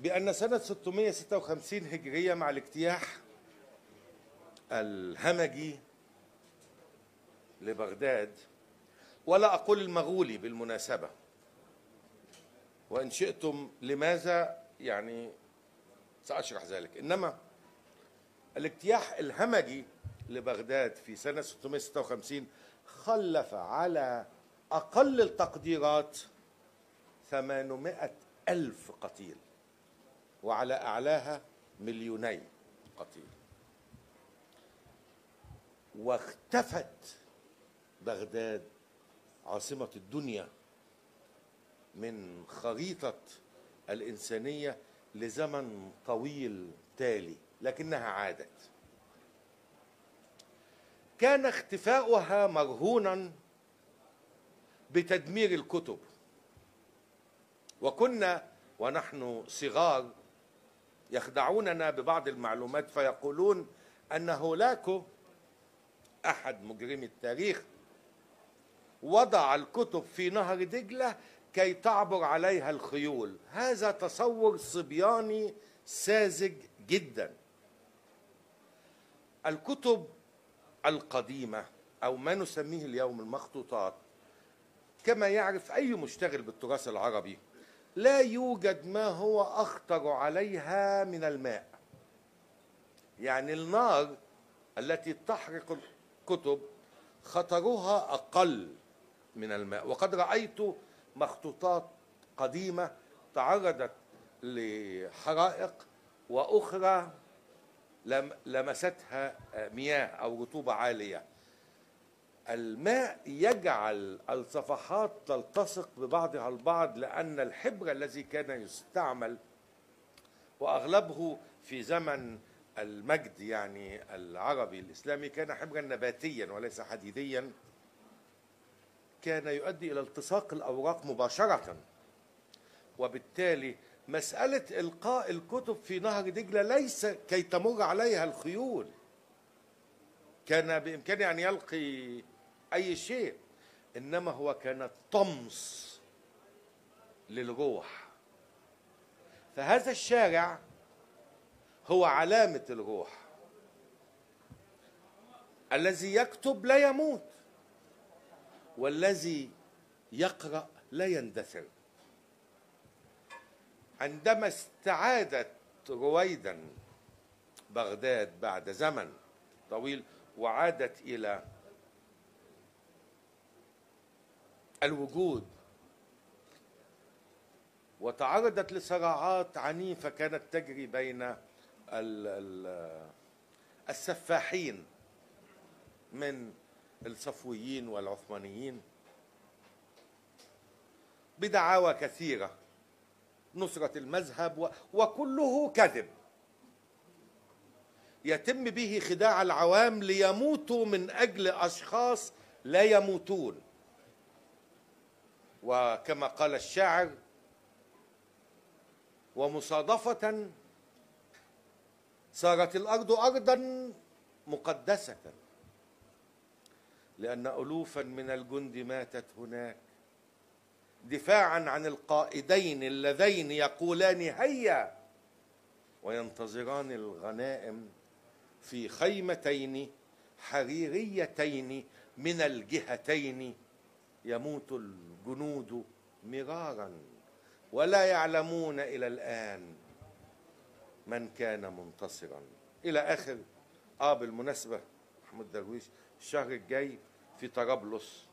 بأن سنة 656 هجرية مع الاجتياح الهمجي لبغداد ولا أقول المغولي بالمناسبة. وإن شئتم لماذا؟ يعني سأشرح ذلك. إنما الاجتياح الهمجي لبغداد في سنة 656 خلف على أقل التقديرات 800 ألف قتيل. وعلى أعلاها مليوني قتيل. واختفت بغداد عاصمة الدنيا من خريطة الإنسانية لزمن طويل تالي لكنها عادت. كان اختفاؤها مرهونا بتدمير الكتب. وكنا ونحن صغار يخدعوننا ببعض المعلومات فيقولون أن هولاكو أحد مجرمي التاريخ وضع الكتب في نهر دجلة كي تعبر عليها الخيول. هذا تصور صبياني ساذج جدا. الكتب القديمة أو ما نسميه اليوم المخطوطات كما يعرف أي مشتغل بالتراث العربي لا يوجد ما هو أخطر عليها من الماء. يعني النار التي تحرق الكتب خطرها أقل من الماء. وقد رأيت مخطوطات قديمة تعرضت لحرائق وأخرى لم لمستها مياه أو رطوبة عالية. الماء يجعل الصفحات تلتصق ببعضها البعض لأن الحبر الذي كان يستعمل وأغلبه في زمن المجد يعني العربي الإسلامي كان حبرا نباتيا وليس حديديا كان يؤدي إلى التصاق الأوراق مباشرة. وبالتالي مسألة إلقاء الكتب في نهر دجلة ليس كي تمر عليها الخيول. كان بإمكانه أن يلقي أي شيء إنما هو كان طمس للروح فهذا الشارع هو علامة الروح الذي يكتب لا يموت والذي يقرأ لا يندثر. عندما استعادت رويدا بغداد بعد زمن طويل وعادت إلى الوجود. وتعرضت لصراعات عنيفة كانت تجري بين ال- ال- السفاحين من الصفويين والعثمانيين. بدعاوى كثيرة. نصرة المذهب وكله كذب. يتم به خداع العوام ليموتوا من أجل أشخاص لا يموتون. وكما قال الشاعر ومصادفة صارت الأرض أرضا مقدسة لأن ألوفا من الجند ماتت هناك. دفاعا عن القائدين اللذين يقولان هيا وينتظران الغنائم في خيمتين حريريتين من الجهتين يموت الجنود مرارا ولا يعلمون إلى الآن من كان منتصرا. إلى آخر آه بالمناسبة محمود درويش الشهر الجاي في طرابلس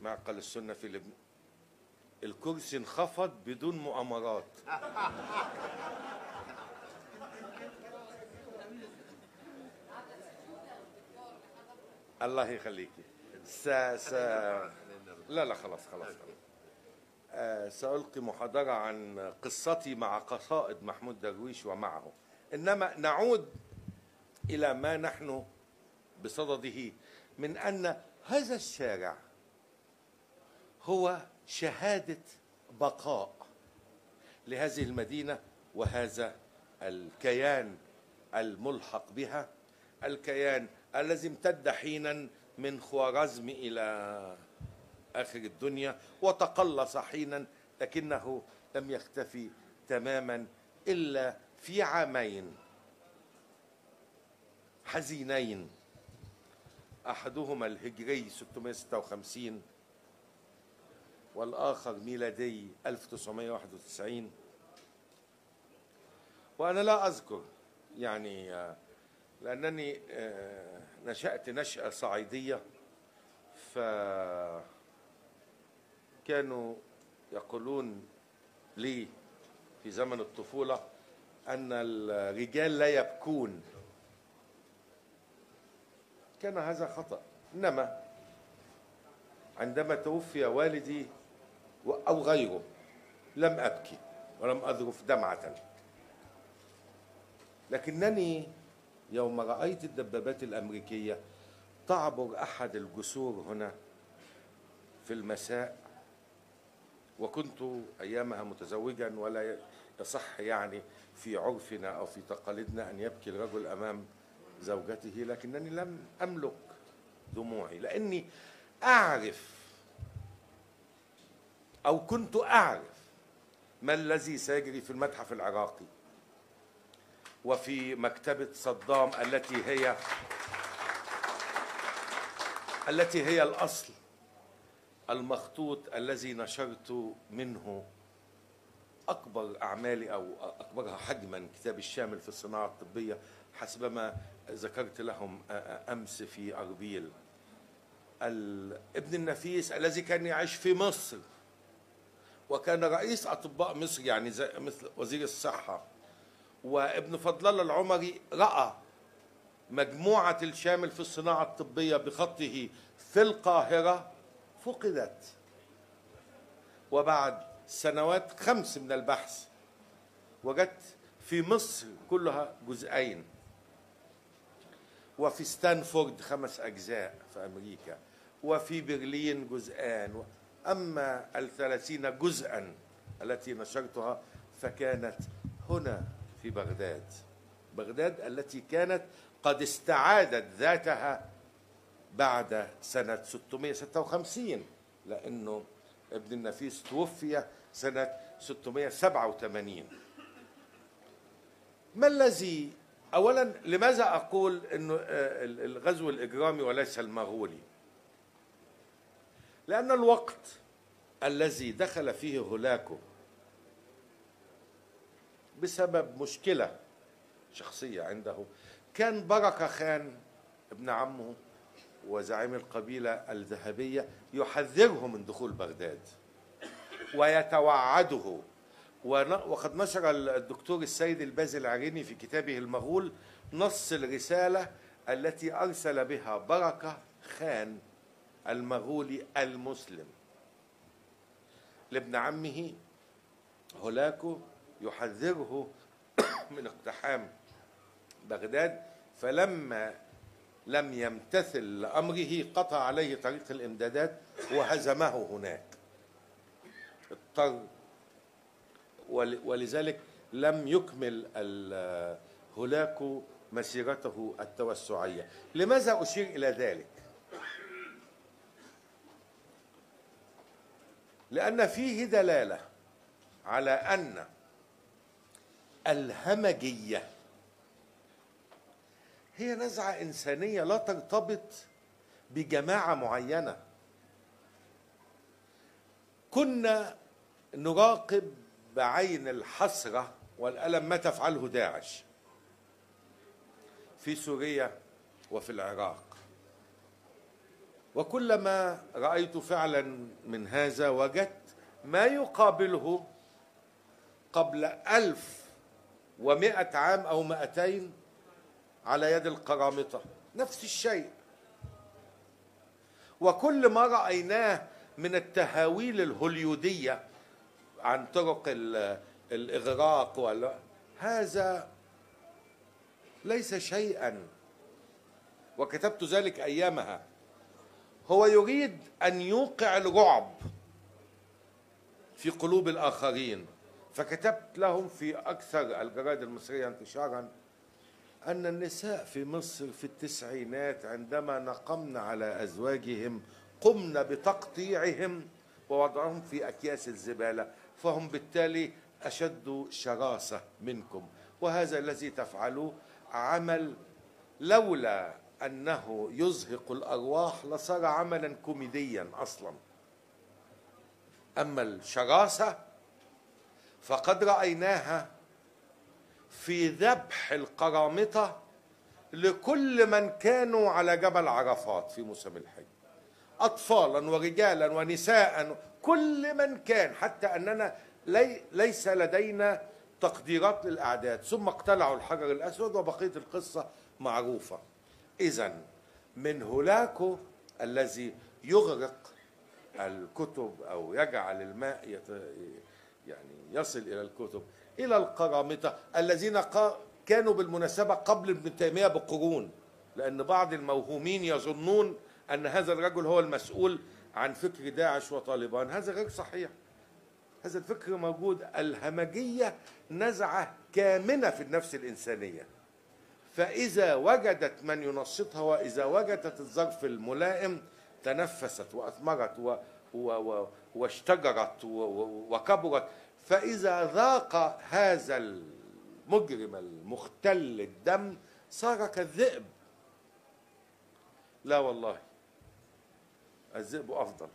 معقل السنة في لبنان. الكرسي انخفض بدون مؤامرات. الله يخليكي س... س... لا لا خلاص خلاص, خلاص. آه سألقي محاضرة عن قصتي مع قصائد محمود درويش ومعه. إنما نعود إلى ما نحن بصدده من أن هذا الشارع هو شهادة بقاء لهذه المدينة وهذا الكيان الملحق بها. الكيان الذي امتد حينا من خوارزم إلى آخر الدنيا وتقلص حينا لكنه لم يختفي تماما إلا في عامين. حزينين. أحدهما الهجري 656 والآخر ميلادي 1991 وأنا لا أذكر يعني آه، لانني آه، نشأت نشأة صعيدية ف كانوا يقولون لي في زمن الطفولة أن الرجال لا يبكون. كان هذا خطأ. إنما عندما توفي والدي و- أو غيره لم أبكي ولم أذرف دمعة. لكنني يوم رأيت الدبابات الأمريكية تعبر أحد الجسور هنا في المساء وكنت أيامها متزوجا ولا يصح يعني في عرفنا أو في تقاليدنا أن يبكي الرجل أمام زوجته لكنني لم أملك دموعي لأني أعرف أو كنت أعرف ما الذي سيجري في المتحف العراقي. وفي مكتبة صدام التي هي التي هي الأصل المخطوط الذي نشرت منه أكبر أعمالي أو أكبرها حجما كتاب الشامل في الصناعة الطبية حسبما ذكرت لهم أمس في أربيل. ابن النفيس الذي كان يعيش في مصر وكان رئيس أطباء مصر يعني زي مثل وزير الصحة. وابن فضل الله العمري رأى مجموعة الشامل في الصناعة الطبية بخطه في القاهرة فقدت. وبعد سنوات خمس من البحث وجدت في مصر كلها جزئين. وفي ستانفورد خمس أجزاء في أمريكا. وفي برلين جزءان أما الثلاثين جزءا التي نشرتها فكانت هنا. في بغداد. بغداد التي كانت قد استعادت ذاتها بعد سنة 656 لأنه ابن النفيس توفي سنة 687 ما الذي أولا لماذا أقول أنه الغزو الإجرامي وليس المغولي؟ لأن الوقت الذي دخل فيه هولاكو بسبب مشكلة شخصية عنده. كان بركة خان ابن عمه وزعيم القبيلة الذهبية يحذره من دخول بغداد ويتوعده. وقد نشر الدكتور السيد البازي العريني في كتابه المغول نص الرسالة التي أرسل بها بركة خان المغولي المسلم. لابن عمه هولاكو يحذره من اقتحام بغداد فلما لم يمتثل لأمره قطع عليه طريق الإمدادات وهزمه هناك. اضطر ولذلك لم يكمل هولاكو مسيرته التوسعية. لماذا أشير إلى ذلك؟ لأن فيه دلالة على أن الهمجية. هي نزعة إنسانية لا ترتبط بجماعة معينة. كنا نراقب بعين الحسرة والألم ما تفعله داعش في سوريا وفي العراق. وكلما رأيت فعلا من هذا وجدت ما يقابله قبل ألف ومائة عام أو مائتين على يد القرامطة. نفس الشيء. وكل ما رأيناه من التهاويل الهوليودية عن طرق الإغراق ولا هذا ليس شيئا. وكتبت ذلك أيامها. هو يريد أن يوقع الرعب في قلوب الآخرين. فكتبت لهم في أكثر الجرائد المصرية انتشارا أن النساء في مصر في التسعينات عندما نقمن على أزواجهم قمن بتقطيعهم ووضعهم في أكياس الزبالة فهم بالتالي أشد شراسة منكم. وهذا الذي تفعلوه عمل لولا أنه يزهق الأرواح لصار عملا كوميديا أصلا. أما الشراسة فقد رأيناها في ذبح القرامطة لكل من كانوا على جبل عرفات في موسم الحج. اطفالا ورجالا ونساء كل من كان حتى أننا لي ليس لدينا تقديرات للأعداد. ثم اقتلعوا الحجر الأسود وبقية القصة معروفة. اذا من هولاكو الذي يغرق الكتب أو يجعل الماء يت... يعني يصل إلى الكتب إلى القرامطة الذين كانوا بالمناسبة قبل ابن تيمية بقرون لأن بعض الموهومين يظنون أن هذا الرجل هو المسؤول عن فكر داعش وطالبان. هذا غير صحيح. هذا الفكر موجود. الهمجية نزعة كامنة في النفس الإنسانية. فإذا وجدت من ينشطها وإذا وجدت الظرف الملائم تنفست وأثمرت و و و واشتجرت وكبرت فإذا ذاق هذا المجرم المختل الدم صار كالذئب. لا والله الذئب أفضل.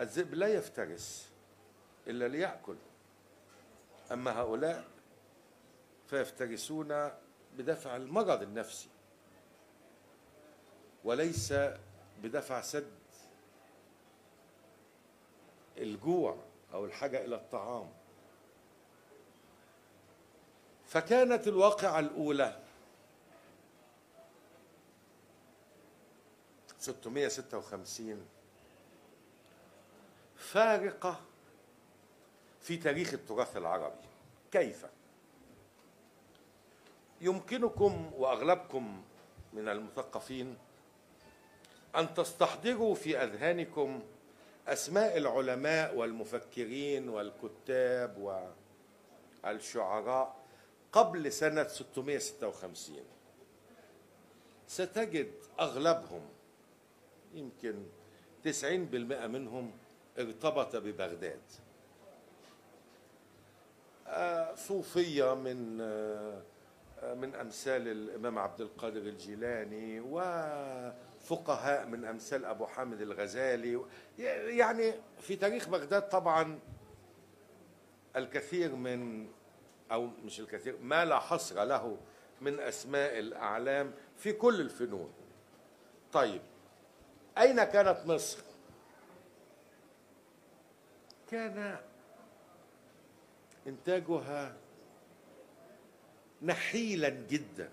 الذئب لا يفترس إلا ليأكل. أما هؤلاء فيفترسون بدفع المرض النفسي وليس بدفع سد. الجوع أو الحاجة إلى الطعام. فكانت الواقعة الأولى. 656 فارقة في تاريخ التراث العربي. كيف؟ يمكنكم وأغلبكم من المثقفين أن تستحضروا في أذهانكم أسماء العلماء والمفكرين والكتاب والشعراء قبل سنة 656 ستجد أغلبهم يمكن 90% منهم ارتبط ببغداد. آه، صوفية من آه، من أمثال الإمام عبد القادر الجيلاني وفقهاء من أمثال أبو حامد الغزالي. يعني في تاريخ بغداد طبعا الكثير من أو مش الكثير ما لا حصر له من أسماء الأعلام في كل الفنون. طيب أين كانت مصر؟ كان إنتاجها نحيلا جدا.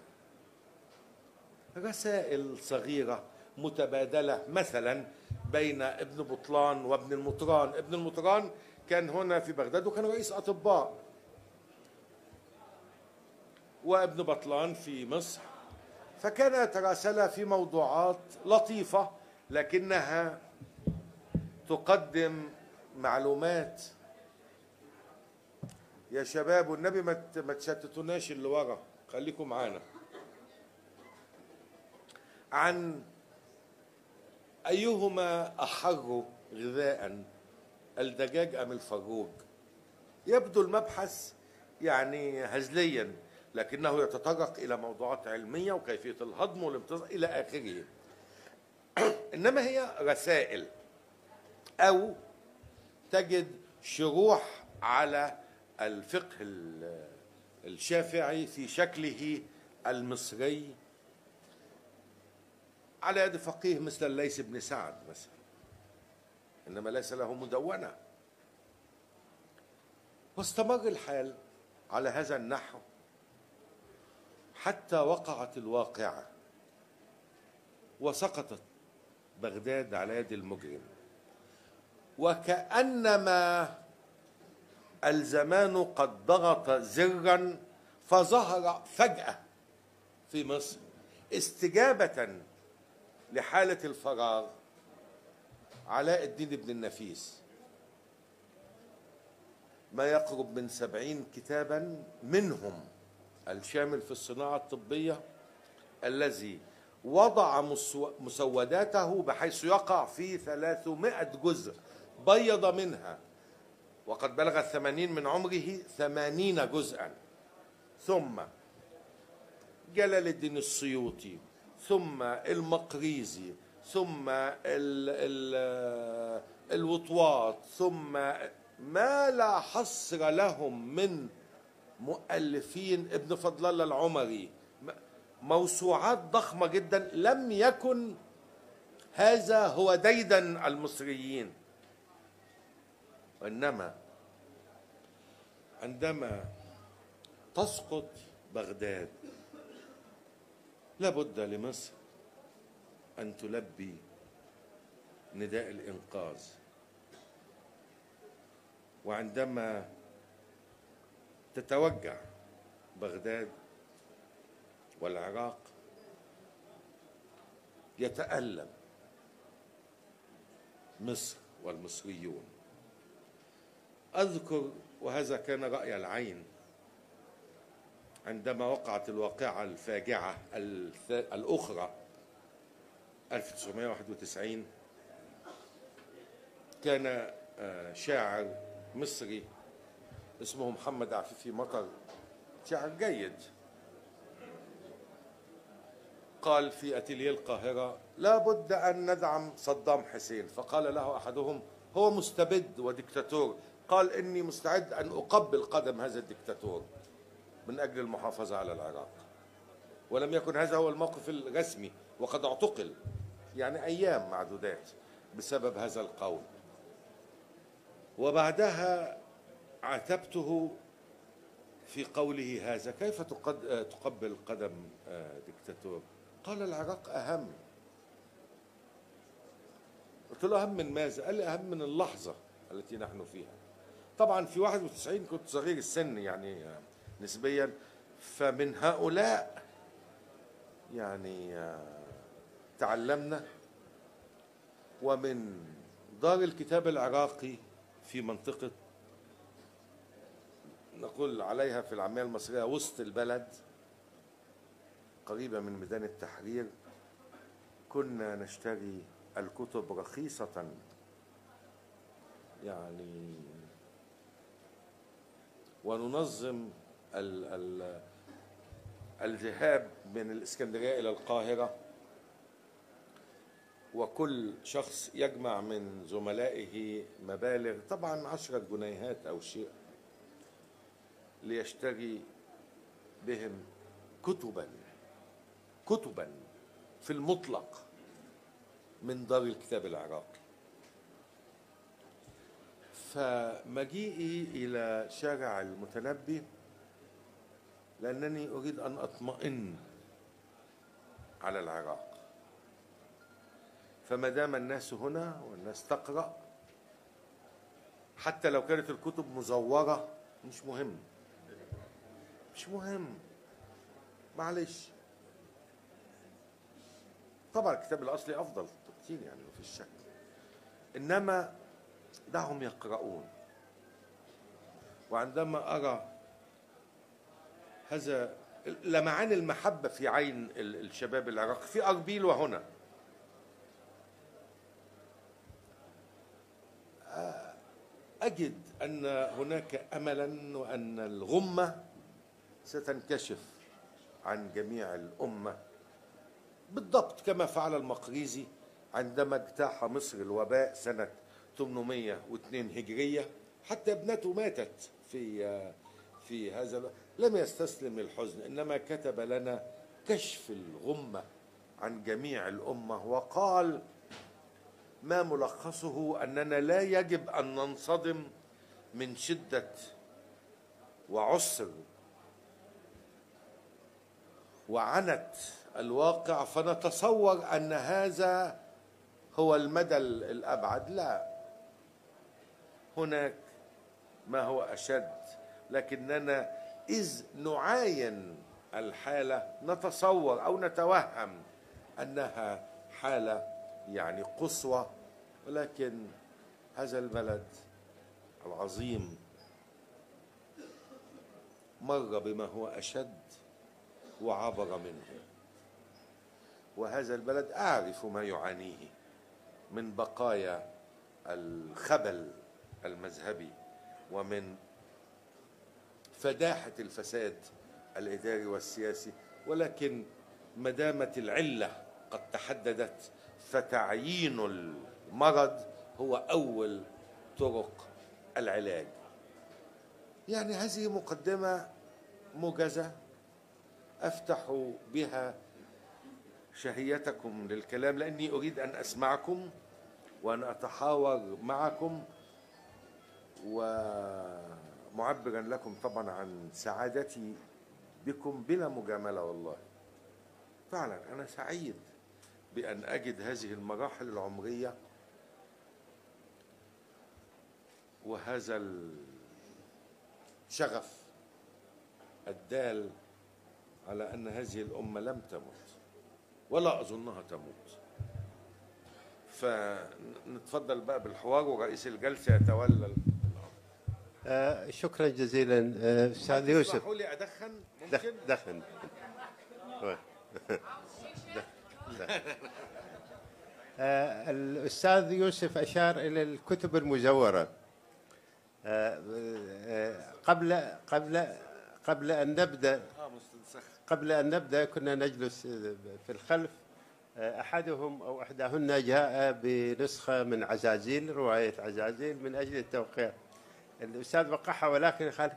رسائل صغيرة متبادلة. مثلا بين ابن بطلان وابن المطران. ابن المطران كان هنا في بغداد وكان رئيس أطباء. وابن بطلان في مصر. فكان يتراسلا في موضوعات لطيفة لكنها تقدم معلومات. يا شباب والنبي ما تشتتوناش اللي ورا. خليكم معانا. عن أيهما احر غذاء الدجاج أم الفروج يبدو المبحث يعني هزليا لكنه يتطرق إلى موضوعات علمية وكيفية الهضم والامتصاص إلى آخره. إنما هي رسائل أو تجد شروح على الفقه ال- الشافعي في شكله المصري على يد فقيه مثل الليث بن سعد مثلا. إنما ليس له مدونة. واستمر الحال على هذا النحو حتى وقعت الواقعة وسقطت بغداد على يد المجرم. وكأنما الزمان قد ضغط زرا فظهر فجأة في مصر استجابة لحالة الفراغ علاء الدين بن النفيس. ما يقرب من سبعين كتابا منهم الشامل في الصناعة الطبية الذي وضع مسو- مسوداته بحيث يقع في ثلاثمائة جزء بيض منها وقد بلغ الثمانين من عمره ثمانين جزءا. ثم جلال الدين السيوطي ثم المقريزي ثم ال ال الوطواط ثم ما لا حصر لهم من مؤلفين ابن فضل الله العمري. موسوعات ضخمة جدا. لم يكن هذا هو ديدا المصريين. وإنما عندما تسقط بغداد لابد لمصر أن تلبي نداء الإنقاذ. وعندما تتوجع بغداد والعراق يتألم مصر والمصريون. أذكر وهذا كان رأي العين عندما وقعت الواقعة الفاجعة الأخرى 1991 كان شاعر مصري اسمه محمد عفيفي مطر شاعر جيد. قال في أتيليه القاهرة لا بد أن ندعم صدام حسين. فقال له أحدهم هو مستبد وديكتاتور قال إني مستعد أن أقبل قدم هذا الديكتاتور من أجل المحافظة على العراق. ولم يكن هذا هو الموقف الرسمي وقد اعتقل يعني أيام معدودات بسبب هذا القول. وبعدها عاتبته في قوله هذا كيف تقبل قدم دكتاتور؟ قال العراق أهم. قلت له أهم من ماذا؟ قال لي أهم من اللحظة التي نحن فيها. طبعا في 91 كنت صغير السن يعني نسبيا فمن هؤلاء يعني تعلمنا ومن دار الكتاب العراقي في منطقة نقول عليها في العامية المصرية وسط البلد قريبة من ميدان التحرير كنا نشتري الكتب رخيصة يعني وننظم ال ال الذهاب من الإسكندرية إلى القاهرة. وكل شخص يجمع من زملائه مبالغ طبعا عشرة جنيهات أو شيء ليشتري بهم كتبا كتبا في المطلق من دار الكتاب العراقي. فمجيئي إلى شارع المتنبي لأنني أريد أن أطمئن على العراق. فما دام الناس هنا والناس تقرأ حتى لو كانت الكتب مزورة مش مهم. مش مهم. معلش. طبعا الكتاب الأصلي أفضل كتير يعني مفيش شك. إنما دعهم يقرؤون. وعندما أرى هذا لمعان المحبة في عين الشباب العراقي في أربيل وهنا. أجد أن هناك أملا وأن الغمة ستنكشف عن جميع الأمة بالضبط كما فعل المقريزي عندما اجتاح مصر الوباء سنة 802 هجرية حتى ابنته ماتت في في هذا لم يستسلم للحزن إنما كتب لنا كشف الغمة عن جميع الأمة وقال ما ملخصه أننا لا يجب أن ننصدم من شدة وعسر وعنت الواقع فنتصور أن هذا هو المدى الأبعد. لا. هناك ما هو أشد لكننا إذ نعاين الحالة نتصور أو نتوهم أنها حالة يعني قصوى ولكن هذا البلد العظيم مر بما هو أشد وعبر منه. وهذا البلد أعرف ما يعانيه من بقايا الخبل المذهبي ومن فداحة الفساد الإداري والسياسي ولكن ما دامت العلة قد تحددت فتعيين المرض هو أول طرق العلاج. يعني هذه مقدمة موجزة أفتح بها شهيتكم للكلام لأني أريد أن أسمعكم وأن أتحاور معكم ومعبرا لكم طبعا عن سعادتي بكم بلا مجاملة والله. فعلا أنا سعيد بأن أجد هذه المراحل العمرية وهذا الشغف الدال على أن هذه الأمة لم تمت ولا أظنها تموت. فنتفضل بقى بالحوار ورئيس الجلسة يتولى آه شكرا جزيلا آه، أستاذ يوسف. لي أدخن؟ دخ- ممكن دخن. آه، الأستاذ يوسف أشار إلى الكتب المزورة. آه، قبل قبل قبل آه مستنسخ. قبل أن نبدأ كنا نجلس في الخلف. أحدهم أو إحداهن جاء بنسخة من عزازيل رواية عزازيل من أجل التوقيع. الأستاذ وقعها ولكن قال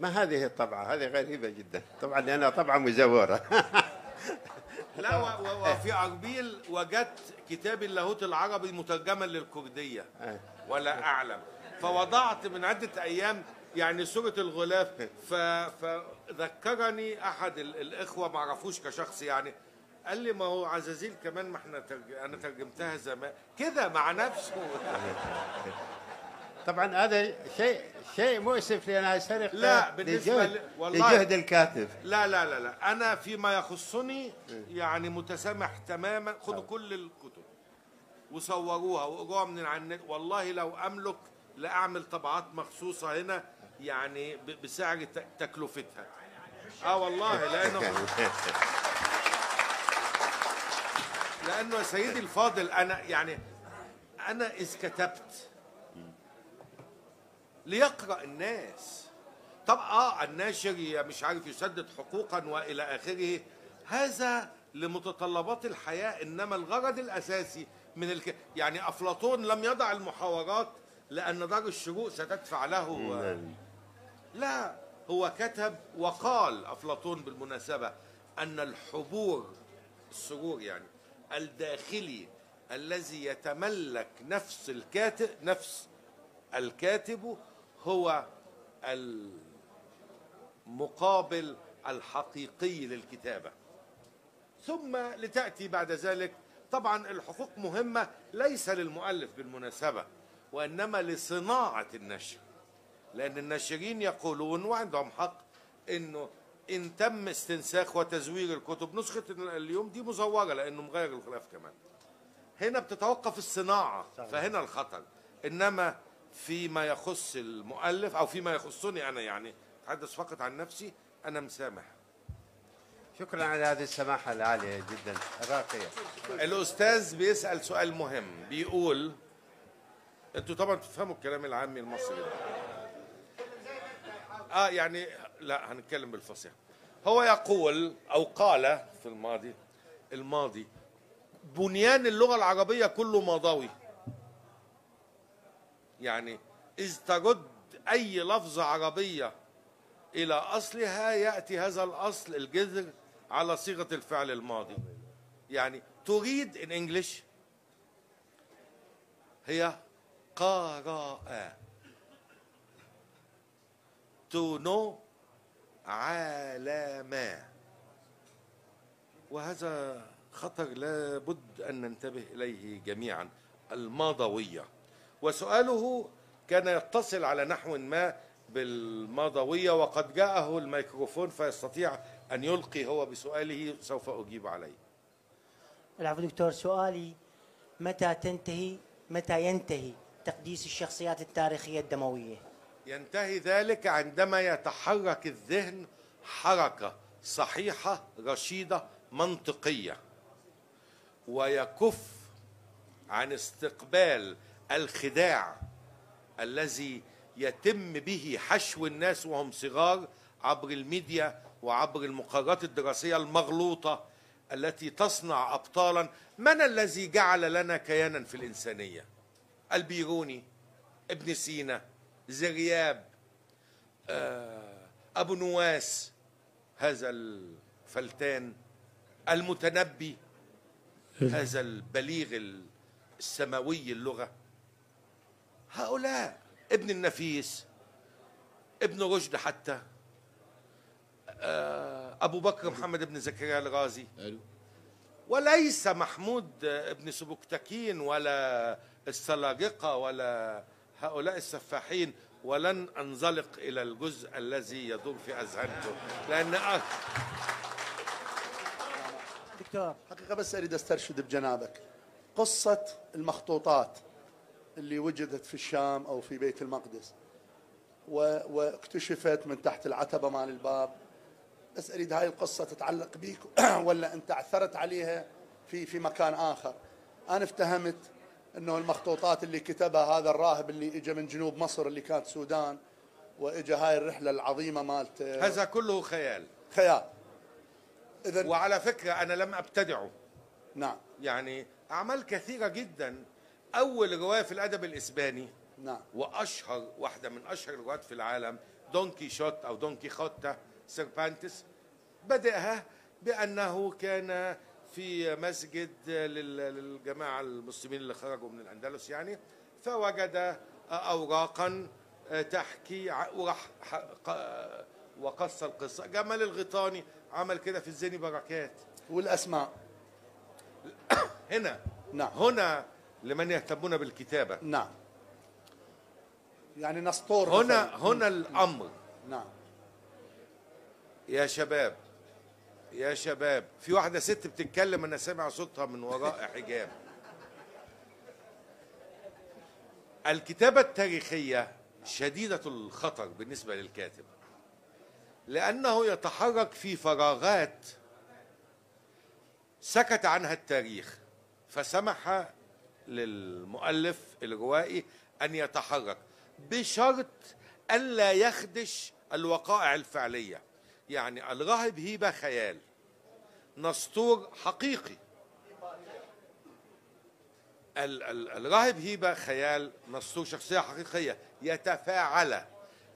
ما هذه الطبعة؟ هذه غريبة جدا. طبعا لأنها طبعة مزورة. لا وفي أربيل وجدت كتاب اللاهوت العربي مترجما للكردية. آه. ولا أعلم. فوضعت من عدة أيام يعني سورة الغلاف. فذكرني أحد ال- الإخوة ما عرفوش كشخص يعني قال لي ما هو عزازيل كمان ما إحنا ترج... أنا ترجمتها زمان. كده مع نفسه. طبعا هذا شيء شيء مؤسف لأنها سرقة لا، بالنسبة لجهد, ل- والله- لجهد الكاتب. لا لا لا لا. أنا فيما يخصني يعني متسامح تماما. خدوا كل الكتب وصوروها واقروها من على النت. والله لو أملك لأعمل طبعات مخصوصة هنا يعني بسعر تكلفتها. آه والله لأنه لأنه يا سيدي الفاضل أنا يعني أنا إذ كتبت ليقرأ الناس. طب آه الناشر مش عارف يسدد حقوقا وإلى آخره. هذا لمتطلبات الحياة إنما الغرض الأساسي من الك... يعني أفلاطون لم يضع المحاورات لأن دار الشروق ستدفع له. لا هو كتب وقال أفلاطون بالمناسبة أن الحبور السرور يعني الداخلي الذي يتملك نفس الكاتب نفس الكاتب هو المقابل الحقيقي للكتابة. ثم لتأتي بعد ذلك طبعا الحقوق مهمة ليس للمؤلف بالمناسبة وإنما لصناعة النشر. لأن الناشرين يقولون وعندهم حق إنه إن تم استنساخ وتزوير الكتب نسخة اليوم دي مزورة لأنه مغير الغلاف كمان. هنا بتتوقف الصناعة فهنا الخطر. إنما فيما يخص المؤلف أو فيما يخصني أنا يعني أتحدث فقط عن نفسي أنا مسامح. شكرا على هذه السماحة العالية جدا. الراقية. الأستاذ بيسأل سؤال مهم. بيقول أنتوا طبعا تفهموا الكلام العامي المصري آه يعني لا هنتكلم بالفصيح. هو يقول أو قال في الماضي الماضي بنيان اللغة العربية كله ماضوي. يعني إذ ترد أي لفظه عربية إلى أصلها يأتي هذا الأصل الجذر على صيغة الفعل الماضي. يعني تريد in English هي قراء to know علامة. وهذا خطر لا بد أن ننتبه إليه جميعا. الماضوية. وسؤاله كان يتصل على نحو ما بالماضوية وقد جاءه الميكروفون فيستطيع أن يلقي هو بسؤاله سوف أجيب عليه. العفو دكتور سؤالي متى تنتهي؟ متى ينتهي تقديس الشخصيات التاريخية الدموية؟ ينتهي ذلك عندما يتحرك الذهن حركة صحيحة رشيدة منطقية ويكف عن استقبال الخداع الذي يتم به حشو الناس وهم صغار عبر الميديا وعبر المقررات الدراسية المغلوطة التي تصنع ابطالا. من الذي جعل لنا كيانا في الإنسانية؟ البيروني ابن سينا زرياب آه، أبو نواس هذا الفلتان المتنبي هذا البليغ السماوي اللغة. هؤلاء ابن النفيس ابن رشد حتى آه، أبو بكر محمد بن زكريا الغازي. وليس محمود ابن سبكتكين ولا السلاجقة ولا هؤلاء السفاحين ولن أنزلق إلى الجزء الذي يدور في أذهانكم. لأن أ- دكتور. حقيقة بس أريد أسترشد بجنابك. قصة المخطوطات. اللي وجدت في الشام أو في بيت المقدس. واكتشفت من تحت العتبة مال الباب. بس أريد هاي القصة تتعلق بيك ولا أنت عثرت عليها في في مكان آخر. أنا افتهمت أنه المخطوطات اللي كتبها هذا الراهب اللي إجا من جنوب مصر اللي كانت سودان وإجا هاي الرحلة العظيمة مالت هذا كله خيال. خيال. إذا وعلى فكرة أنا لم أبتدعه. نعم. يعني أعمال كثيرة جدا أول رواية في الأدب الإسباني نعم. وأشهر واحدة من أشهر الروايات في العالم دون كيشوت أو دون كيخوتا سيربانتس بدأها بأنه كان في مسجد لل- للجماعة المسلمين اللي خرجوا من الأندلس يعني فوجد أوراقا تحكي وراح وقص القصة جمال الغيطاني عمل كده في الزيني بركات. والأسماء. هنا. نعم. هنا لمن يهتمون بالكتابة. نعم. يعني نسطور هنا مثلاً. هنا الأمر. نعم. يا شباب. يا شباب. في واحدة ست بتتكلم أنا سامع صوتها من وراء حجاب. الكتابة التاريخية شديدة الخطر بالنسبة للكاتب. لأنه يتحرك في فراغات سكت عنها التاريخ فسمح للمؤلف الروائي أن يتحرك بشرط ألا يخدش الوقائع الفعلية. يعني الراهب هيبة خيال. نسطور حقيقي. ال- ال- الراهب هيبة خيال نسطور شخصية حقيقية يتفاعل.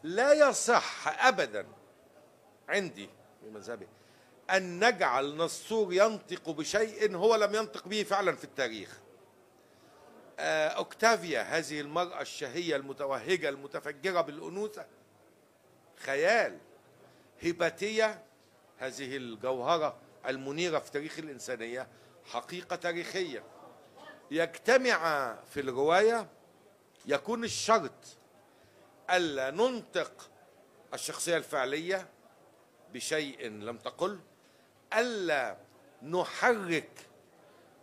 لا يصح أبدا عندي في مذهبي أن نجعل نسطور ينطق بشيء هو لم ينطق به فعلا في التاريخ. أوكتافيا هذه المرأة الشهية المتوهجة المتفجرة بالأنوثة. خيال. هيباتية هذه الجوهرة المنيرة في تاريخ الإنسانية حقيقة تاريخية. يجتمع في الرواية يكون الشرط ألا ننطق الشخصية الفعلية بشيء لم تقل ألا نحرك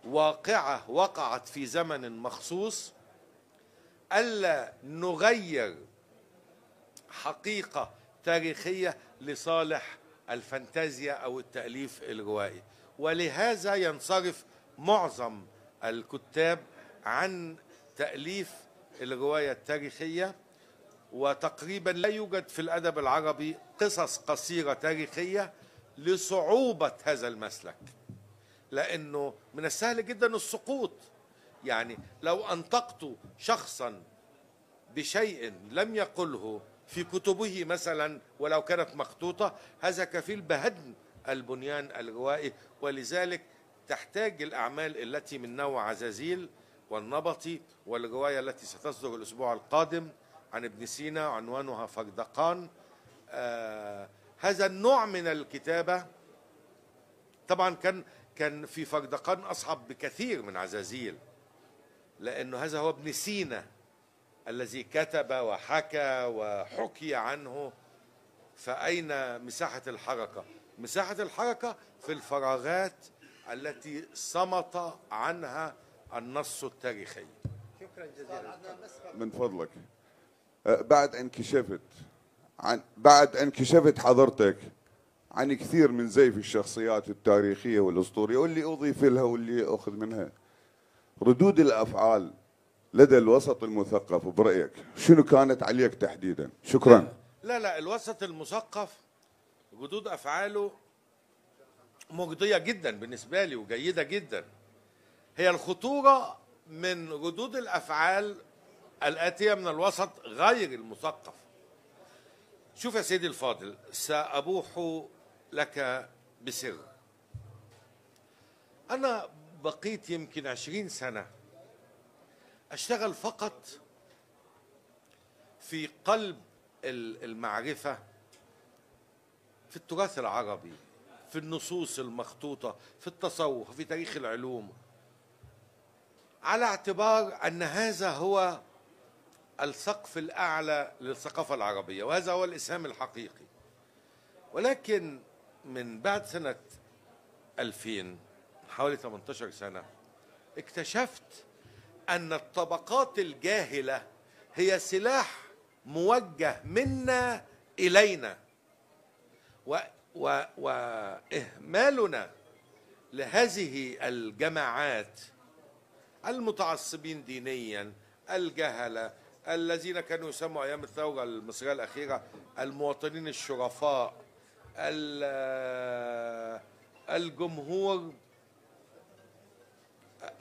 واقعة وقعت في زمن مخصوص ألا نغير حقيقة تاريخية لصالح الفانتازيا أو التأليف الروائي ولهذا ينصرف معظم الكتاب عن تأليف الرواية التاريخية وتقريبا لا يوجد في الأدب العربي قصص قصيرة تاريخية لصعوبة هذا المسلك. لأنه من السهل جدا السقوط. يعني لو أنطقت شخصا بشيء لم يقله في كتبه مثلا ولو كانت مخطوطة هذا كفيل بهدم البنيان الروائي ولذلك تحتاج الأعمال التي من نوع عزازيل والنبطي والرواية التي ستصدر الأسبوع القادم عن ابن سينا عنوانها فردقان آه هذا النوع من الكتابة طبعا كان كان في فردقان أصعب بكثير من عزازيل لأنه هذا هو ابن سينا الذي كتب وحكى وحكي عنه. فأين مساحة الحركة؟ مساحة الحركة في الفراغات التي صمت عنها النص التاريخي. شكرا جزيلا. من فضلك. أه، بعد أن كشفت عن بعد أن كشفت حضرتك عن كثير من زيف الشخصيات التاريخية والأسطورية واللي أضيف لها واللي أخذ منها. ردود الأفعال لدى الوسط المثقف برأيك شنو كانت عليك تحديدا؟ شكرا. لا لا الوسط المثقف ردود أفعاله مجدية جدا بالنسبة لي وجيدة جدا. هي الخطورة من ردود الأفعال الآتية من الوسط غير المثقف. شوف يا سيدي الفاضل سأبوح لك بسر. أنا بقيت يمكن عشرين سنة أشتغل فقط في قلب ال- المعرفة في التراث العربي في النصوص المخطوطة في التصوف في تاريخ العلوم. على اعتبار أن هذا هو السقف الأعلى للثقافة العربية وهذا هو الإسهام الحقيقي. ولكن من بعد سنة 2000 حوالي 18 سنة اكتشفت أن الطبقات الجاهلة هي سلاح موجه منا إلينا و و وإهمالنا لهذه الجماعات المتعصبين دينيا الجهلة الذين كانوا يسموا أيام الثورة المصرية الأخيرة المواطنين الشرفاء. ال- الجمهور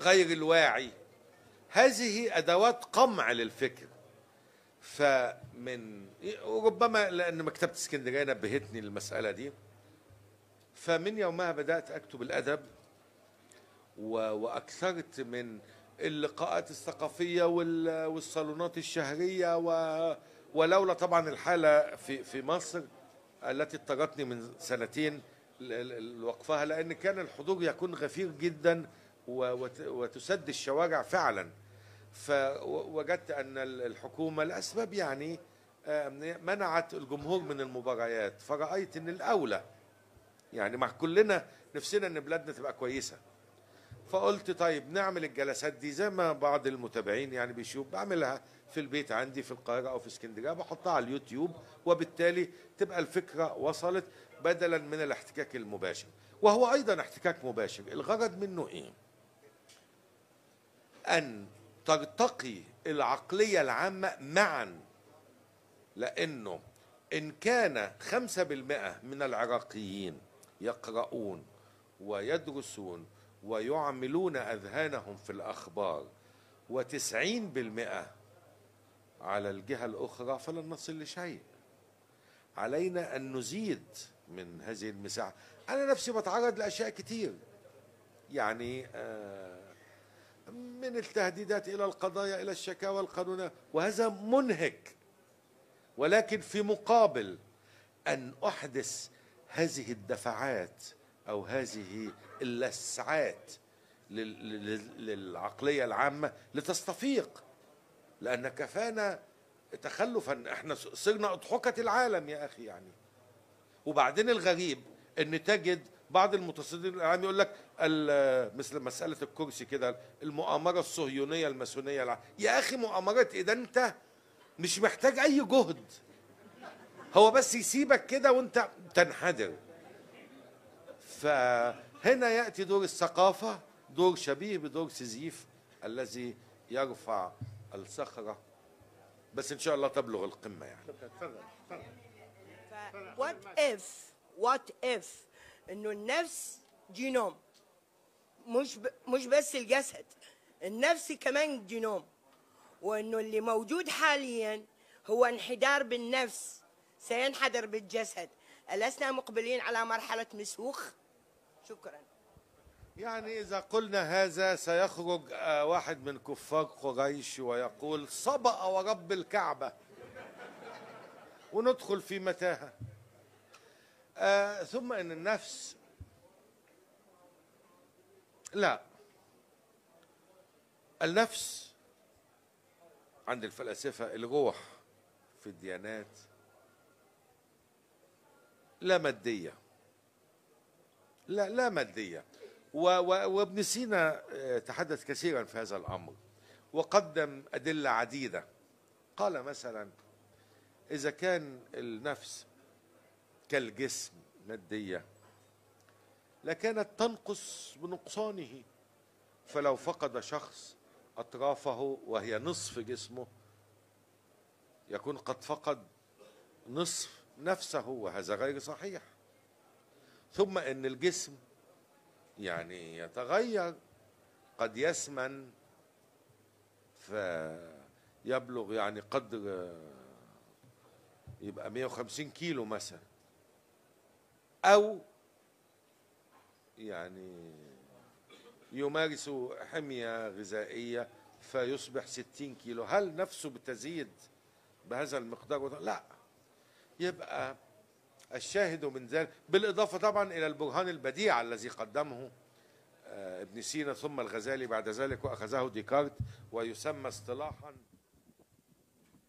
غير الواعي. هذه أدوات قمع للفكر. فمن ربما لأن مكتبة اسكندرية نبهتني للمسألة دي. فمن يومها بدأت أكتب الأدب وأكثرت من اللقاءات الثقافية وال- والصالونات الشهرية ولولا طبعا الحالة في في مصر التي اضطرتني من سنتين لوقفها لأن كان الحضور يكون غفير جدا وتسد الشوارع فعلا. فوجدت أن ال- الحكومة لأسباب يعني منعت الجمهور من المباريات فرأيت إن الأولى يعني مع كلنا نفسنا إن بلادنا تبقى كويسة. فقلت طيب نعمل الجلسات دي زي ما بعض المتابعين يعني بيشوف بعملها في البيت عندي في القاهرة أو في اسكندرية بحطها على اليوتيوب وبالتالي تبقى الفكرة وصلت بدلا من الاحتكاك المباشر. وهو أيضا احتكاك مباشر. الغرض منه إيه؟ أن ترتقي العقلية العامة معا لأنه إن كان خمسة بالمئة من العراقيين يقرؤون ويدرسون ويعملون أذهانهم في الأخبار وتسعين بالمئة على الجهة الأخرى فلن نصل لشيء. علينا أن نزيد من هذه المساحة. أنا نفسي بتعرض لأشياء كتير. يعني آه، من التهديدات إلى القضايا إلى الشكاوى القانونية وهذا منهك. ولكن في مقابل أن أحدث هذه الدفعات أو هذه اللسعات لل- لل- للعقلية العامة لتستفيق لأن كفانا تخلفا. إحنا صرنا أضحكة العالم يا أخي يعني. وبعدين الغريب إن تجد بعض المتصدرين الاعلام يقول لك مثل مسألة الكرسي كده المؤامرة الصهيونية الماسونية الع- يا أخي مؤامرة إيه ده أنت مش محتاج أي جهد. هو بس يسيبك كده وأنت تنحدر. فهنا يأتي دور الثقافة دور شبيه بدور سيزيف الذي يرفع الصخرة. بس إن شاء الله تبلغ القمة يعني. وات اف وات اف إنه النفس جينوم؟ مش ب... مش بس الجسد النفس كمان جينوم. وإنه اللي موجود حاليا هو انحدار بالنفس سينحدر بالجسد. ألسنا مقبلين على مرحلة مسوخ؟ شكرا. يعني إذا قلنا هذا سيخرج آه، واحد من كفار قريش ويقول صبأ ورب الكعبة. وندخل في متاهة. آه، ثم إن النفس لا. النفس عند الفلاسفة الروح في الديانات لا مادية. لا لا مادية. وابن سينا آه، تحدث كثيرا في هذا الأمر وقدم أدلة عديدة. قال مثلا إذا كان النفس كالجسم مادية لكانت تنقص بنقصانه. فلو فقد شخص أطرافه وهي نصف جسمه يكون قد فقد نصف نفسه وهذا غير صحيح. ثم إن الجسم يعني يتغير قد يسمن فيبلغ يعني قدر يبقى 150 كيلو مثلا. أو يعني يمارس حمية غذائية فيصبح 60 كيلو. هل نفسه بتزيد بهذا المقدار؟ لا. يبقى الشاهد من ذلك بالإضافة طبعا إلى البرهان البديع الذي قدمه آه، ابن سينا ثم الغزالي بعد ذلك وأخذه ديكارت ويسمى اصطلاحا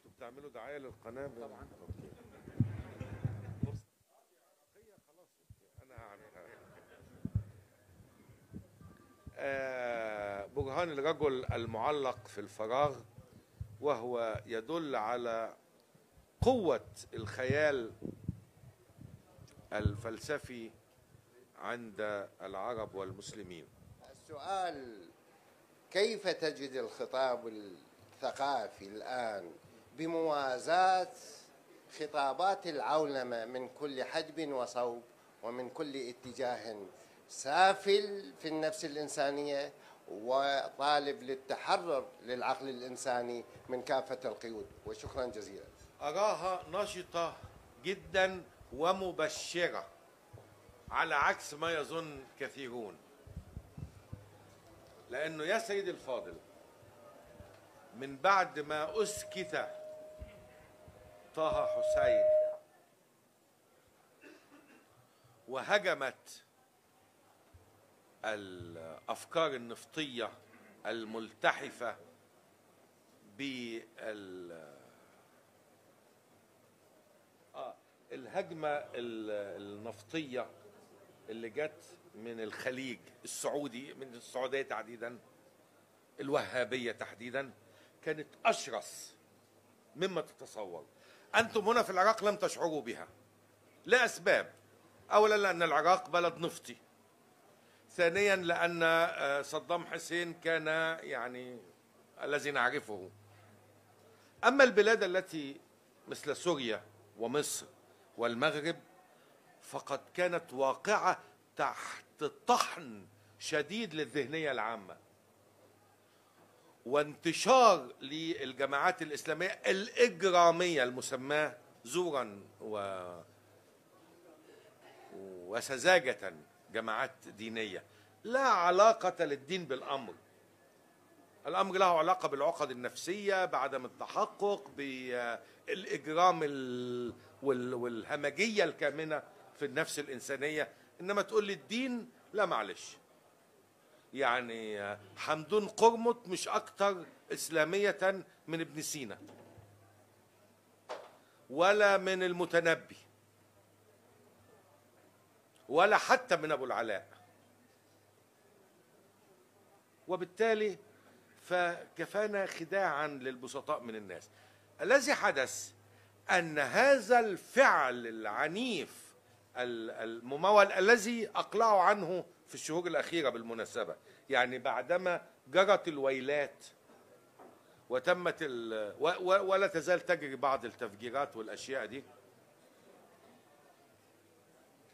بتعملوا دعاية للقناة؟ طبعا. آه، برهان الرجل المعلق في الفراغ وهو يدل على قوة الخيال الفلسفي عند العرب والمسلمين. السؤال كيف تجد الخطاب الثقافي الآن بموازاة خطابات العولمة من كل حدب وصوب ومن كل اتجاه سافل في النفس الإنسانية وطالب للتحرر للعقل الإنساني من كافة القيود؟ وشكرا جزيلا. أراها نشطة جدا ومبشرة. على عكس ما يظن كثيرون. لأنه يا سيدي الفاضل من بعد ما أسكت طه حسين وهجمت الأفكار النفطية الملتحفة بال آه الهجمة ال- النفطية اللي جت من الخليج السعودي من السعودية تحديدا الوهابية تحديدا كانت أشرس مما تتصور. أنتم هنا في العراق لم تشعروا بها. لأسباب أولا لأن العراق بلد نفطي. ثانيا لأن آه، صدام حسين كان يعني الذي نعرفه. أما البلاد التي مثل سوريا ومصر والمغرب فقد كانت واقعة تحت طحن شديد للذهنية العامة. وانتشار للجماعات الإسلامية الإجرامية المسماة زورا و وسذاجة جماعات دينية لا علاقة للدين بالأمر. الأمر له علاقة بالعقد النفسية بعدم التحقق بالإجرام ال- وال- والهمجية الكامنة في النفس الإنسانية. إنما تقول لي الدين لا معلش. يعني حمدون قرمط مش أكتر إسلامية من ابن سينا ولا من المتنبي ولا حتى من أبو العلاء. وبالتالي فكفانا خداعا للبسطاء من الناس. الذي حدث أن هذا الفعل العنيف ال- الممول الذي اقلعوا عنه في الشهور الأخيرة بالمناسبة يعني بعدما جرت الويلات وتمت ال و و ولا تزال تجري بعض التفجيرات والأشياء دي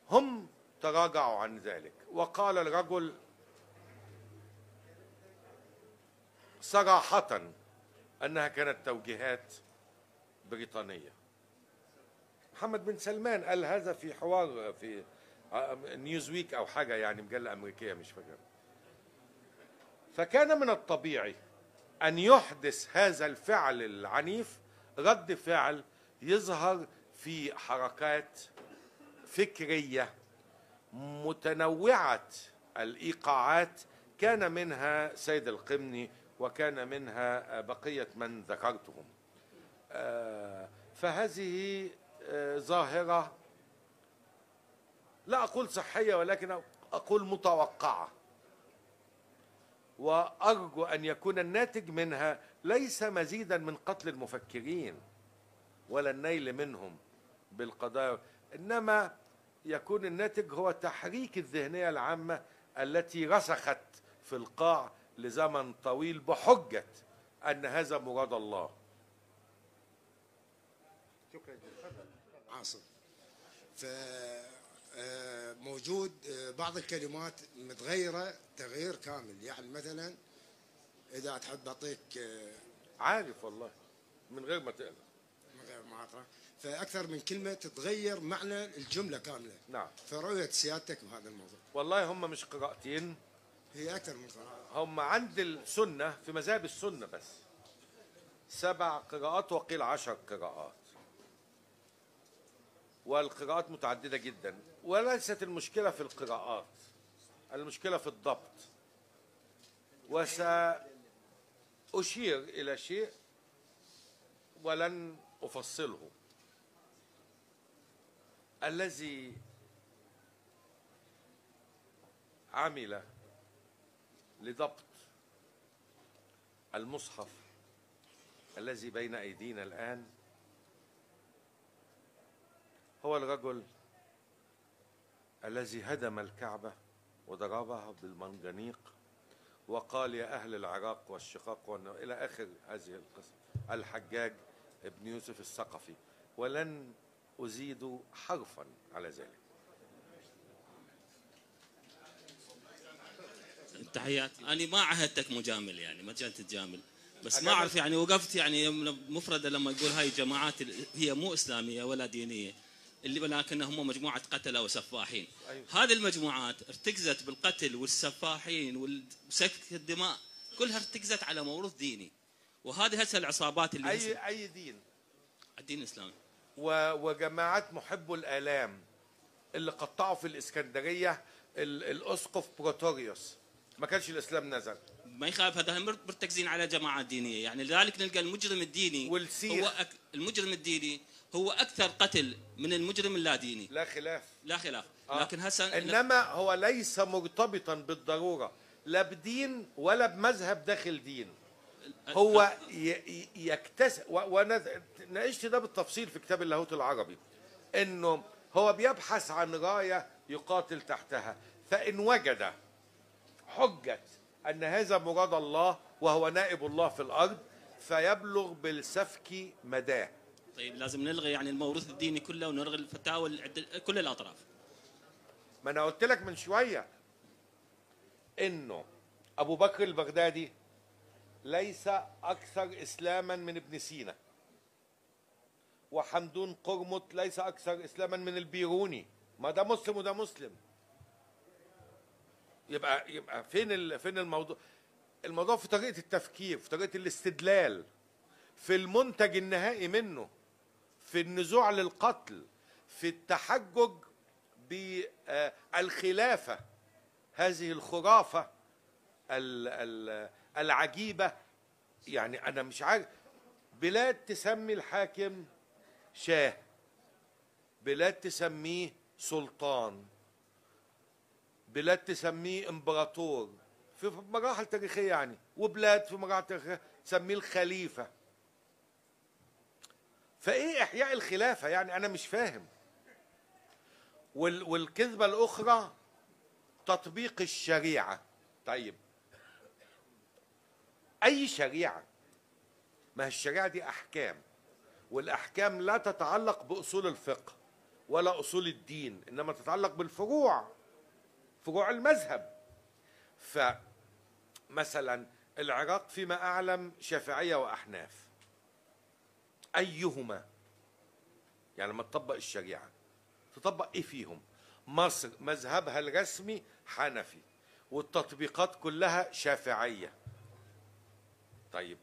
هم تراجعوا عن ذلك. وقال الرجل صراحة أنها كانت توجيهات بريطانية. محمد بن سلمان قال هذا في حوار في نيوزويك أو حاجة يعني مجلة أمريكية مش فاكر. فكان من الطبيعي أن يحدث هذا الفعل العنيف رد فعل يظهر في حركات فكرية متنوعة. الإيقاعات كان منها سيد القمني وكان منها بقية من ذكرتهم. آه، فهذه ظاهرة. لا أقول صحية ولكن أقول متوقعة. وأرجو أن يكون الناتج منها ليس مزيدا من قتل المفكرين ولا النيل منهم بالقضايا إنما يكون الناتج هو تحريك الذهنية العامة التي رسخت في القاع لزمن طويل بحجة أن هذا مراد الله. عاصم ف آه، موجود آه، بعض الكلمات متغيرة تغيير كامل. يعني مثلا إذا تحب بعطيك آه، عارف والله من غير ما تقلق. من غير ما أقرأ فأكثر من كلمة تتغير معنى الجملة كاملة. نعم. فرؤية سيادتك بهذا الموضوع. والله هم مش قراءتين. هي أكثر من قراءة. هم عند السنة في مذاهب السنة بس سبع قراءات وقيل عشر قراءات. والقراءات متعددة جدا وليست المشكلة في القراءات المشكلة في الضبط. وسأشير إلى شيء ولن أفصله. الذي عمل لضبط المصحف الذي بين أيدينا الآن هو الرجل الذي هدم الكعبة وضربها بالمنجنيق وقال يا أهل العراق والشقاق إلى آخر هذه القصة. الحجاج ابن يوسف الثقفي. ولن أزيد حرفا على ذلك. تحياتي أنا ما عهدتك مجامل يعني ما كنت تجامل. بس أنا ما أعرف بس- يعني وقفت يعني يوم مفردة لما يقول هاي جماعات هي مو إسلامية ولا دينية. اللي ولكن هم مجموعة قتلة وسفاحين. أيوة. هذه المجموعات ارتكزت بالقتل والسفاحين وسفك الدماء كلها ارتكزت على موروث ديني. وهذه هسه العصابات اللي هسه أي اي دين؟ الدين الإسلامي. و- وجماعات محبوا الآلام اللي قطعوا في الإسكندرية ال- الأسقف بروتوريوس. ما كانش الإسلام نزل. ما يخالف هذا مر- مرتكزين على جماعات دينية. يعني لذلك نلقى المجرم الديني والسيخ. هو أك... المجرم الديني هو أكثر قتل من المجرم اللاديني. لا خلاف. لا خلاف. آه. لكن هسه إنما هو ليس مرتبطا بالضرورة. لا بدين ولا بمذهب داخل دين. هو ي- ي- يكتسب وأنا ناقشت ده بالتفصيل في كتاب اللاهوت العربي. إنه هو بيبحث عن راية يقاتل تحتها. فإن وجد حجة أن هذا مراد الله وهو نائب الله في الأرض فيبلغ بالسفك مداه. طيب لازم نلغي يعني الموروث الديني كله ونلغي الفتاوى كل الأطراف. ما أنا قلت لك من شوية إنه أبو بكر البغدادي ليس أكثر إسلاما من ابن سينا. وحمدون قرمط ليس أكثر إسلاما من البيروني. ما ده مسلم وده مسلم. يبقى يبقى فين فين الموضوع؟ الموضوع في طريقة التفكير في طريقة الاستدلال في المنتج النهائي منه. في النزوع للقتل في التحجج بالخلافة هذه الخرافة ال- ال- العجيبة. يعني أنا مش عارف بلاد تسمي الحاكم شاه بلاد تسميه سلطان بلاد تسميه إمبراطور في مراحل تاريخية يعني وبلاد في مراحل تاريخية تسميه الخليفة. فإيه إحياء الخلافة؟ يعني أنا مش فاهم. وال- والكذبة الأخرى تطبيق الشريعة. طيب. أي شريعة؟ ما هي الشريعة دي أحكام. والأحكام لا تتعلق بأصول الفقه ولا أصول الدين إنما تتعلق بالفروع فروع المذهب. فمثلا العراق فيما أعلم شافعية وأحناف. أيهما. يعني لما تطبق الشريعة تطبق إيه فيهم؟ مصر مذهبها الرسمي حنفي والتطبيقات كلها شافعية. طيب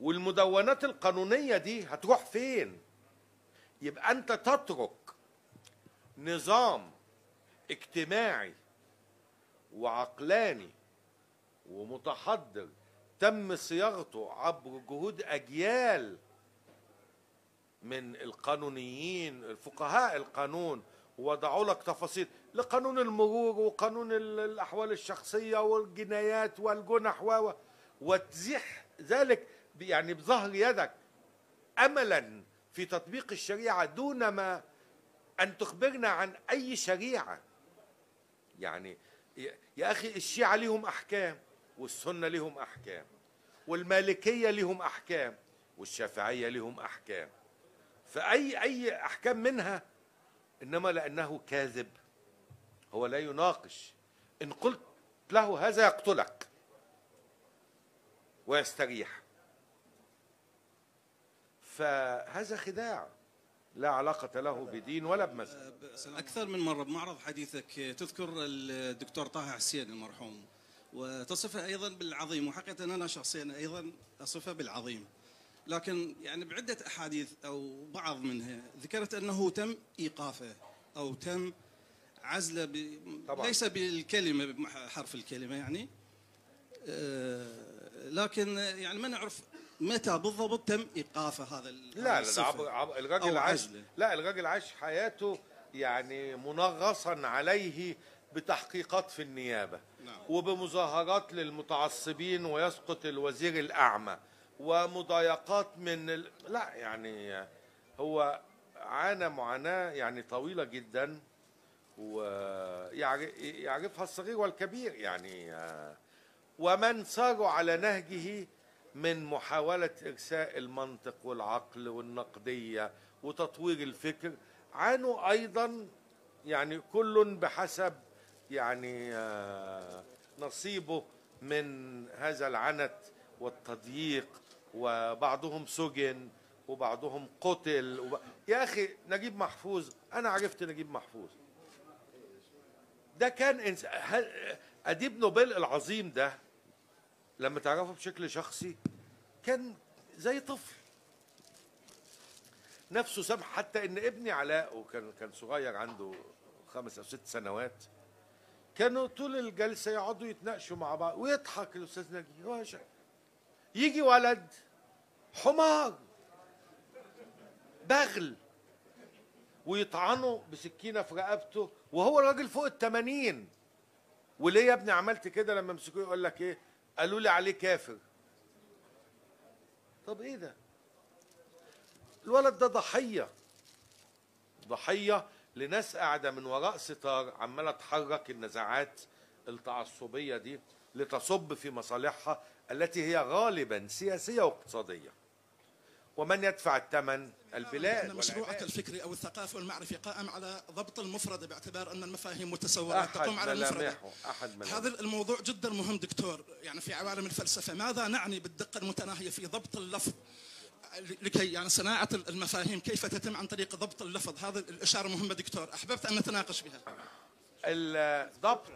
والمدونات القانونية دي هتروح فين؟ يبقى أنت تترك نظام اجتماعي وعقلاني ومتحضر تم صياغته عبر جهود أجيال من القانونيين الفقهاء القانون وضعوا لك تفاصيل لقانون المرور وقانون ال- الأحوال الشخصية والجنايات والجنح و وتزيح ذلك يعني بظهر يدك املا في تطبيق الشريعة دون ما أن تخبرنا عن أي شريعة. يعني يا- أخي الشيعة ليهم أحكام والسنة لهم أحكام والمالكية لهم أحكام والشافعية لهم أحكام. فأي أي أحكام منها إنما لأنه كاذب. هو لا يناقش. إن قلت له هذا يقتلك. ويستريح. فهذا خداع. لا علاقة له بدين ولا بمذهب. أكثر من مرة بمعرض حديثك تذكر الدكتور طه حسين المرحوم وتصفه أيضا بالعظيم وحقيقة أنا شخصيا أيضا أصفه بالعظيم. لكن يعني بعدة أحاديث أو بعض منها ذكرت أنه تم إيقافه أو تم عزله ب... طبعاً. ليس بالكلمة بحرف الكلمة يعني آه، لكن يعني ما نعرف متى بالضبط تم إيقافه هذا لا لا عب- عب- الراجل أو عاش. لا الراجل عاش حياته يعني منغصا عليه بتحقيقات في النيابة نعم. وبمظاهرات للمتعصبين ويسقط الوزير الأعمى ومضايقات من ال... لا يعني هو عانى معاناة يعني طويلة جدا ويعرفها الصغير والكبير يعني ومن ساروا على نهجه من محاولة إرساء المنطق والعقل والنقدية وتطوير الفكر. عانوا أيضا يعني كل بحسب يعني نصيبه من هذا العنت والتضييق وبعضهم سجن وبعضهم قتل وب... يا أخي نجيب محفوظ أنا عرفت نجيب محفوظ. ده كان إنس... ه- أديب نوبل العظيم ده لما تعرفه بشكل شخصي كان زي طفل. نفسه سامح حتى إن ابني علاء وكان كان صغير عنده خمس أو ست سنوات كانوا طول الجلسة يقعدوا يتناقشوا مع بعض ويضحك الأستاذ نجي هو شا- يجي ولد حمار بغل ويطعنه بسكينة في رقبته وهو راجل فوق التمانين. وليه يا ابني عملت كده لما مسكوه؟ يقول لك إيه؟ قالوا لي عليه كافر. طب إيه ده؟ الولد ده ضحية. ضحية لناس قاعدة من وراء ستار عمالة تحرك النزاعات التعصبية دي لتصب في مصالحها التي هي غالبا سياسية واقتصادية. ومن يدفع الثمن؟ البلاد أن مشروعك. الفكري أو الثقافي والمعرفي قائم على ضبط المفردة باعتبار أن المفاهيم متسورة تقوم على المفردة ملامحه. هذا الموضوع جدا مهم دكتور يعني في عوالم الفلسفة. ماذا نعني بالدقة المتناهية في ضبط اللفظ؟ لكي يعني صناعة المفاهيم كيف تتم عن طريق ضبط اللفظ؟ هذه الإشارة مهمة دكتور. أحببت أن نتناقش بها. الضبط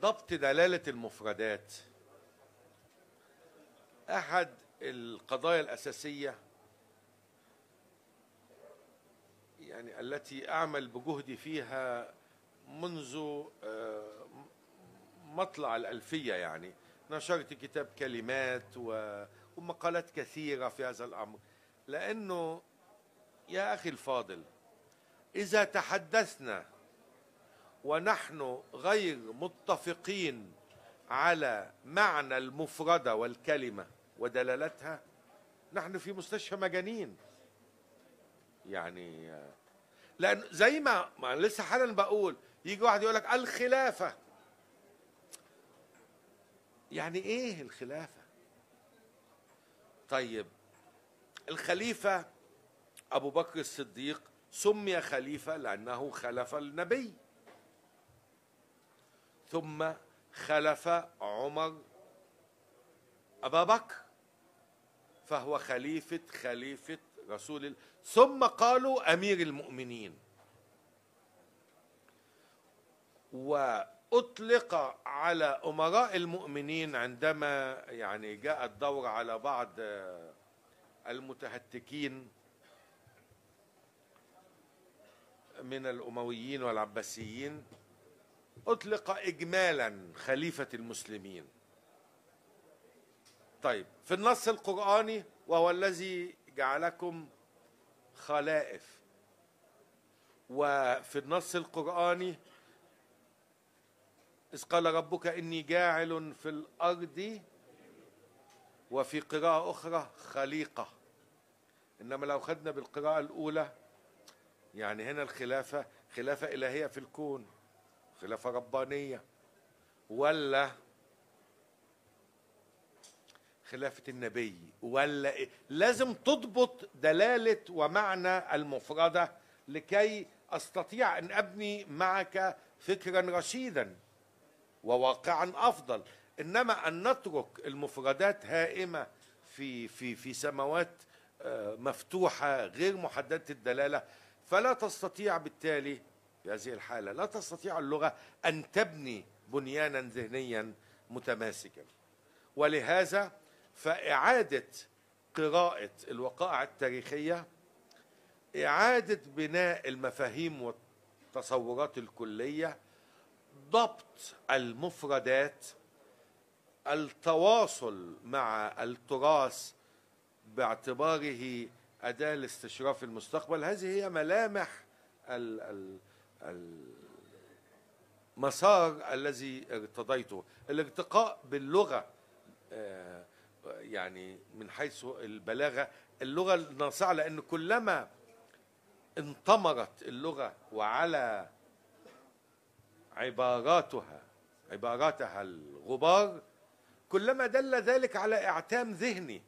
ضبط دلالة المفردات. أحد القضايا الأساسية يعني التي أعمل بجهدي فيها منذ آه، مطلع الألفية يعني. نشرت كتاب كلمات ومقالات كثيرة في هذا الأمر. لأنه يا أخي الفاضل إذا تحدثنا ونحن غير متفقين على معنى المفردة والكلمة ودلالتها نحن في مستشفى مجانين. يعني لأن زي ما, ما لسه حالا بقول يجي واحد يقول لك الخلافة. يعني إيه الخلافة؟ طيب الخليفة أبو بكر الصديق سمي خليفة لأنه خلف النبي. ثم خلف عمر أبا بكر. فهو خليفة خليفة رسول الله ثم قالوا أمير المؤمنين. وأطلق على أمراء المؤمنين عندما يعني جاء الدور على بعض المتهتكين من الأمويين والعباسيين أطلق إجمالا خليفة المسلمين. طيب في النص القرآني وهو الذي جعلكم خلائف. وفي النص القرآني إذ قال ربك إني جاعل في الأرض وفي قراءة أخرى خليقة. إنما لو خدنا بالقراءة الأولى يعني هنا الخلافة خلافة إلهية في الكون خلافة ربانية. ولا خلافة النبي ولا إيه؟ لازم تضبط دلالة ومعنى المفردة لكي أستطيع أن أبني معك فكرا رشيدا وواقعا أفضل إنما أن نترك المفردات هائمة في في في سماوات آه، مفتوحة غير محددة الدلالة فلا تستطيع بالتالي في هذه الحالة لا تستطيع اللغة أن تبني بنيانا ذهنيا متماسكا ولهذا فإعادة قراءة الوقائع التاريخية إعادة بناء المفاهيم والتصورات الكلية ضبط المفردات التواصل مع التراث باعتباره أداة لاستشراف المستقبل. هذه هي ملامح ال ال المسار الذي ارتضيته. الارتقاء باللغة آه، يعني من حيث البلاغة اللغة الناصعة لأن كلما انطمرت اللغة وعلى عباراتها عباراتها الغبار كلما دل ذلك على إعتام ذهني.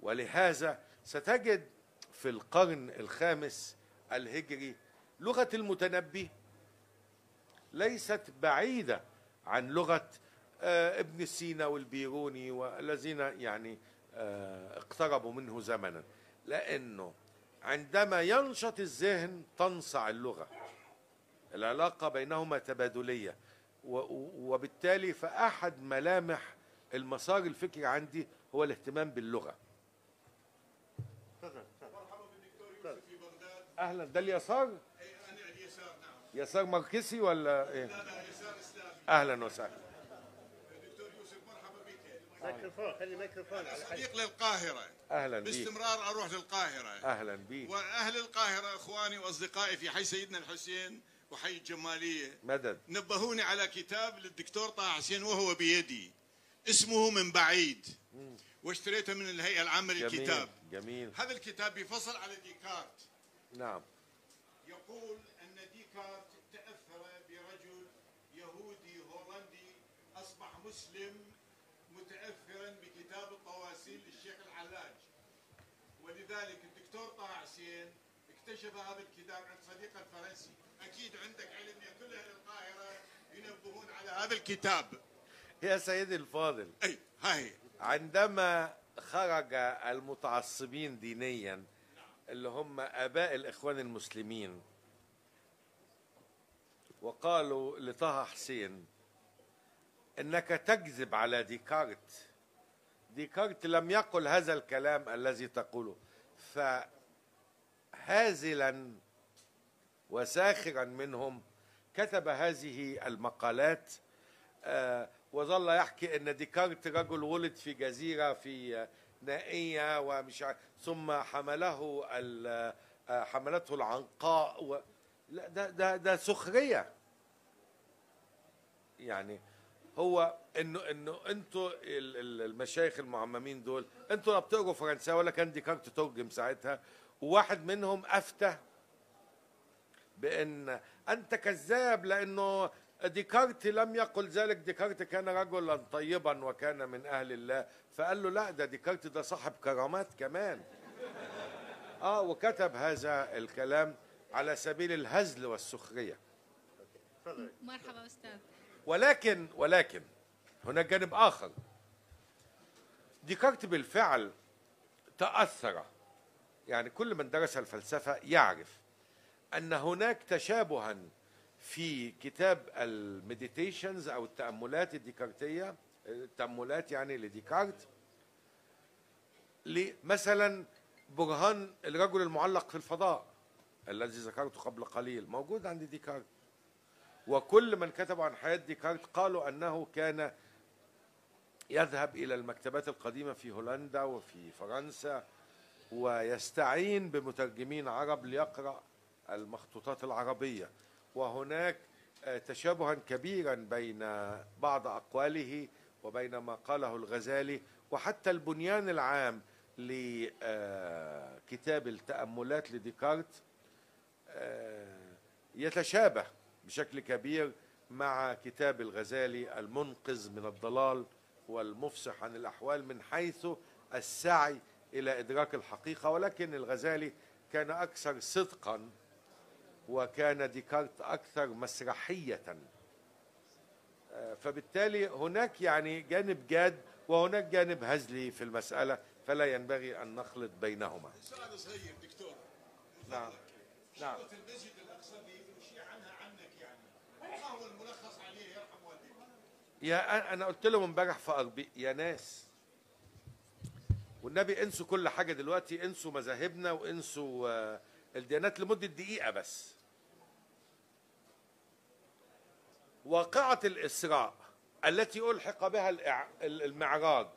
ولهذا ستجد في القرن الخامس الهجري لغة المتنبي ليست بعيدة عن لغة ابن سينا والبيروني والذين يعني آه، اقتربوا منه زمنا. لأنه عندما ينشط الذهن تنصع اللغة. العلاقة بينهما تبادلية. وبالتالي فأحد ملامح المسار الفكري عندي هو الاهتمام باللغة. أهلا. ده اليسار؟ يسار ماركسي ولا إيه؟ أهلا وسهلا. ميكروفون خلي ميكروفون. صديق للقاهرة. أهلا بيك. باستمرار أروح للقاهرة. أهلا بيك. وأهل القاهرة إخواني وأصدقائي في حي سيدنا الحسين وحي الجمالية. مدد. نبهوني على كتاب للدكتور طه حسين وهو بيدي. اسمه من بعيد. واشتريته من الهيئة العامة جميل للكتاب. جميل. هذا الكتاب بيفصل على ديكارت. نعم. يقول أن ديكارت تأثر برجل يهودي هولندي أصبح مسلم متأثرا بكتاب الطواسيل للشيخ العلاج ولذلك الدكتور طه حسين اكتشف هذا الكتاب عند صديقه الفرنسي. أكيد عندك علم يا كل أهل القاهرة ينبهون على هذا الكتاب. يا سيدي الفاضل أي هاي عندما خرج المتعصبين دينيا اللي هم آباء الإخوان المسلمين وقالوا لطه حسين إنك تكذب على ديكارت. ديكارت لم يقل هذا الكلام الذي تقوله. فهازلا وساخرا منهم كتب هذه المقالات. آه، وظل يحكي إن ديكارت رجل ولد في جزيرة في نائية ومش ثم حمله آه، حملته العنقاء و... لا ده ده ده سخرية. يعني هو إنه إنه أنتوا ال- ال- المشايخ المعممين دول أنتوا لا بتقروا فرنساوي ولا كان ديكارت ترجم ساعتها. وواحد منهم افتى بأن أنت كذاب لأنه ديكارت لم يقل ذلك. ديكارت كان رجلا طيبا وكان من أهل الله. فقال له لا ده ديكارت ده صاحب كرامات كمان. آه وكتب هذا الكلام على سبيل الهزل والسخرية. مرحبا أستاذ. ولكن ولكن هناك جانب آخر. ديكارت بالفعل تأثر. يعني كل من درس الفلسفة يعرف أن هناك تشابها في كتاب ال Meditations أو التأملات الديكارتية التأملات يعني لديكارت مثلا برهان الرجل المعلق في الفضاء الذي ذكرته قبل قليل. موجود عند ديكارت. وكل من كتبوا عن حياة ديكارت قالوا أنه كان يذهب إلى المكتبات القديمة في هولندا وفي فرنسا ويستعين بمترجمين عرب ليقرأ المخطوطات العربية. وهناك آه، تشابها كبيرا بين بعض أقواله وبين ما قاله الغزالي وحتى البنيان العام لكتاب التأملات لديكارت آه، يتشابه. بشكل كبير مع كتاب الغزالي المنقذ من الضلال والمفصح عن الأحوال من حيث السعي إلى إدراك الحقيقة. ولكن الغزالي كان أكثر صدقا وكان ديكارت أكثر مسرحية. آه، فبالتالي هناك يعني جانب جاد وهناك جانب هزلي في المسألة فلا ينبغي أن نخلط بينهما. سؤال صغير دكتور. نعم. نعم صورة المسجد الأقصى اللي أشيع عنها عنك يعني ما هو الملخص عليه يرحم والديك يا أنا قلت لهم امبارح في اربي يا ناس. والنبي انسوا كل حاجة دلوقتي انسوا مذاهبنا وانسوا آه، الديانات لمدة دقيقة بس. واقعة الإسراء التي ألحق بها المعراج.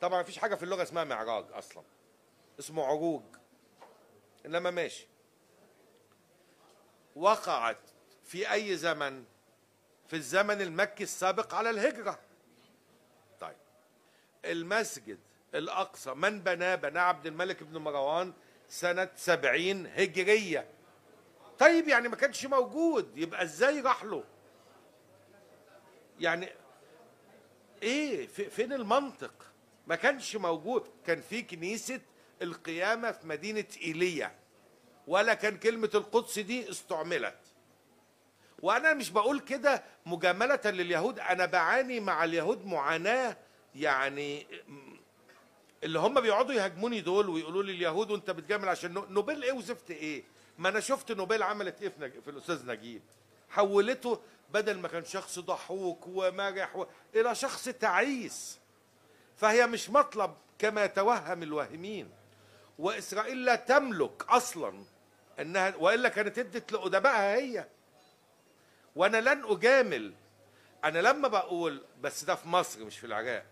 طبعا مفيش حاجة في اللغة اسمها معراج أصلا. اسمه عروج. إنما ماشي. وقعت في أي زمن في الزمن المكي السابق على الهجرة. طيب. المسجد الأقصى من بناه بناه عبد الملك بن مروان سنة سبعين هجرية. طيب يعني ما كانش موجود. يبقى إزاي راح له؟ يعني إيه؟ في فين المنطق؟ ما كانش موجود. كان في كنيسة القيامة في مدينة إيليا. ولا كان كلمة القدس دي استعملت. وأنا مش بقول كده مجاملة لليهود أنا بعاني مع اليهود معاناة يعني اللي هم بيقعدوا يهاجموني دول ويقولوا لي اليهود وانت بتجامل عشان نو- نوبل إيه وزفت إيه؟ ما أنا شفت نوبل عملت إيه في. في الأستاذ نجيب. حولته بدل ما كان شخص ضحوك ومرح و... إلى شخص تعيس. فهي مش مطلب كما يتوهم الواهمين وإسرائيل لا تملك أصلا إنها وإلا كانت ادت لأدبائها هي. وأنا لن أجامل. أنا لما بقول بس ده في مصر مش في العراق.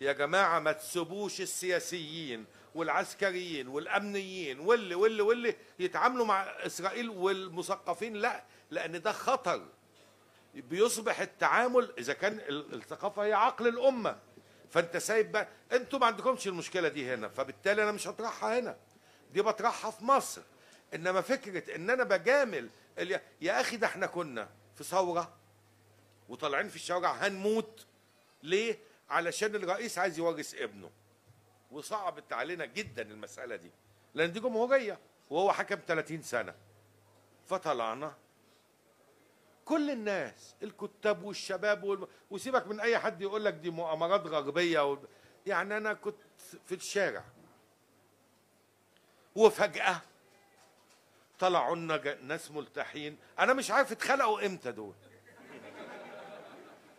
يا جماعة ما تسيبوش السياسيين والعسكريين والأمنيين واللي واللي واللي يتعاملوا مع إسرائيل والمثقفين. لا لأن ده خطر. بيصبح التعامل إذا كان ال- الثقافة هي عقل الأمة. فأنت سايب بقى أنتوا ما عندكمش المشكلة دي هنا. فبالتالي أنا مش هطرحها هنا. دي بطرحها في مصر. إنما فكرة إن أنا بجامل يا أخي ده إحنا كنا. في ثوره وطالعين في الشوارع هنموت. ليه؟ علشان الرئيس عايز يورث ابنه. وصعبت علينا جدا المسألة دي لأن دي جمهورية وهو حكم 30 سنة. فطلعنا. كل الناس الكتاب والشباب والم... وسيبك من أي حد يقول لك دي مؤامرات غربية و... يعني أنا كنت في الشارع. وفجأة طلعوا لنا ناس ملتحين. أنا مش عارف اتخلقوا إمتى دول.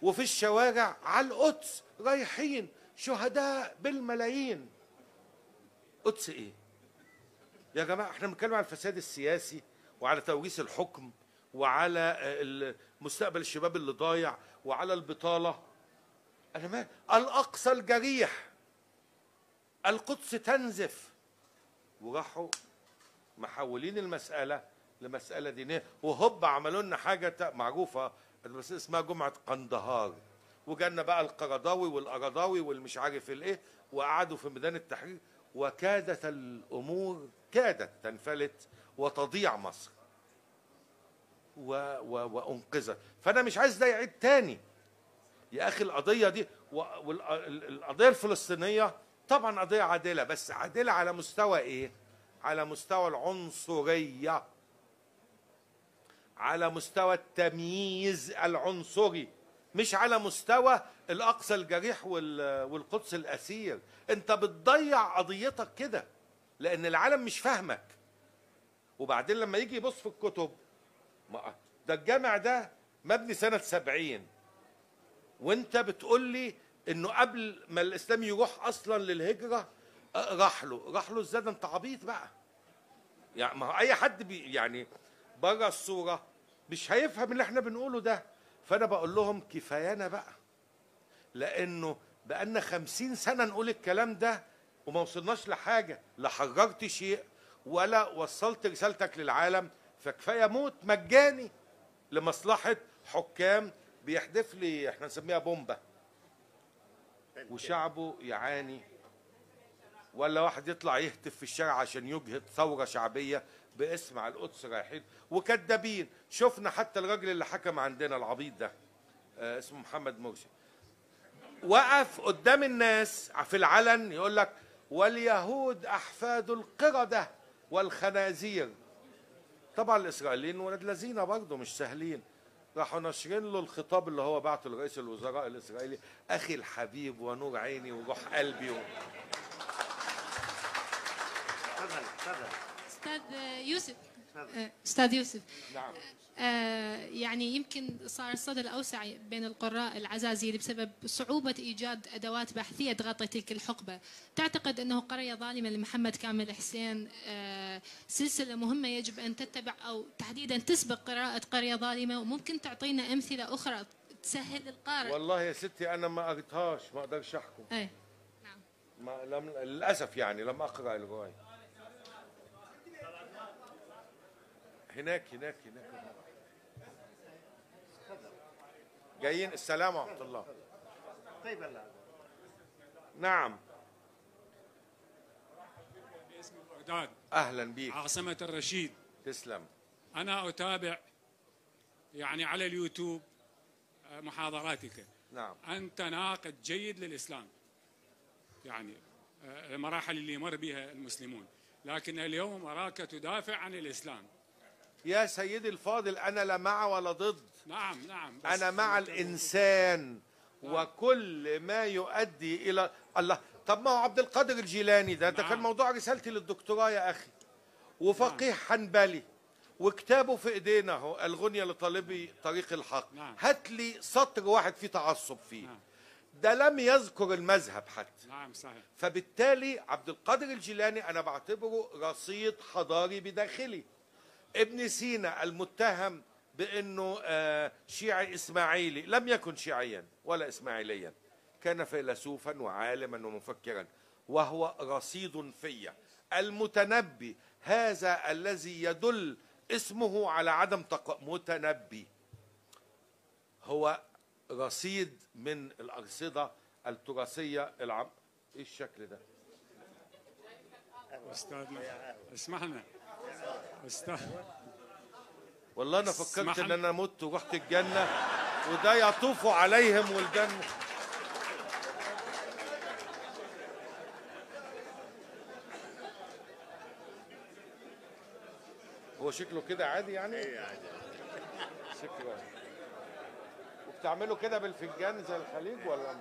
وفي الشوارع على القدس رايحين شهداء بالملايين. قدس إيه؟ يا جماعة إحنا بنتكلم على الفساد السياسي وعلى توريث الحكم وعلى آه، مستقبل الشباب اللي ضايع وعلى البطالة. أنا ما الأقصى الجريح. القدس تنزف. وراحوا محولين المسألة لمسألة دينية. وهوب عملوا لنا حاجة معروفة بس اسمها جمعة قندهار. وجالنا بقى القرضاوي والقرضاوي والمش عارف الإيه وقعدوا في ميدان التحرير. وكادت الأمور كادت تنفلت وتضيع مصر. و و وأنقذت. فأنا مش عايز ده يعيد تاني. يا أخي القضية دي والقضية الفلسطينية طبعا قضية عادلة بس عادلة على مستوى إيه؟ على مستوى العنصرية على مستوى التمييز العنصري مش على مستوى الأقصى الجريح وال- والقدس الأسير. أنت بتضيع قضيتك كده لأن العالم مش فاهمك. وبعدين لما يجي يبص في الكتب ده الجامع ده مبني سنة سبعين. وأنت بتقول لي إنه قبل ما الإسلام يروح أصلا للهجرة آه، راح له راح له إزاي ده انت عبيط بقى. يعني ما هو أي حد بي يعني بره الصورة مش هيفهم اللي إحنا بنقوله ده. فأنا بقول لهم كفايانا بقى. لأنه بقالنا خمسين سنة نقول الكلام ده وما وصلناش لحاجة. لا حررت شيء ولا وصلت رسالتك للعالم. فكفاية موت مجاني لمصلحة حكام بيحدف لي إحنا نسميها بومبة. وشعبه يعاني ولا واحد يطلع يهتف في الشارع عشان يجهد ثورة شعبية باسم على القدس رايحين. وكذابين. شفنا حتى الراجل اللي حكم عندنا العبيط ده آه، اسمه محمد مرسي وقف قدام الناس في العلن يقول لك واليهود أحفاد القردة والخنازير. طبعا الإسرائيليين ولاد لذينة برضه مش سهلين. راحوا ناشرين له الخطاب اللي هو بعته لرئيس الوزراء الإسرائيلي أخي الحبيب ونور عيني وروح قلبي و... تفضل تفضل أستاذ يوسف. آه، أستاذ يوسف. نعم. آه، يعني يمكن صار الصدى الأوسع بين القراء العزازيل بسبب صعوبة إيجاد أدوات بحثية تغطي تلك الحقبة. تعتقد أنه قرية ظالمة لمحمد كامل حسين آه، سلسلة مهمة يجب أن تتبع أو تحديدا تسبق قراءة قرية ظالمة وممكن تعطينا أمثلة أخرى تسهل القارئ. والله يا ستي أنا ما قريتهاش ما أقدرش أحكم. إيه. ما لم للأسف يعني لم أقرأ الرواية. هناك هناك هناك. جايين السلام ورحمة الله. طيب الله نعم. اسمي بغداد أهلا بيك. عاصمة الرشيد. تسلم. أنا أتابع يعني على اليوتيوب آه، محاضراتك. نعم. أنت ناقد جيد للإسلام. يعني آه، المراحل اللي مر بها المسلمون. لكن اليوم أراك تدافع عن الإسلام. يا سيدي الفاضل أنا لا مع ولا ضد. نعم نعم بس أنا مع الإنسان وكل ما يؤدي إلى الله. طب ما هو عبد القادر الجيلاني ده ده كان موضوع رسالتي للدكتوراه يا أخي. وفقيه حنبلي وكتابه في إيدينا اهو الغنية لطالبي طريق الحق. نعم. هات لي سطر واحد فيه تعصب فيه. ده لم يذكر المذهب حتى. نعم صحيح. فبالتالي عبد القادر الجيلاني أنا بعتبره رصيد حضاري بداخلي. ابن سينا المتهم بأنه آه، شيعي إسماعيلي لم يكن شيعيا ولا اسماعيليا كان فيلسوفا وعالما ومفكرا وهو رصيد في. المتنبي هذا الذي يدل اسمه على عدم تقوى متنبي. هو رصيد من الأرصدة التراثية العم إيه الشكل ده؟ أستاذنا اسمحنا. والله أنا فكرت ان. أنا مت ورحت الجنة وده يطوف عليهم ولدان هو شكله كده عادي يعني؟ إيه عادي شكله وبتعملوا كده بالفنجان زي الخليج ولا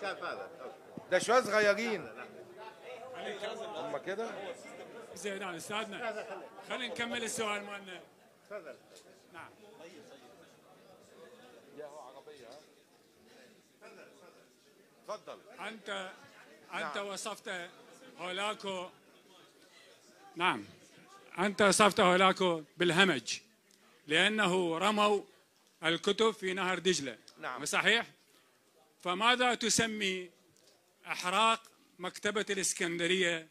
شايف هذا ده شوية صغيرين هم كده؟ زين نعم أستاذنا. خلينا نكمل السؤال مالنا تفضل نعم. تفضل أنت أنت نعم. وصفت هولاكو. نعم. أنت وصفت هولاكو بالهمج لأنه رموا الكتب في نهر دجلة. نعم. صحيح؟ فماذا تسمي إحراق مكتبة الإسكندرية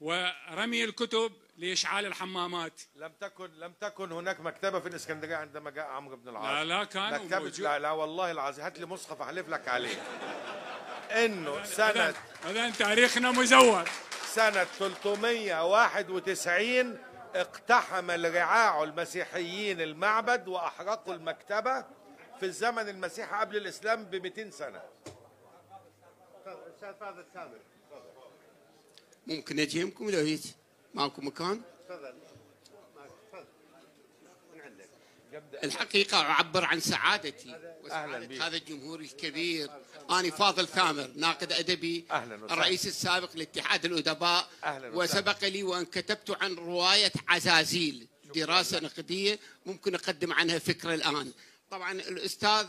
ورمي الكتب لإشعال الحمامات. لم تكن لم تكن هناك مكتبة في الإسكندرية عندما جاء عمرو بن العاص. لا لا كانوا مكتبة موجود. لا لا والله العظيم. هات لي مصحف أحلف لك عليه. إنه سنه هذا تاريخنا مزور. سنة 391 اقتحم الرعاع المسيحيين المعبد وأحرقوا المكتبة في الزمن المسيحي قبل الإسلام ب 200 سنة. فاضل ممكن اجيبكم لو هيك ماكو مكان تفضل الحقيقة أعبر عن سعادتي وسعادة. هذا الجمهور الكبير. أنا فاضل ثامر ناقد أدبي. الرئيس السابق لاتحاد الأدباء. وسبق لي وأن كتبت عن رواية عزازيل دراسة نقدية. ممكن أقدم عنها فكرة الآن. طبعا الأستاذ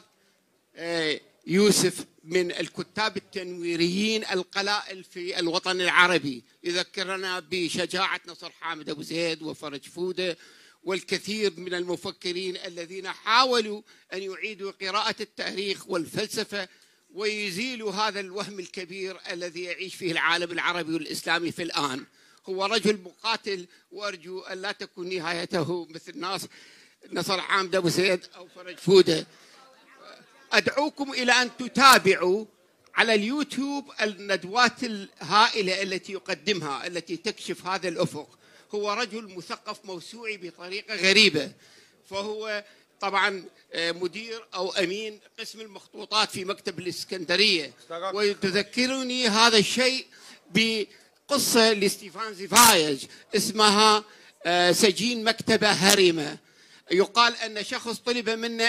آه، يوسف من الكتاب التنويريين القلائل في الوطن العربي. يذكرنا بشجاعة نصر حامد أبو زيد وفرج فودة والكثير من المفكرين الذين حاولوا أن يعيدوا قراءة التاريخ والفلسفة ويزيلوا هذا الوهم الكبير الذي يعيش فيه العالم العربي والإسلامي في الآن. هو رجل مقاتل وأرجو أن لا تكون نهايته مثل ناس نصر حامد أبو زيد أو فرج فودة. أدعوكم إلى أن تتابعوا على اليوتيوب الندوات الهائلة التي يقدمها التي تكشف هذا الأفق. هو رجل مثقف موسوعي بطريقة غريبة. فهو طبعا آه، مدير أو أمين قسم المخطوطات في مكتب الإسكندرية. وتذكرني هذا الشيء بقصة لستيفان زيفايج اسمها آه، سجين مكتبة هرمه يقال أن شخص طلب منه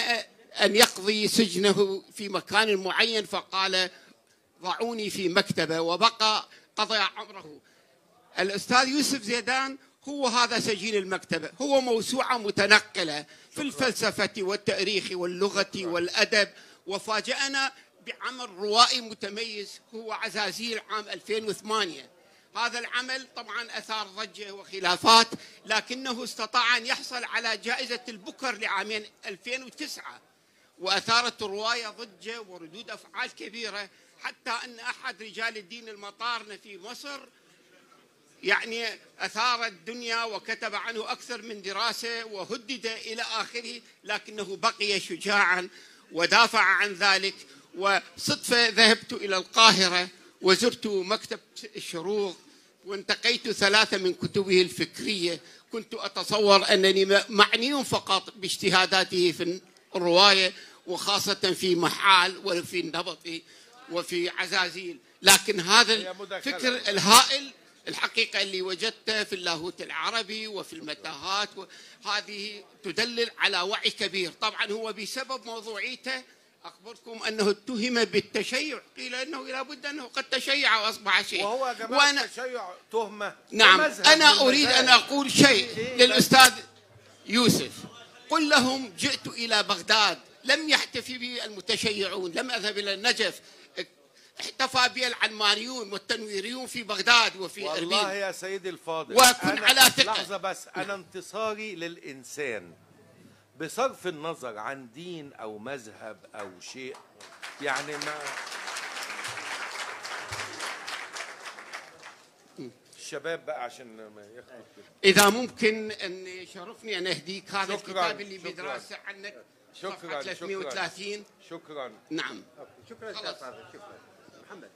أن يقضي سجنه في مكان معين فقال ضعوني في مكتبة وبقى قضى عمره. الأستاذ يوسف زيدان هو هذا سجين المكتبة هو موسوعة متنقلة في الفلسفة والتأريخ واللغة والأدب. وفاجأنا بعمل روائي متميز هو عزازيل عام 2008 هذا العمل طبعا أثار ضجة وخلافات لكنه استطاع أن يحصل على جائزة البكر لعامين 2009 وأثارت الرواية ضجة وردود أفعال كبيرة حتى أن أحد رجال الدين المطارنه في مصر يعني أثار الدنيا وكتب عنه أكثر من دراسة وهدد إلى آخره لكنه بقي شجاعا ودافع عن ذلك. وصدفه ذهبت إلى القاهرة وزرت مكتب الشروق وانتقيت ثلاثة من كتبه الفكرية. كنت أتصور أنني معني فقط باجتهاداته في الرواية وخاصة في محال وفي النبطي وفي عزازيل. لكن هذا الفكر الهائل الحقيقة اللي وجدته في اللاهوت العربي وفي المتاهات هذه تدلل على وعي كبير. طبعا هو بسبب موضوعيته أخبركم أنه اتهم بالتشيع قيل أنه لابد أنه قد تشيع وأصبح شيء وهو يا جماعة وأنا التشيع تهمة نعم. أنا أريد أن. أقول شيء. للأستاذ يوسف. قل لهم جئت إلى بغداد لم يحتفي بي المتشيعون لم أذهب إلى النجف. احتفى بي العلمانيون والتنويريون في بغداد وفي والله أربيل يا سيدي الفاضل أنا- على ثقة. لحظة بس أنا انتصاري للإنسان. بصرف النظر عن دين أو مذهب أو شيء يعني ما الشباب بقى عشان ما كده. إذا ممكن أن يشرفني أن أهديك هذا الكتاب اللي شكراً. بدراسة عنك شكرا صفحة 330 شكرا. نعم. شكرا خلاص. أستاذ فاضل شكرا. محمد.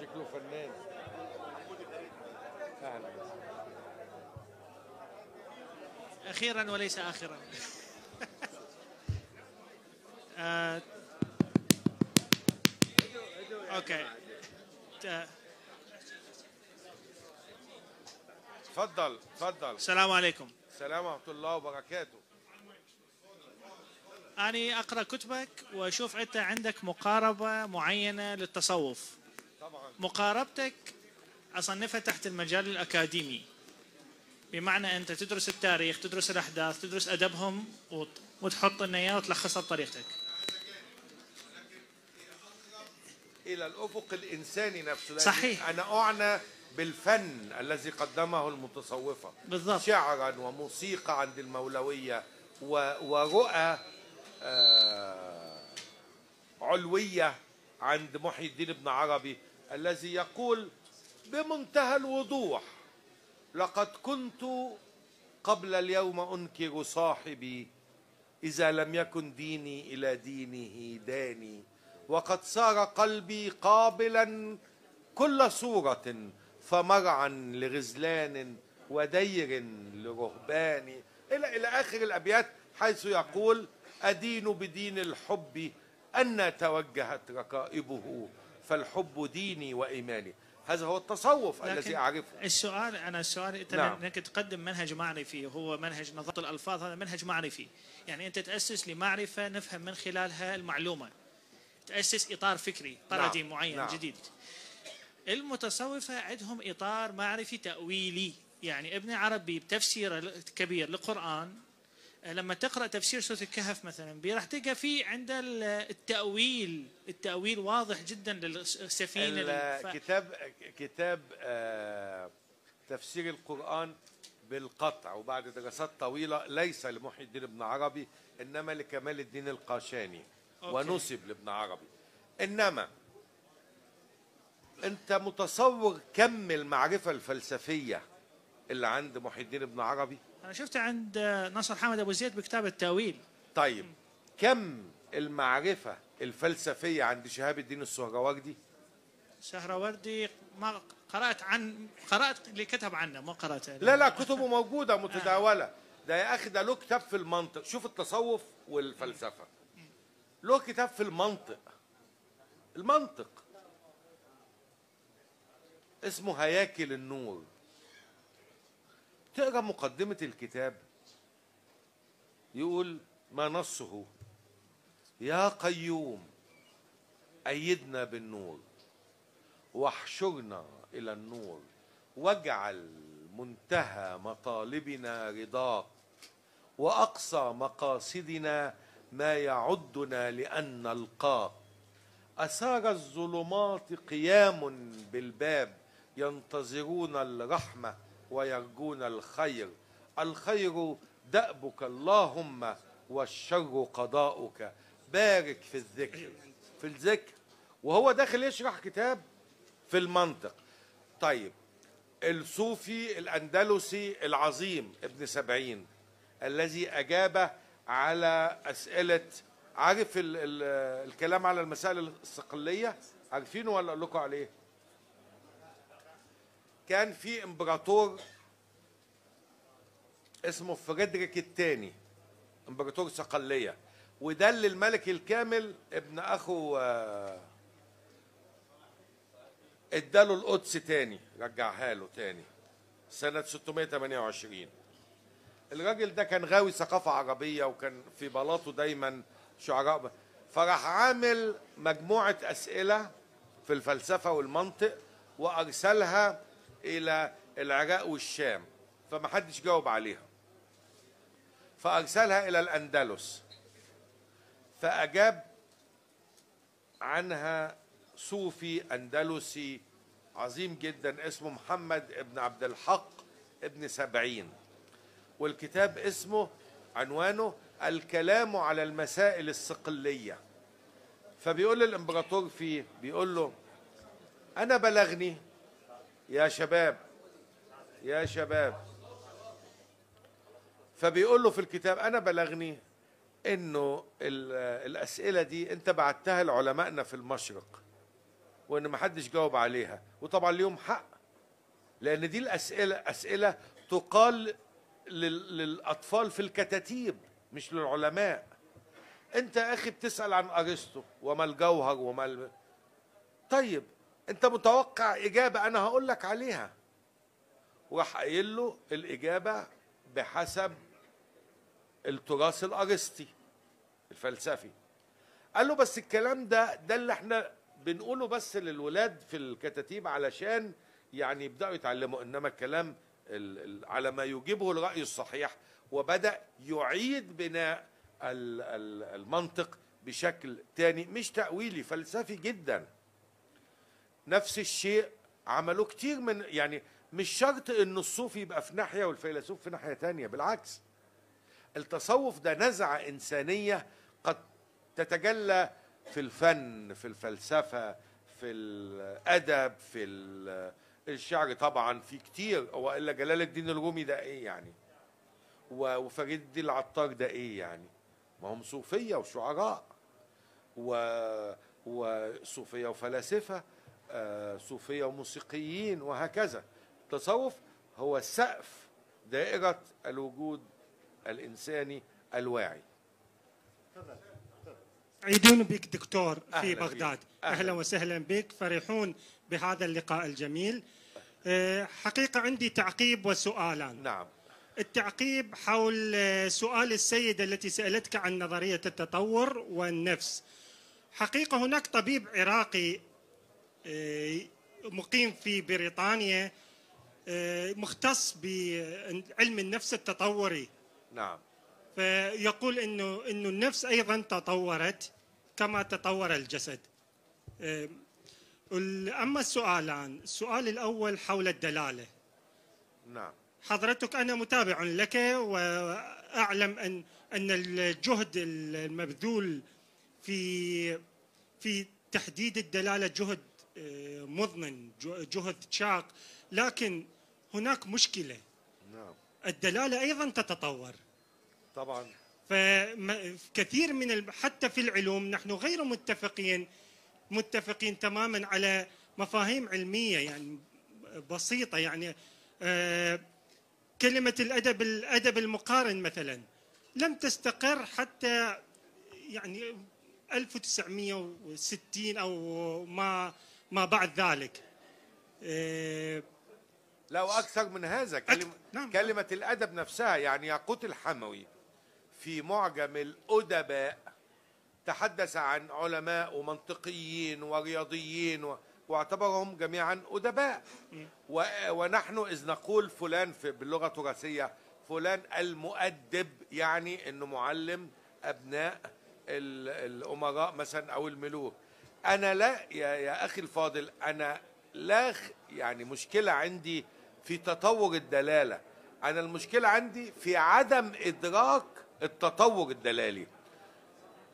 شكله فنان. أهلا. أخيرا وليس آخرا. آه، أوكي. ت- تفضل تفضل. السلام عليكم. السلام ورحمة الله وبركاته. أنا أقرأ كتبك وأشوف أنت عندك مقاربة معينة للتصوف. طبعا. مقاربتك أصنفها تحت المجال الأكاديمي. بمعنى أنت تدرس التاريخ تدرس الأحداث تدرس أدبهم وت- وتحط لنا إياه وتلخصها بطريقتك إلى الأفق الإنساني نفسه صحيح. أنا أعنى بالفن الذي قدمه المتصوفة بالضبط. شعرا وموسيقى عند المولوية. ورؤى آه علوية عند محي الدين ابن عربي الذي يقول بمنتهى الوضوح لقد كنت قبل اليوم أنكر صاحبي إذا لم يكن ديني إلى دينه داني وقد صار قلبي قابلا كل صورة فمرعا لغزلان ودير لرهبان. إلى إلى آخر الأبيات حيث يقول أدين بدين الحب أن توجهت ركائبه فالحب ديني وإيماني. هذا هو التصوف الذي أعرفه. السؤال أنا السؤال انت نعم. إنك تقدم منهج معرفي هو منهج نظافه الألفاظ هذا منهج معرفي يعني أنت تأسس لمعرفة نفهم من خلالها المعلومة. تأسس إطار فكري باراديم نعم. معين نعم. جديد المتصوفة عندهم إطار معرفي تأويلي يعني ابن عربي بتفسيره الكبير للقرآن لما تقرأ تفسير سورة الكهف مثلا راح تلقى في عند التأويل التأويل واضح جدا للسفينة الف- الكتاب كتاب آه، تفسير القرآن بالقطع وبعد دراسات طويلة ليس لمحي الدين ابن عربي إنما لكمال الدين القاشاني أوكي. ونسب لابن عربي. إنما أنت متصور كم المعرفة الفلسفية اللي عند محي الدين ابن عربي؟ أنا شفته عند نصر حامد أبو زيد بكتاب التأويل. طيب كم المعرفة الفلسفية عند شهاب الدين السهروردي؟ سهروردي ما قرأت عن قرأت اللي كتب عنه ما قراته لا لا كتبه موجودة متداولة. ده يا أخي ده له كتاب في المنطق. شوف التصوف والفلسفة. له كتاب في المنطق. المنطق. اسمه هياكل النور. تقرأ مقدمة الكتاب. يقول ما نصه. يا قيوم أيدنا بالنور. واحشرنا إلى النور. واجعل منتهى مطالبنا رضاك. وأقصى مقاصدنا ما يعدنا لأن نلقاك أثار الظلمات قيام بالباب ينتظرون الرحمة ويرجون الخير. الخير دأبك اللهم والشر قضاؤك. بارك في الذكر. في الذكر. وهو داخل يشرح كتاب في المنطق. طيب الصوفي الأندلسي العظيم ابن سبعين الذي أجاب على أسئلة عارف ال ال الكلام على المسائل الصقلية عارفينه ولا أقول لكم عليه؟ كان في إمبراطور اسمه فريدريك الثاني إمبراطور صقلية وده اللي الملك الكامل ابن أخو آه، اداله القدس تاني رجعها له تاني سنة 628 الراجل ده كان غاوي ثقافة عربية وكان في بلاطه دايما شعراء. فراح عامل مجموعة أسئلة في الفلسفة والمنطق وأرسلها إلى العراق والشام فمحدش جاوب عليها. فأرسلها إلى الأندلس. فأجاب عنها صوفي أندلسي عظيم جدا اسمه محمد ابن عبد الحق ابن سبعين. والكتاب اسمه عنوانه الكلام على المسائل الصقلية فبيقول للإمبراطور فيه بيقول له أنا بلغني يا شباب يا شباب. فبيقول له في الكتاب أنا بلغني إنه ال- الأسئلة دي أنت بعتها لعلمائنا في المشرق وإن محدش جاوب عليها. وطبعا ليهم حق لأن دي الأسئلة أسئلة تقال لل- للأطفال في الكتاتيب مش للعلماء. أنت يا أخي بتسأل عن أرسطو وما الجوهر وما ال... طيب أنت متوقع إجابة أنا هقول لك عليها. وراح قايل له الإجابة بحسب التراث الأرسطي الفلسفي. قال له بس الكلام ده ده اللي إحنا بنقوله بس للولاد في الكتاتيب علشان يعني يبدأوا يتعلموا إنما الكلام ال- ال- على ما يجيبه الرأي الصحيح وبدأ يعيد بناء ال- ال- المنطق بشكل تاني مش تأويلي فلسفي جدا. نفس الشيء عملوه كتير من يعني مش شرط إن الصوفي يبقى في ناحية والفيلسوف في ناحية تانية بالعكس. التصوف ده نزعة إنسانية قد تتجلى في الفن في الفلسفة في الأدب في الشعر طبعا في كتير والا جلال الدين الرومي ده إيه يعني؟ وفريد الدين العطار ده إيه يعني؟ ما هم صوفية وشعراء و وصوفية وفلاسفة آه، صوفية وموسيقيين وهكذا. التصوف هو سقف دائرة الوجود الإنساني الواعي. سعيدون بك دكتور في أهلا بغداد. أهلا. أهلا وسهلا بك. فرحون بهذا اللقاء الجميل. حقيقة عندي تعقيب وسؤالان. نعم. التعقيب حول آه، سؤال السيدة التي سألتك عن نظرية التطور والنفس. حقيقة هناك طبيب عراقي آه، مقيم في بريطانيا آه، مختص بعلم النفس التطوري. نعم. فيقول إنه إنه النفس أيضا تطورت كما تطور الجسد. أم، ال- أما السؤالان، السؤال الأول حول الدلالة. نعم حضرتك أنا متابع لك وأعلم ان أن الجهد المبذول في في تحديد الدلالة جهد آه، مضمن جهد شاق لكن هناك مشكلة الدلالة أيضا تتطور طبعا فكثير من. حتى في العلوم نحن غير متفقين متفقين تماما على مفاهيم علمية يعني بسيطة يعني آه، كلمة الأدب الادب المقارن مثلا لم تستقر حتى يعني 1960 أو ما ما بعد ذلك آه، لا وأكثر من هذا كلمة, نعم. كلمة الأدب نفسها يعني ياقوت الحموي في معجم الأدباء تحدث عن علماء ومنطقيين ورياضيين. واعتبرهم جميعا أدباء. و... ونحن إذ نقول فلان في باللغة التراثية فلان المؤدب يعني إنه معلم أبناء ال... الأمراء مثلا أو الملوك. أنا لا يا, يا أخي الفاضل أنا لا يعني مشكلة عندي في تطور الدلالة. أنا المشكلة عندي في عدم إدراك التطور الدلالي.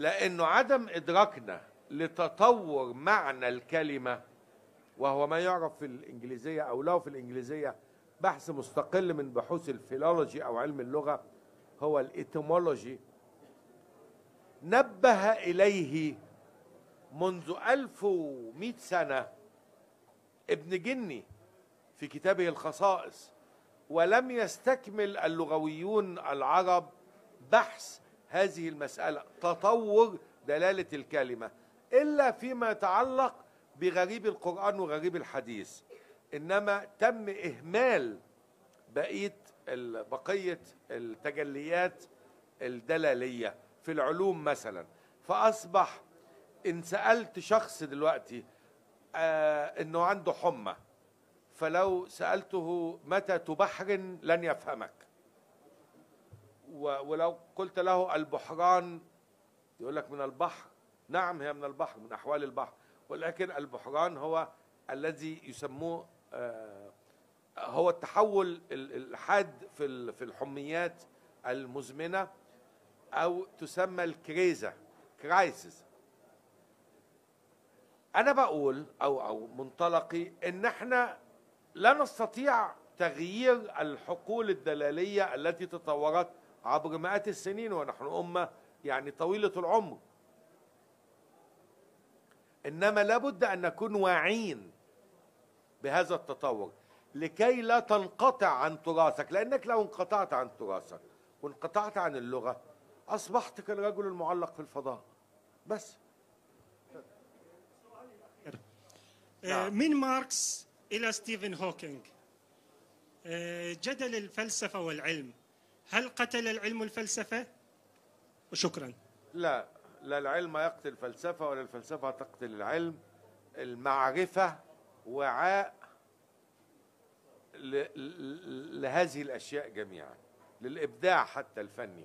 لأنه عدم إدراكنا لتطور معنى الكلمة وهو ما يعرف في الإنجليزية أو له في الإنجليزية بحث مستقل من بحوث ال philology أو علم اللغة هو ال etymology. نبه إليه منذ 1100 سنة ابن جني في كتابه الخصائص ولم يستكمل اللغويون العرب بحث هذه المسألة تطور دلالة الكلمة إلا فيما يتعلق بغريب القرآن وغريب الحديث. إنما تم إهمال بقية بقية التجليات الدلالية في العلوم مثلا. فأصبح إن سألت شخص دلوقتي آه إنه عنده حمى فلو سألته متى تبحرن لن يفهمك. ولو قلت له البحران يقول لك من البحر. نعم هي من البحر من أحوال البحر. ولكن البحران هو الذي يسموه آه، هو التحول ال- الحاد في في الحميات المزمنة أو تسمى الكريزة كرايسيس. أنا بقول أو أو منطلقي إن إحنا لا نستطيع تغيير الحقول الدلالية التي تطورت عبر مئات السنين ونحن أمة يعني طويلة العمر. إنما لابد أن نكون واعين بهذا التطور لكي لا تنقطع عن تراثك لأنك لو انقطعت عن تراثك وانقطعت عن اللغة أصبحت كالرجل المعلق في الفضاء. بس. آه، من ماركس إلى ستيفن هوكينج. آه، جدل الفلسفة والعلم هل قتل العلم الفلسفة؟ وشكرا. لا لا العلم يقتل الفلسفة ولا الفلسفة تقتل العلم. المعرفة وعاء لهذه الأشياء جميعا للإبداع حتى الفني.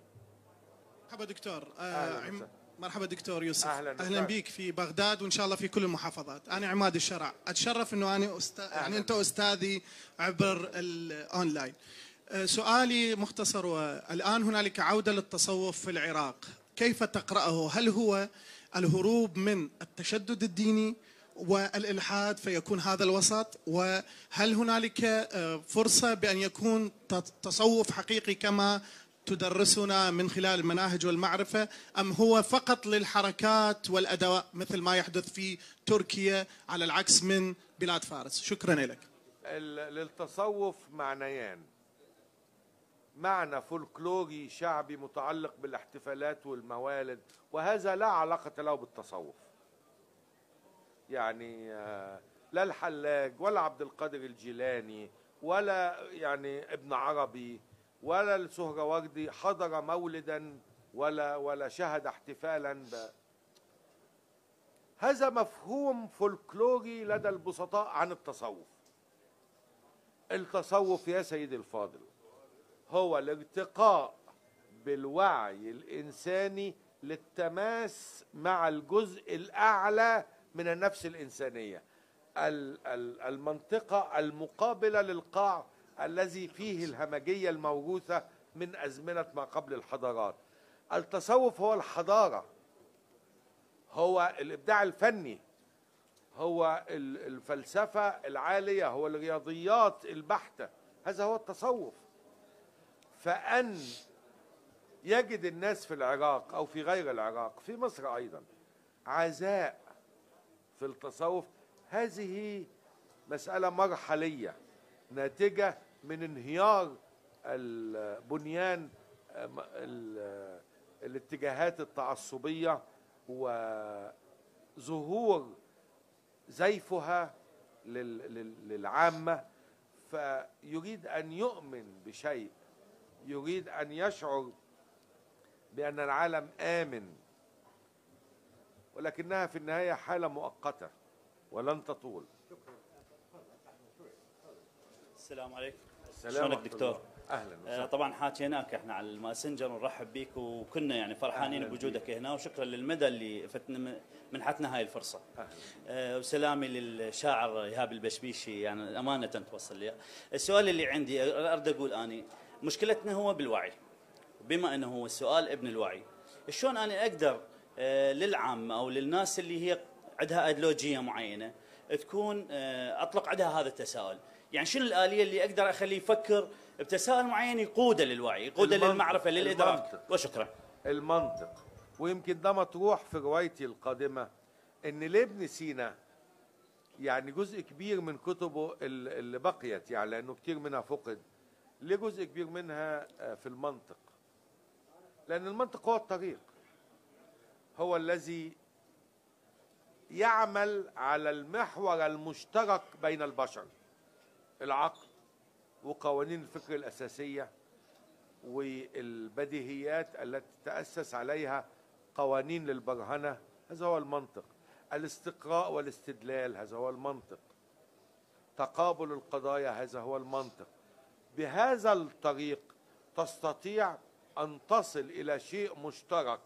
مرحبا دكتور. آه، أهلاً عم- وسهلاً. مرحبا دكتور يوسف. أهلاً أهلا وسهلاً. بك في بغداد وإن شاء الله في كل المحافظات. أنا عماد الشرع. أتشرف إنه أنا أست... يعني أنت أستاذي عبر الاونلاين سؤالي مختصر والآن هنالك عودة للتصوف في العراق. كيف تقرأه؟ هل هو الهروب من التشدد الديني والإلحاد فيكون هذا الوسط؟ وهل هنالك آه، فرصة بأن يكون تصوف حقيقي كما تدرسنا من خلال المناهج والمعرفة أم هو فقط للحركات والأدواء مثل ما يحدث في تركيا على العكس من بلاد فارس؟ شكرا لك. للتصوف معنيان. معنى فولكلوري شعبي متعلق بالاحتفالات والموالد وهذا لا علاقة له بالتصوف. يعني آه، لا الحلاج ولا عبد القادر الجيلاني ولا يعني ابن عربي ولا السهروردي حضر مولدا ولا ولا شهد احتفالا ب. هذا مفهوم فولكلوري لدى البسطاء عن التصوف. التصوف يا سيدي الفاضل. هو الارتقاء بالوعي الإنساني للتماس مع الجزء الأعلى من النفس الإنسانية. ال- ال- المنطقة المقابلة للقاع الذي فيه الهمجية الموروثه من أزمنة ما قبل الحضارات. التصوف هو الحضارة هو الإبداع الفني هو ال- الفلسفة العالية هو الرياضيات البحتة. هذا هو التصوف. فأن يجد الناس في العراق أو في غير العراق في مصر أيضا عزاء في التصوف. هذه مسألة مرحلية ناتجة من انهيار البنيان الاتجاهات التعصبية وظهور زيفها لل- لل- للعامة. فيريد أن يؤمن بشيء يريد أن يشعر بأن العالم آمن ولكنها في النهاية حالة مؤقتة ولن تطول السلام عليكم شلونك دكتور؟ الله. أهلا وسهلا. آه طبعا حاكيناك إحنا على ال Messenger ونرحب بك وكنا يعني فرحانين أهلاً بوجودك هنا وشكرا للمدى اللي فتنا منحتنا هاي الفرصة. آه وسلامي للشاعر إيهاب البشبيشي يعني أمانة توصل لي. السؤال اللي عندي اريد أقول أني مشكلتنا هو بالوعي. بما إنه هو السؤال ابن الوعي. شلون أنا أقدر آه للعامه أو للناس اللي هي عندها ايديولوجيه معينة تكون آه أطلق عندها هذا التساؤل. يعني شنو الآلية اللي أقدر أخليه يفكر بتساؤل معين يقوده للوعي، يقوده المنطق. للمعرفة للإدراك المنطق. وشكرا. المنطق ويمكن ده مطروح في روايتي القادمة إن لابن سينا يعني جزء كبير من كتبه ال- اللي بقيت يعني لأنه كتير منها فقد ليه جزء كبير منها آه، في المنطق. لأن المنطق هو الطريق. هو الذي يعمل على المحور المشترك بين البشر. العقل وقوانين الفكر الأساسية والبديهيات التي تأسس عليها قوانين للبرهنة هذا هو المنطق. الاستقراء والاستدلال هذا هو المنطق. تقابل القضايا هذا هو المنطق. بهذا الطريق تستطيع أن تصل إلى شيء مشترك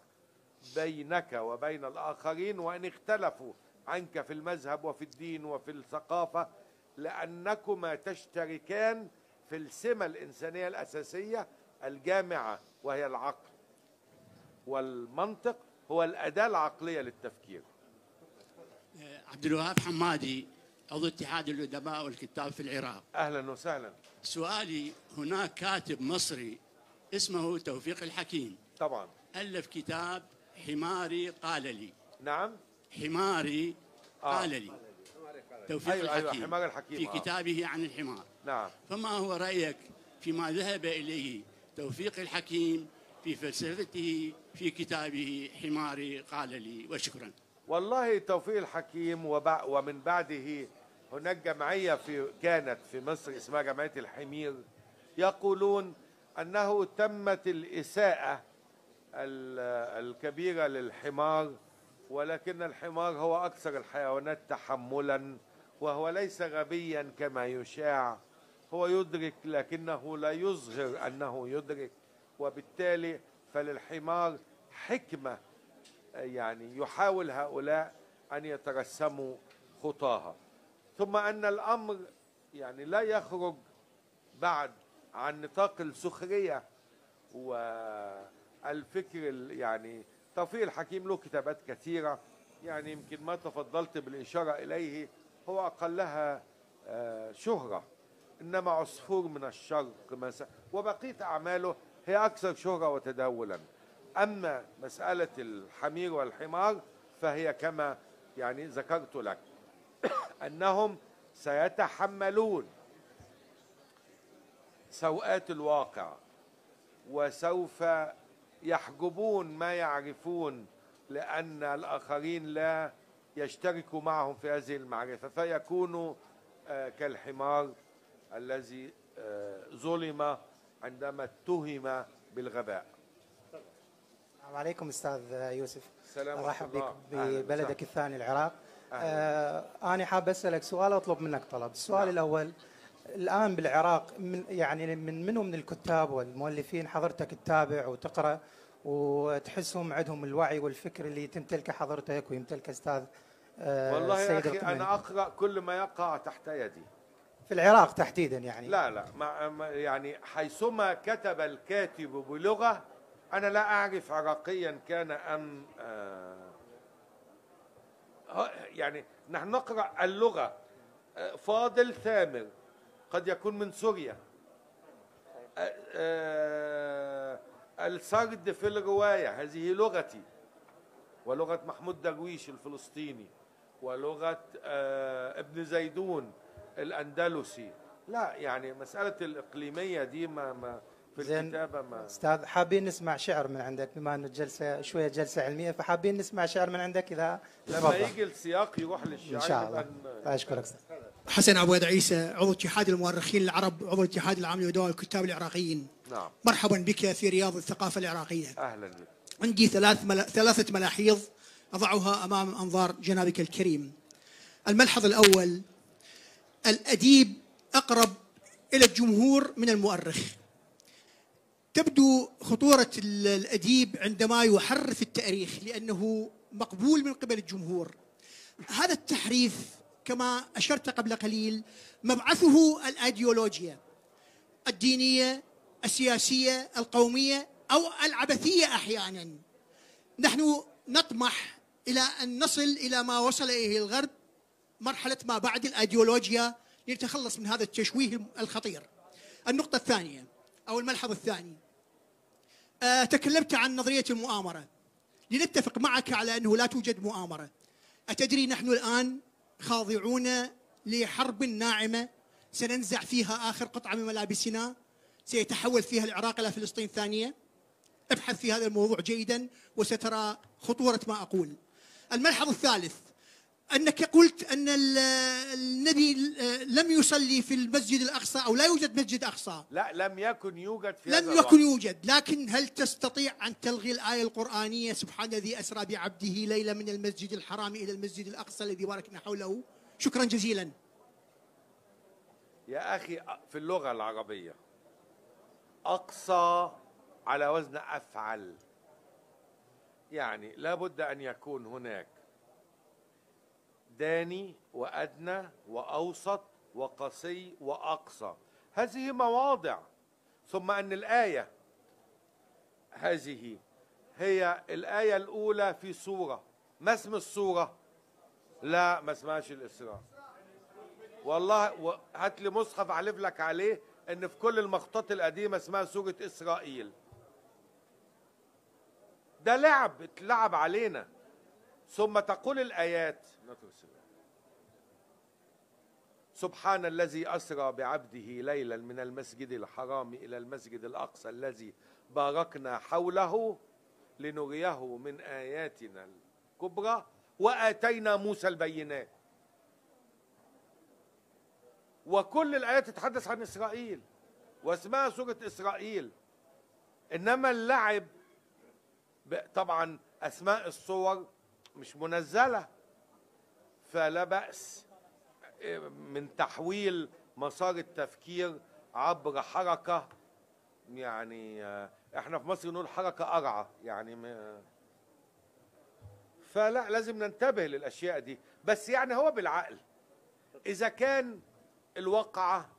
بينك وبين الآخرين وإن اختلفوا عنك في المذهب وفي الدين وفي الثقافة لأنكما تشتركان في السمة الإنسانية الأساسية الجامعة وهي العقل. والمنطق هو الأداة العقلية للتفكير. عبد الوهاب حمادي عضو اتحاد الأدباء والكتاب في العراق. أهلا وسهلا. سؤالي هناك كاتب مصري اسمه توفيق الحكيم. طبعا. ألف كتاب حماري قال لي نعم. حماري آه. قال لي توفيق أيوة أيوة الحكيم. حمار الحكيم. في آه. كتابه عن الحمار. نعم. فما هو رأيك فيما ذهب إليه توفيق الحكيم في فلسفته في كتابه حماري قال لي وشكرا. والله توفيق الحكيم وبع ومن بعده هناك جمعية في كانت في مصر اسمها جمعية الحمير يقولون أنه تمت الإساءة ال- الكبيرة للحمار ولكن الحمار هو أكثر الحيوانات تحملا وهو ليس غبيا كما يشاع. هو يدرك لكنه لا يظهر أنه يدرك وبالتالي فللحمار حكمة يعني يحاول هؤلاء أن يترسموا خطاها. ثم أن الأمر يعني لا يخرج بعد عن نطاق السخرية والفكر ال- يعني توفيق الحكيم له كتابات كثيرة. يعني يمكن ما تفضلت بالإشارة إليه هو أقلها آه، شهرة. إنما عصفور من الشرق مثلا وبقية أعماله هي أكثر شهرة وتداولا. أما مسألة الحمير والحمار فهي كما يعني ذكرت لك. أنهم سيتحملون سوءات الواقع وسوف يحجبون ما يعرفون لأن الآخرين لا يشتركوا معهم في هذه المعرفة فيكونوا آه، كالحمار الذي آه، ظلم عندما اتهم بالغباء السلام عليكم أستاذ يوسف السلام ورحمة بك ببلدك. الثاني العراق. آه أنا حاب أسألك سؤال أطلب منك طلب السؤال نعم. الأول الآن بالعراق من يعني من منو من الكتاب والمؤلفين حضرتك تتابع وتقرأ وتحسهم عندهم الوعي والفكر اللي تمتلكه حضرتك ويمتلكه أستاذ آه والله يا القمني. أنا أقرأ كل ما يقع تحت يدي في العراق تحديدا يعني لا لا ما يعني حيثما كتب الكاتب بلغة أنا لا أعرف عراقيا كان أم آه يعني نحن نقرأ اللغة. آه، فاضل ثامر. قد يكون من سوريا. آه، آه، السرد في الرواية هذه لغتي. ولغة محمود درويش الفلسطيني. ولغة ابن زيدون الأندلسي. لا يعني مسألة الإقليمية دي ما, ما في زين. الكتابة ما. أستاذ حابين نسمع شعر من عندك؟ بما إنه جلسة شوية جلسة علمية فحابين نسمع شعر من عندك إذا لما. يجي السياق يروح للشعر إن شاء الله. أشكرك أستاذ. حسن عبيد عيسى عضو اتحاد المؤرخين العرب عضو الاتحاد العام لدول الكتاب العراقيين. نعم. مرحبا بك في رياض الثقافة العراقية. أهلا بك. عندي ثلاث ملا... ثلاثة ملاحظ أضعها أمام أنظار جنابك الكريم. الملحظ الأول الأديب أقرب إلى الجمهور من المؤرخ. تبدو خطورة ال- الأديب عندما يحرف التأريخ لأنه مقبول من قبل الجمهور. هذا التحريف كما أشرت قبل قليل مبعثه الأيديولوجيا الدينية السياسية القومية أو العبثية أحيانا. نحن نطمح إلى أن نصل إلى ما وصل إليه الغرب مرحلة ما بعد الأيديولوجيا لنتخلص من هذا التشويه الخطير. النقطة الثانية. أو الملحظ الثاني. آه، تكلمت عن نظرية المؤامرة. لنتفق معك على أنه لا توجد مؤامرة. أتدري نحن الآن خاضعون لحرب ناعمة؟ سننزع فيها آخر قطعة من ملابسنا؟ سيتحول فيها العراق إلى فلسطين ثانية؟ ابحث في هذا الموضوع جيدا وسترى خطورة ما أقول. الملحظ الثالث. أنك قلت أن ال- النبي لم يصلي في المسجد الأقصى أو لا يوجد مسجد أقصى. لا لم يكن يوجد في لم يكن الوقت. يوجد. لكن هل تستطيع أن تلغي الآية القرآنية سبحان الذي أسرى بعبده ليلا من المسجد الحرام إلى المسجد الأقصى الذي باركنا حوله؟ شكرا جزيلا. يا أخي في اللغة العربية أقصى على وزن أفعل. يعني لابد أن يكون هناك داني وأدنى وأوسط وقصي وأقصى. هذه مواضع. ثم أن الآية هذه هي الآية الأولى في سورة. ما اسم السورة؟ لا ما اسمهاش الإسراء. والله هات لي مصحف احلف لك عليه إن في كل المخطوطات القديمة اسمها سورة إسرائيل. ده لعب اتلعب علينا. ثم تقول الآيات. سبحان الذي أسرى بعبده ليلا من المسجد الحرام إلى المسجد الأقصى الذي باركنا حوله لنريه من آياتنا الكبرى وآتينا موسى البينات. وكل الآيات تتحدث عن إسرائيل واسمها سورة إسرائيل. إنما اللعب طبعا أسماء الصور مش منزلة. فلا بأس من تحويل مسار التفكير عبر حركة يعني آه، إحنا في مصر نقول حركة قرعه يعني فلا لازم ننتبه للأشياء دي. بس يعني هو بالعقل. إذا كان الواقعه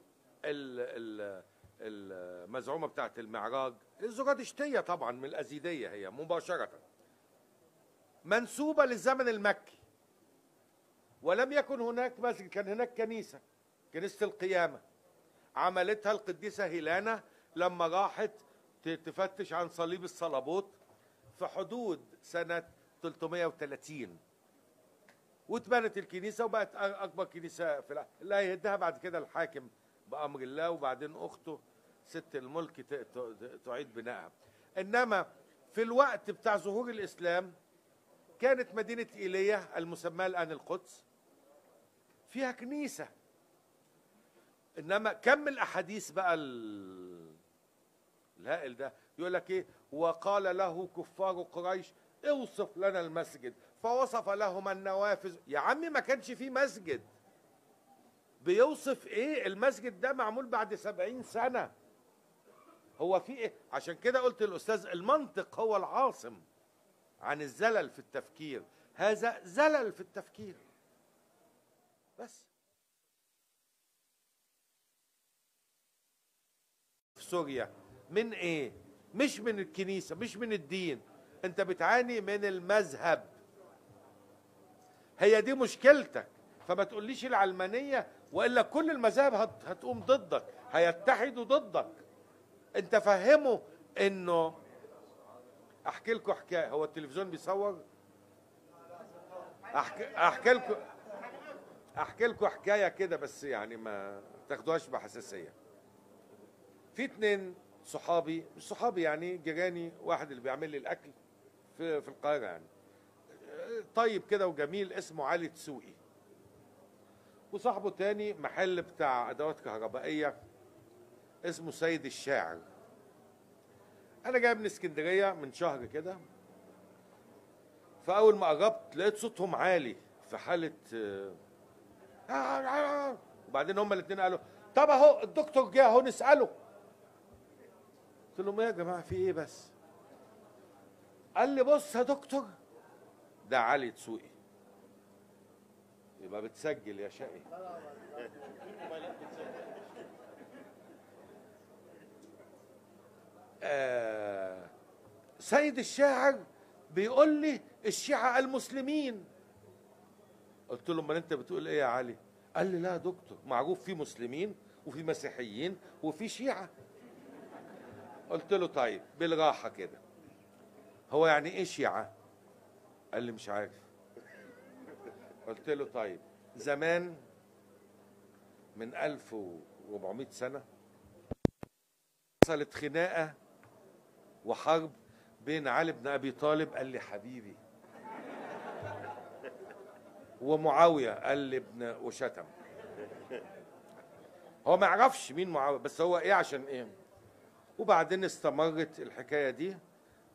ال- ال- المزعومة بتاعت المعراج الزرادشتيه طبعا من الأزيدية هي مباشرة. منسوبة للزمن المكي. ولم يكن هناك مسجد كان هناك كنيسة كنيسة القيامة. عملتها القديسة هيلانا لما راحت تفتش عن صليب الصليبوت في حدود سنة 330 واتبنت الكنيسة وبقت أ- أكبر كنيسة في الع- اللي هيهدها بعد كده الحاكم بأمر الله وبعدين أخته ست الملك تعيد بنائها. إنما في الوقت بتاع ظهور الإسلام كانت مدينة إيليا المسماة الآن القدس فيها كنيسة. إنما كم الأحاديث بقى ال- الهائل ده؟ يقول لك إيه؟ وقال له كفار قريش أوصف لنا المسجد. فوصف لهم النوافذ. يا عمي ما كانش فيه مسجد. بيوصف إيه؟ المسجد ده معمول بعد سبعين سنة. هو في إيه؟ عشان كده قلت للأستاذ المنطق هو العاصم. عن الزلل في التفكير. هذا زلل في التفكير. بس. في سوريا. من إيه؟ مش من الكنيسة مش من الدين. أنت بتعاني من المذهب. هي دي مشكلتك. فما تقوليش العلمانية وإلا كل المذاهب هت- هتقوم ضدك هيتحدوا ضدك. أنت فهمه إنه احكي لكم حكاية. هو التلفزيون بيصور؟ احكي احكي لكم احكي لكم حكاية كده بس يعني ما تاخدوهاش بحساسية. في اتنين صحابي مش صحابي يعني جيراني واحد اللي بيعمل لي الأكل في في القاهرة يعني. طيب كده وجميل اسمه علي تسوقي. وصاحبه تاني محل بتاع أدوات كهربائية اسمه سيد الشاعر. أنا جاي من اسكندرية من شهر كده فأول ما قربت لقيت صوتهم عالي في حالة آه، وبعدين هما الاثنين قالوا طب أهو الدكتور جه أهو نسأله. قلت لهم إيه يا جماعة في إيه بس؟ قال لي بص يا دكتور ده علي تسوقي. يبقى بتسجل يا شقي. آه سيد الشاعر بيقول لي الشيعة المسلمين. قلت له أمال أنت بتقول إيه يا علي؟ قال لي لا يا دكتور معروف في مسلمين وفي مسيحيين وفي شيعة. قلت له طيب بالراحة كده. هو يعني إيه شيعة؟ قال لي مش عارف. قلت له طيب زمان من 1400 سنة حصلت خناقة وحرب بين علي بن أبي طالب قال لي حبيبي. ومعاوية قال لي ابن وشتم هو ما يعرفش مين معاوية بس هو إيه عشان إيه؟ وبعدين استمرت الحكاية دي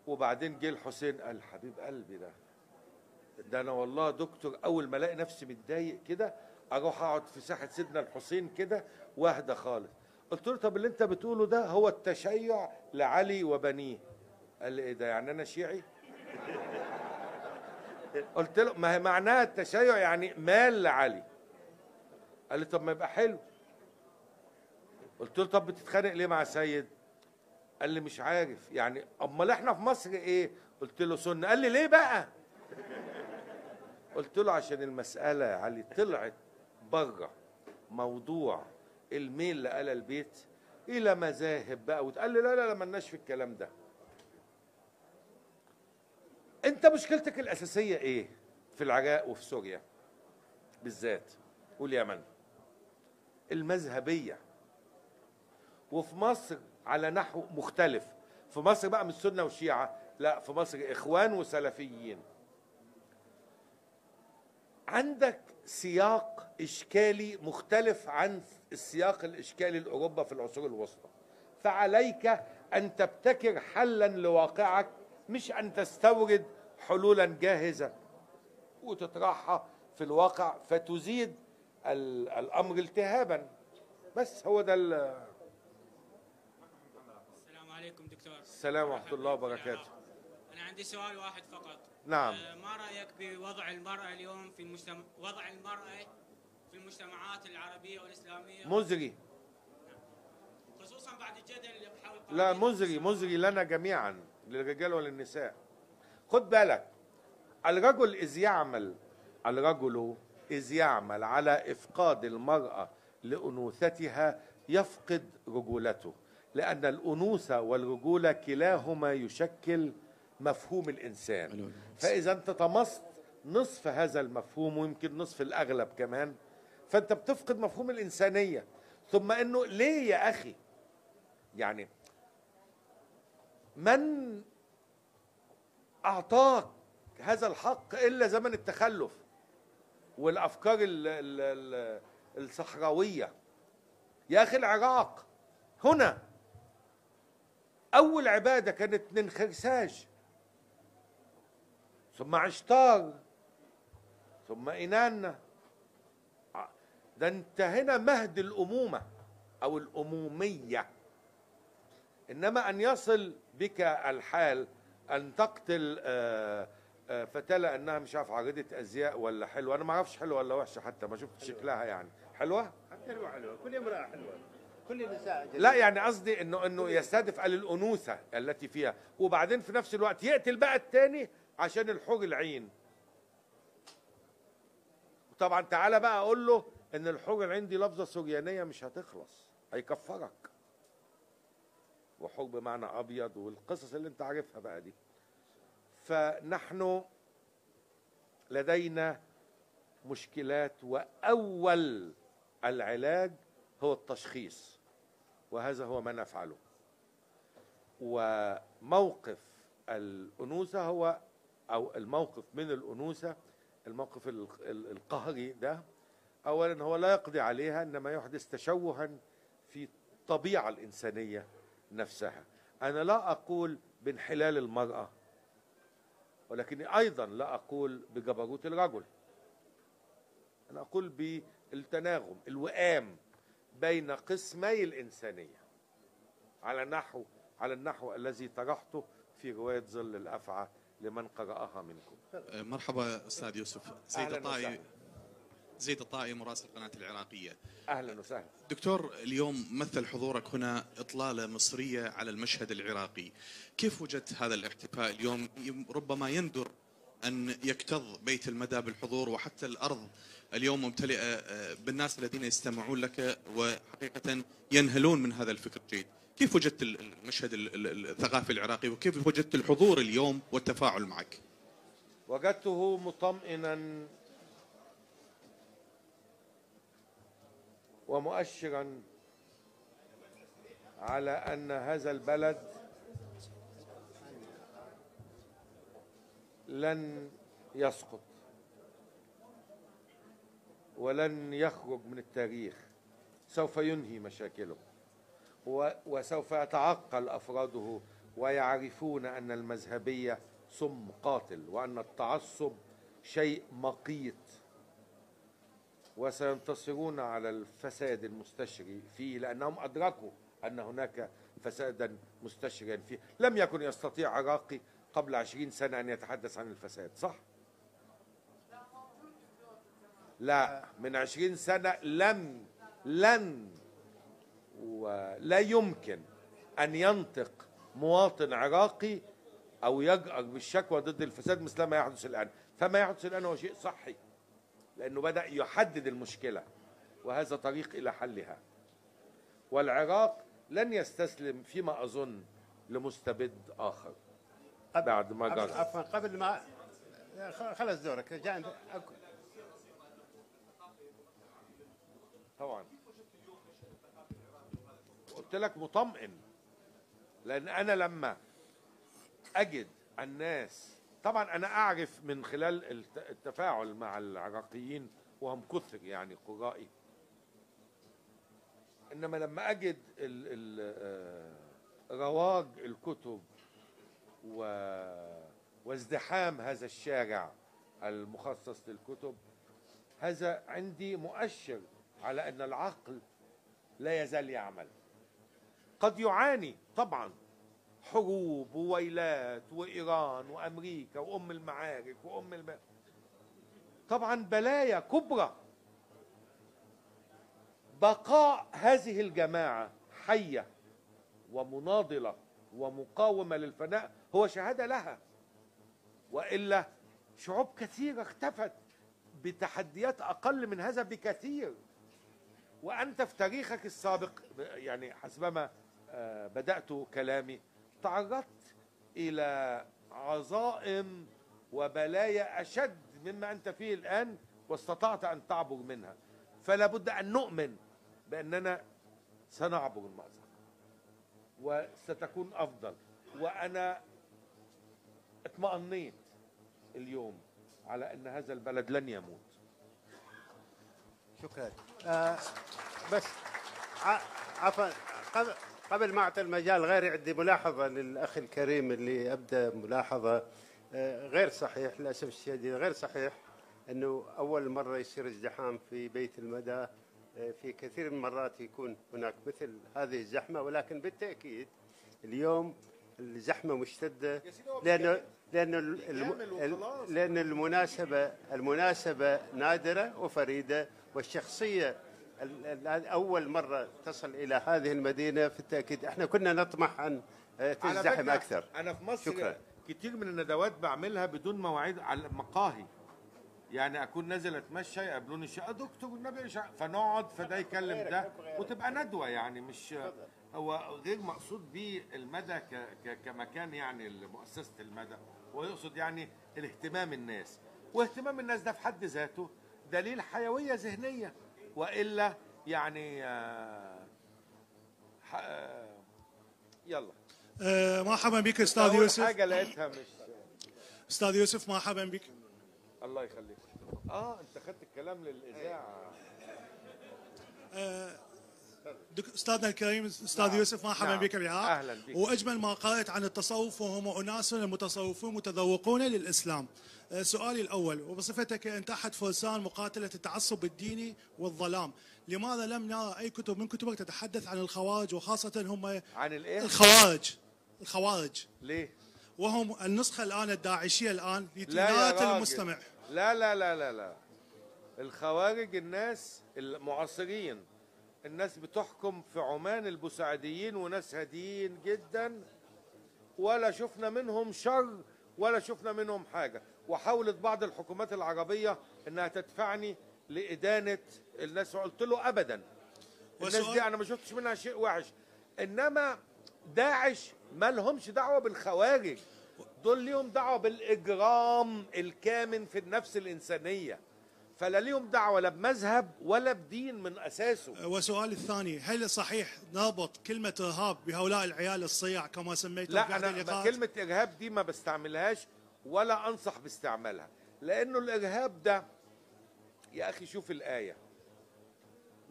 وبعدين جه الحسين قال حبيب قلبي ده ده أنا والله دكتور أول ما ألاقي نفسي متضايق كده أروح أقعد في ساحة سيدنا الحسين كده وأهدى خالص. قلت له طب اللي انت بتقوله ده هو التشيع لعلي وبنيه. قال لي إيه ده يعني أنا شيعي؟ قلت له ما هي معناها التشيع يعني مال لعلي. قال لي طب ما يبقى حلو. قلت له طب بتتخانق ليه مع سيد؟ قال لي مش عارف يعني أمال إحنا في مصر إيه؟ قلت له سنة. قال لي ليه بقى؟ قلت له عشان المسألة يا علي طلعت بره موضوع الميل لآل البيت إلى مذاهب بقى وتقال لي لا لا لا مالناش في الكلام ده. أنت مشكلتك الأساسية إيه في العراق وفي سوريا بالذات واليمن المذهبية. وفي مصر على نحو مختلف. في مصر بقى مش سنة وشيعة لا في مصر إخوان وسلفيين. عندك سياق إشكالي مختلف عن السياق الإشكالي لأوروبا في العصور الوسطى. فعليك أن تبتكر حلا لواقعك مش أن تستورد حلولا جاهزه وتطرحها في الواقع فتزيد ال- الأمر التهابا. بس هو ده ال- السلام عليكم دكتور. السلام ورحمة الله وبركاته. أنا عندي سؤال واحد فقط. نعم. آه، ما رأيك بوضع المرأة اليوم في المجتمع وضع المرأة في المجتمعات العربية والإسلامية. مزري خصوصا بعد الجدل اللي بحول لا مزري مزري لنا جميعا للرجال وللنساء. خد بالك الرجل إذ يعمل الرجل إذ يعمل على إفقاد المرأة لأنوثتها يفقد رجولته لأن الأنوثة والرجولة كلاهما يشكل مفهوم الإنسان. فإذا أنت طمست نصف هذا المفهوم ويمكن نصف الأغلب كمان فأنت بتفقد مفهوم الإنسانية. ثم أنه ليه يا أخي؟ يعني من أعطاك هذا الحق إلا زمن التخلف والأفكار ال ال ال الصحراوية؟ يا أخي العراق هنا أول عبادة كانت من خرساج. ثم عشتار ثم إنانا ده انت هنا مهد الأمومة أو الأمومية. إنما أن يصل بك الحال أن تقتل آه، آه، فتاة لأنها مش عارف عارضة أزياء ولا حلوة. أنا ما أعرفش حلوة ولا وحشة حتى ما شفت شكلها يعني. حلوة؟ حلوة حلوة. كل امرأة حلوة. كل النساء لا يعني قصدي إنه إنه يستهدف الأنوثة التي فيها. وبعدين في نفس الوقت يقتل بقى التاني عشان الحور العين. طبعا تعالى بقى أقول له إن الحور العين دي لفظة سريانيه مش هتخلص هيكفرك. وحور بمعنى أبيض والقصص اللي أنت عارفها بقى دي. فنحن لدينا مشكلات وأول العلاج هو التشخيص وهذا هو ما نفعله. وموقف الأنوثة هو أو الموقف من الأنوثة الموقف ال- ال- القهري ده اولا هو لا يقضي عليها إنما يحدث تشوها في الطبيعة الإنسانية نفسها. أنا لا أقول بانحلال المرأة ولكني أيضا لا أقول بجبروت الرجل. أنا أقول بالتناغم الوئام بين قسمي الإنسانية على نحو على النحو الذي طرحته في رواية ظل الأفعى لمن قرأها منكم. مرحبا أستاذ يوسف. زيد أهلاً الطائي. زيد الطائي مراسل قناه العراقية. أهلا وسهلا. دكتور اليوم مثل حضورك هنا إطلالة مصرية على المشهد العراقي. كيف وجدت هذا الاحتفاء اليوم؟ ربما يندر أن يكتظ بيت المدى بالحضور وحتى الأرض اليوم ممتلئة آه، بالناس الذين يستمعون لك وحقيقة ينهلون من هذا الفكر الجيد. كيف وجدت ال- المشهد ال- ال- الثقافي العراقي وكيف وجدت الحضور اليوم والتفاعل معك؟ وجدته مطمئنا ومؤشرا على أن هذا البلد لن يسقط ولن يخرج من التاريخ. سوف ينهي مشاكله. وسوف يتعقل أفراده ويعرفون أن المذهبية سم قاتل وأن التعصب شيء مقيت. وسينتصرون على الفساد المستشري فيه لأنهم أدركوا أن هناك فسادا مستشريا فيه. لم يكن يستطيع عراقي قبل عشرين سنة أن يتحدث عن الفساد صح؟ لا من عشرين سنة لم لن ولا يمكن أن ينطق مواطن عراقي أو يجأر بالشكوى ضد الفساد مثل ما يحدث الآن. فما يحدث الآن هو شيء صحي لأنه بدأ يحدد المشكلة وهذا طريق إلى حلها. والعراق لن يستسلم فيما أظن لمستبد آخر. بعد ما قبل- جرى عفوا قبل ما خلص دورك جاء طبعا. قلت لك مطمئن. لأن أنا لما أجد الناس طبعا أنا أعرف من خلال الت- التفاعل مع العراقيين وهم كثر يعني قرائي. إنما لما أجد ال ال آه، رواج الكتب و وازدحام هذا الشارع المخصص للكتب هذا عندي مؤشر على أن العقل لا يزال يعمل. قد يعاني طبعا. حروب وويلات وإيران وأمريكا وأم المعارك وأم الم... طبعا بلايا كبرى. بقاء هذه الجماعة حية ومناضلة ومقاومة للفناء هو شهادة لها. وإلا شعوب كثيرة اختفت بتحديات أقل من هذا بكثير. وأنت في تاريخك السابق يعني حسبما بدأت كلامي. تعرضت إلى عظائم وبلايا أشد مما أنت فيه الآن واستطعت أن تعبر منها. فلا بد أن نؤمن بأننا سنعبر المأزق وستكون أفضل. وأنا اطمأنيت اليوم على أن هذا البلد لن يموت. شكرا. آه بس عفوا. قبل ما أعطي المجال غير عندي ملاحظة للأخ الكريم اللي أبدأ ملاحظه آه، غير صحيح للأسف الشديد غير صحيح إنه أول مرة يصير ازدحام في بيت المدى آه، في كثير من المرات يكون هناك مثل هذه الزحمة ولكن بالتأكيد اليوم الزحمة مشتدة لأنه لأنه لأن المناسبة المناسبة نادرة وفريدة والشخصية أول مرة تصل إلى هذه المدينة في التأكيد. إحنا كنا نطمح أن آه، تزدحم أكثر. أنا في مصر شكرا. كتير من الندوات بعملها بدون مواعيد على المقاهي يعني أكون نازل أتمشى يقابلوني شيء دكتور والنبي. فنقعد فده يكلم ده. وتبقى ندوة يعني مش هو غير مقصود به المدى ك... ك... كمكان يعني مؤسسة المدى. هو يقصد يعني الاهتمام الناس. واهتمام الناس ده في حد ذاته دليل حيوية ذهنية. وإلا يعني آه،. آه، يلا آه، مرحبا بك أستاذ يوسف حاجة لقيتها مش أستاذ يوسف مرحبا بك الله يخليك آه أنت خدت الكلام للإذاعة آه، دك- أستاذنا الكريم أستاذ نعم. يوسف مرحبا نعم. بك بالعراق أهلاً بك. وأجمل ما قرات عن التصوف وهم أناس متصوفون متذوقون للإسلام سؤالي الأول وبصفتك أنت أحد فرسان مقاتلة التعصب الديني والظلام لماذا لم نرى أي كتب من كتبك تتحدث عن الخوارج وخاصة هم عن الإيه؟ الخوارج الخوارج ليه؟ وهم الداعشية الآن لا يا لتنات. المستمع. لا لا لا لا لا. الخوارج الناس المعاصرين الناس بتحكم في عمان البوسعديين وناس هاديين جدا ولا شفنا منهم شر ولا شفنا منهم حاجة. وحاولت بعض الحكومات العربية إنها تدفعني لإدانة الناس. وقلت له ابدا. الناس وسؤال- دي أنا ما شفتش منها شيء وحش. إنما داعش ما لهمش دعوة بالخوارج. دول ليهم دعوة بالإجرام الكامن في النفس الإنسانية. فلا ليهم دعوة لا بمذهب ولا بدين من أساسه. وسؤالي الثاني هل صحيح نربط كلمة إرهاب بهؤلاء العيال الصيع كما سميتهم لا أنا؟ كلمة إرهاب دي ما بستعملهاش. ولا أنصح باستعمالها لأنه الإرهاب ده يا أخي شوف الآية.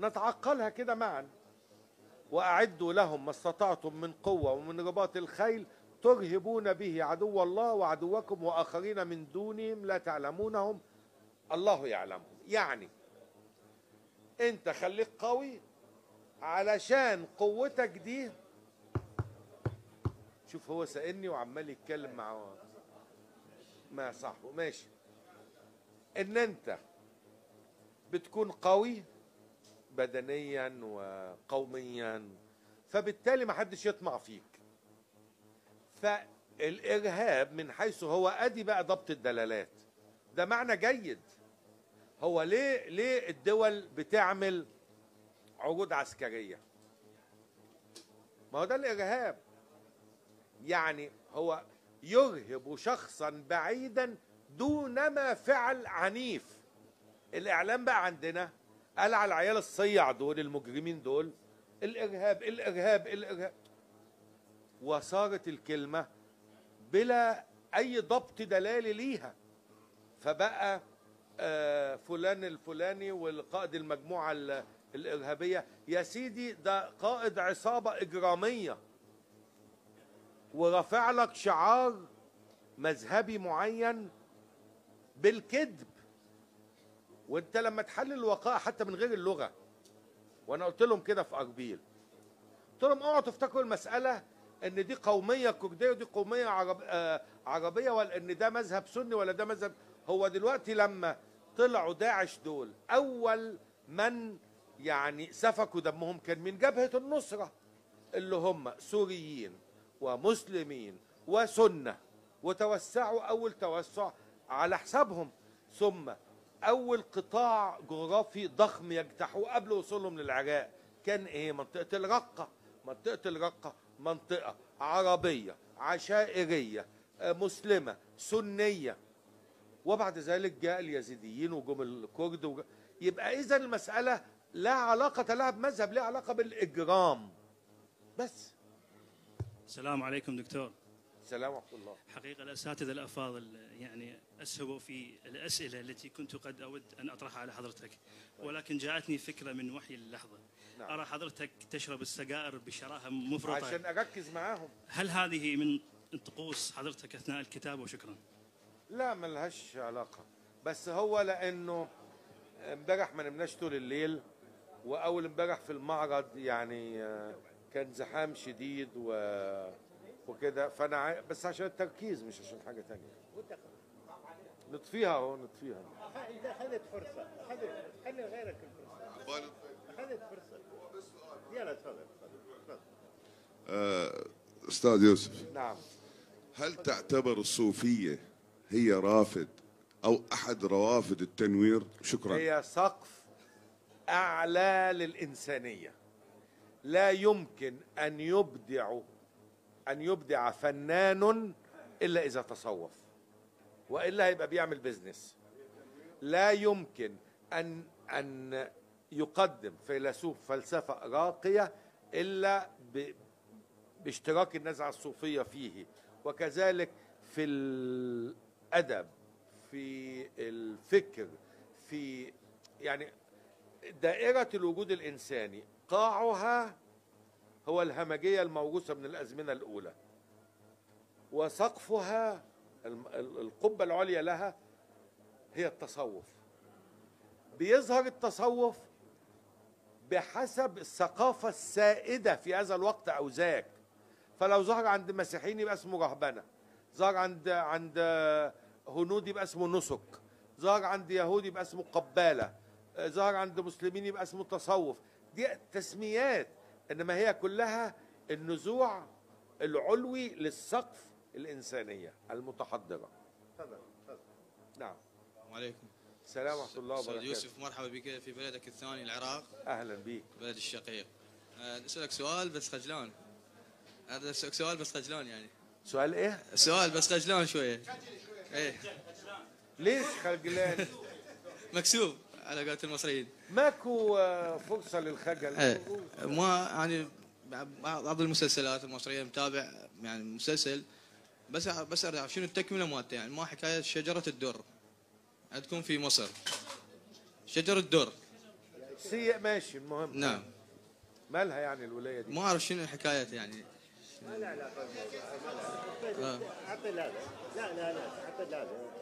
نتعقلها كده معا. وأعدوا لهم ما استطعتم من قوة ومن رباط الخيل ترهبون به عدو الله وعدوكم وآخرين من دونهم لا تعلمونهم. الله يعلمهم. يعني أنت خليك قوي علشان قوتك دي. شوف هو سألني وعمال يتكلم مع مع صاحبه. ماشي. إن أنت بتكون قوي بدنيا وقوميا فبالتالي ما حدش يطمع فيك. فالإرهاب من حيث هو أدي بقى ضبط الدلالات. ده معنى جيد. هو ليه ليه الدول بتعمل عروض عسكرية؟ ما هو ده الإرهاب. يعني هو يرهب شخصا بعيدا دونما فعل عنيف. الإعلام بقى عندنا قال على العيال الصيع دول المجرمين دول الإرهاب الإرهاب الإرهاب. وصارت الكلمة بلا أي ضبط دلالي ليها. فبقى آه، فلان الفلاني والقائد المجموعة ال- الإرهابية يا سيدي ده قائد عصابة إجرامية. ورافع لك شعار مذهبي معين بالكذب. وانت لما تحلل الوقائع حتى من غير اللغة وأنا قلت لهم كده في اربيل قلت لهم اوعوا تفتكروا المسألة ان دي قومية كردية ودي قومية عرب آه عربية ولا ان ده مذهب سني ولا ده مذهب. هو دلوقتي لما طلعوا داعش دول أول من يعني سفكوا دمهم كان من جبهة النصرة اللي هم سوريين. ومسلمين وسنة وتوسعوا أول توسع على حسابهم ثم أول قطاع جغرافي ضخم يجتاحوه قبل وصولهم للعراق. كان إيه؟ منطقة الرقة. منطقة الرقة منطقة عربية عشائرية آه، مسلمة سنية. وبعد ذلك جاء اليزيديين وجم الكرد وج... يبقى اذا المسألة لا علاقة لها بمذهب لها علاقة بالإجرام. بس. السلام عليكم دكتور. السلام ورحمة الله. حقيقة الأساتذة الأفاضل يعني أسهبوا في الأسئلة التي كنت قد أود أن أطرحها على حضرتك ولكن جاءتني فكرة من وحي اللحظة. نعم. أرى حضرتك تشرب السجائر بشراهة مفرطة. عشان أركز معاهم. هل هذه من طقوس حضرتك أثناء الكتاب وشكرا؟ لا ملهاش علاقة. بس هو لأنه امبارح ما نمناش طول الليل وأول امبارح في المعرض يعني آه، كان زحام شديد و... وكده. فأنا عا- بس عشان التركيز مش عشان حاجة تانية. نطفيها أهو نطفيها. انت أخذت فرصة. اخذت خلي غيرك الفرصة. أخذت فرصة. يلا تفضل تفضل. آه، أستاذ يوسف. نعم. هل تعتبر الصوفية هي رافد أو أحد روافد التنوير؟ شكرا. هي سقف أعلى للإنسانية. لا يمكن أن يبدع أن يبدع فنان إلا إذا تصوف وإلا هيبقى بيعمل بيزنس لا يمكن أن أن يقدم فيلسوف فلسفة راقية إلا ب باشتراك النزعه الصوفية فيه. وكذلك في الأدب في الفكر في يعني دائرة الوجود الإنساني قاعها هو الهمجية الموروثه من الأزمنة الأولى. وسقفها الم- ال- القبة العليا لها هي التصوف. بيظهر التصوف بحسب الثقافة السائدة في هذا الوقت أو ذاك فلو ظهر عند مسيحيين يبقى اسمه رهبنة. ظهر عند عند هنود يبقى اسمه نسك. ظهر عند يهود يبقى اسمه قبالة. آه، ظهر عند مسلمين يبقى اسمه تصوف. دي تسميات إنما هي كلها النزوع العلوي للسقف الإنسانية المتحضرة. تفضل تفضل. نعم. السلام عليكم. السلام ورحمة الله وبركاته. يوسف مرحبا بك في بلدك الثاني العراق. أهلا بيك. بلد الشقيق. أه، أسألك سؤال بس خجلان. هذا أسألك سؤال بس خجلان يعني. سؤال إيه؟ سؤال بس خجلان شوية. إيه. ليش خجلان؟ مكسوب. على قولة المصريين ماكو آه، فرصه للخجل إيه ما يعني بعض المسلسلات المصريه متابع يعني مسلسل بس بس اعرف شنو التكمله مالته يعني ما حكايه شجره الدر عندكم في مصر شجر الدر سيء ماشي المهم نعم مالها يعني الولايه دي ما اعرف شنو حكايته يعني ما علاقه آه. حتى لا لا لا لا حتى لا لا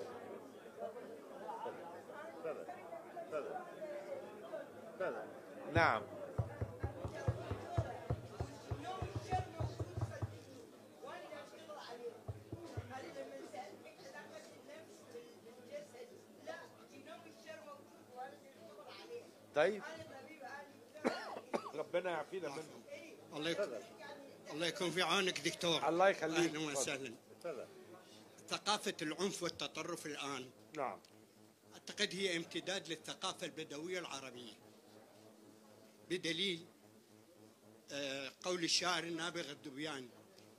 نعم. طيب. ربنا يعافينا منهم الله يكون الله يكون في عونك دكتور. الله يخليك. أهلا وسهلا. ثقافة العنف والتطرف الآن. نعم. أعتقد هي امتداد للثقافة البدوية العربية. بدليل آه، قول الشاعر النابغ الدبيان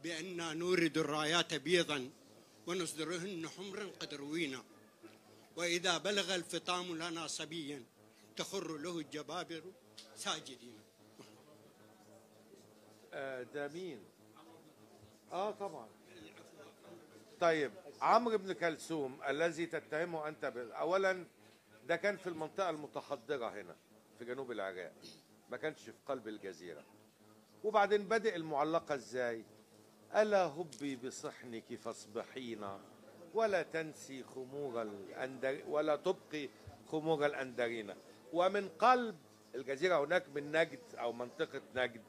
بأننا نورد الرايات بيضا ونصدرهن حمرا قد روينا. وإذا بلغ الفطام لنا صبيا تخر له الجبابر ساجدين. آه ده مين آه طبعا. طيب. عمرو بن كلثوم الذي تتهمه أنت ب... اولا ده كان في المنطقة المتحضرة هنا في جنوب العراق ما كانش في قلب الجزيرة. وبعدين بدأ المعلقة إزاي؟ ألا هبي بصحنك فاصبحين ولا تنسي خمور الاندر ولا تبقي خمور الاندرين ومن قلب الجزيرة هناك من نجد أو منطقة نجد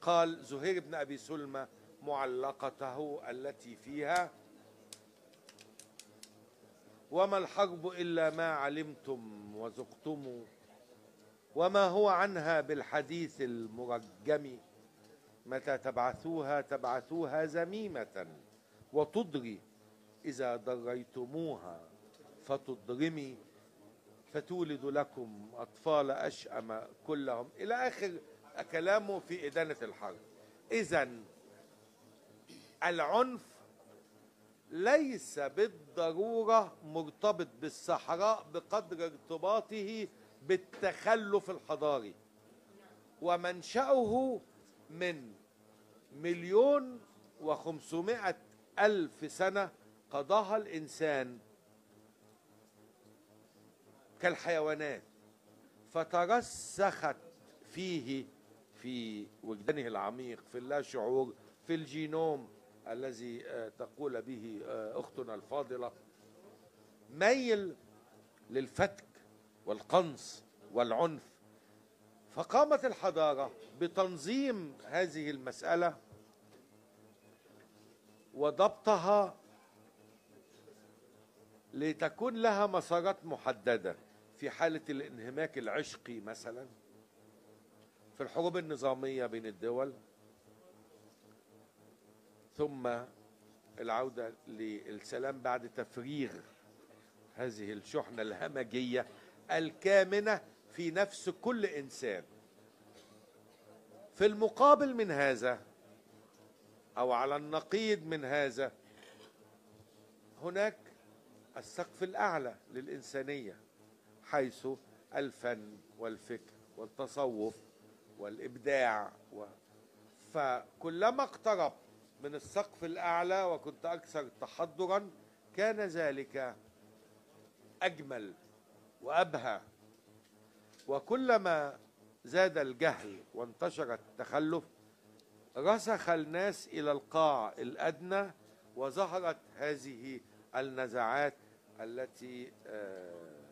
قال زهير بن أبي سلمى معلقته التي فيها وما الحرب إلا ما علمتم وذقتم وما هو عنها بالحديث المرجم. متى تبعثوها تبعثوها ذميمه وتضري إذا ضريتموها فتضرمي فتولد لكم أطفال أشأم كلهم. إلى آخر كلامه في إدانة الحرب. اذا العنف ليس بالضرورة مرتبط بالصحراء بقدر ارتباطه بالتخلف الحضاري. ومنشأه من مليون وخمسمائة ألف سنة قضاها الإنسان كالحيوانات فترسخت فيه في وجدانه العميق في اللاشعور في الجينوم الذي آه، تقول به آه، أختنا الفاضلة ميل للفتك والقنص والعنف. فقامت الحضارة بتنظيم هذه المسألة وضبطها لتكون لها مسارات محددة. في حالة الانهماك العشقي مثلا في الحروب النظامية بين الدول ثم العودة للسلام بعد تفريغ هذه الشحنة الهمجية الكامنة في نفس كل إنسان. في المقابل من هذا أو على النقيض من هذا هناك السقف الأعلى للإنسانية حيث الفن والفكر والتصوف والإبداع و... فكلما اقترب من السقف الأعلى وكنت أكثر تحضرا كان ذلك أجمل وأبهى. وكلما زاد الجهل وانتشر التخلف رسخ الناس إلى القاع الأدنى وظهرت هذه النزعات التي آه،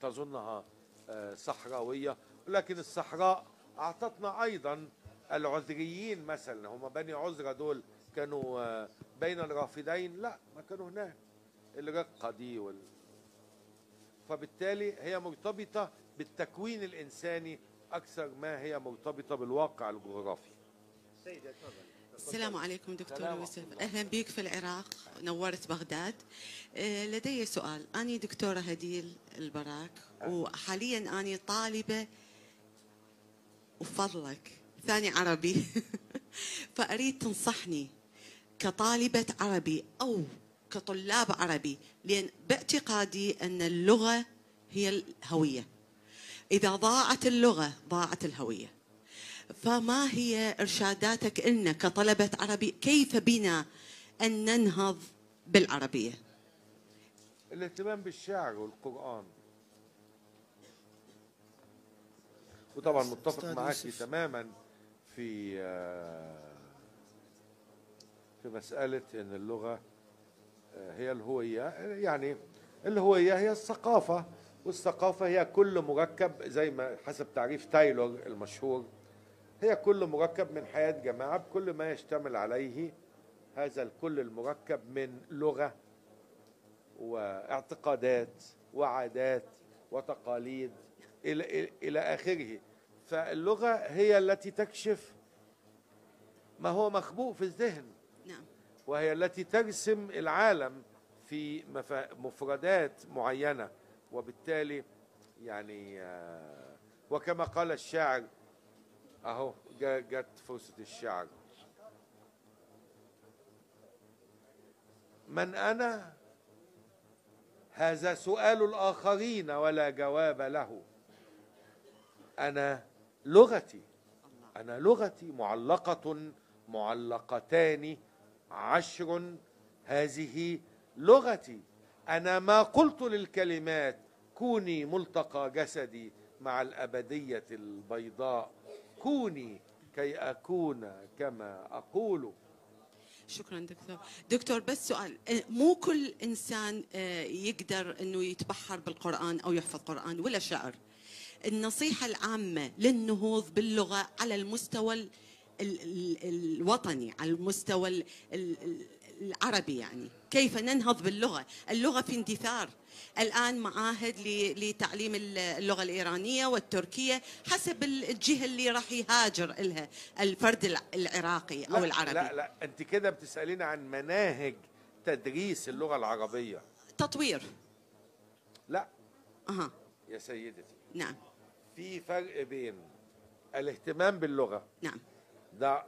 تظنها آه، صحراوية. ولكن الصحراء أعطتنا أيضا العذريين مثلا هم بني عذرة دول كانوا آه، بين الرافدين لا ما كانوا هناك. الرقة دي وال... فبالتالي هي مرتبطة بالتكوين الإنساني أكثر ما هي مرتبطة بالواقع الجغرافي. السلام عليكم دكتور يوسف. أهلا بك في العراق نورت بغداد. آه، لدي سؤال. أني دكتورة هديل البراك وحاليا أني طالبة وفضلك ثاني عربي. فأريد تنصحني كطالبة عربي أو كطلاب عربي لأن باعتقادي أن اللغة هي الهوية. إذا ضاعت اللغة ضاعت الهوية. فما هي إرشاداتك لنا كطلبة عربي؟ كيف بنا أن ننهض بالعربية؟ الاهتمام بالشعر والقرآن. وطبعا متفق معك. تماما. في آه، في مسألة أن اللغة آه، هي الهوية يعني الهوية هي الثقافة والثقافة هي كل مركب زي ما حسب تعريف تايلور المشهور هي كل مركب من حياة جماعة بكل ما يشتمل عليه هذا الكل المركب من لغة واعتقادات وعادات وتقاليد إلى إلى آخره. فاللغة هي التي تكشف ما هو مخبوء في الذهن. نعم. وهي التي ترسم العالم في مفردات معينة. وبالتالي يعني آه، وكما قال الشاعر جا- جت فرصة الشعر من أنا؟ هذا سؤال الآخرين ولا جواب له. أنا لغتي. أنا لغتي معلقة معلقتان عشر. هذه لغتي. أنا ما قلت للكلمات كوني ملتقى جسدي مع الأبدية البيضاء. كوني كي أكون كما أقول. شكرا دكتور. دكتور بس سؤال. مو كل إنسان آه، يقدر إنه يتبحر بالقرآن أو يحفظ قرآن ولا شعر؟ النصيحة العامة للنهوض باللغة على المستوى ال ال ال الوطني على المستوى ال ال العربي يعني. كيف ننهض باللغة؟ اللغة في اندثار. الآن معاهد ل- لتعليم اللغة الإيرانية والتركية حسب الجهة اللي راح يهاجر لها الفرد الع- العراقي أو لا العربي. لا لا أنت كده بتسألين عن مناهج تدريس اللغة العربية. تطوير. لا. أها. يا سيدتي. نعم. في فرق بين الاهتمام باللغة نعم. ده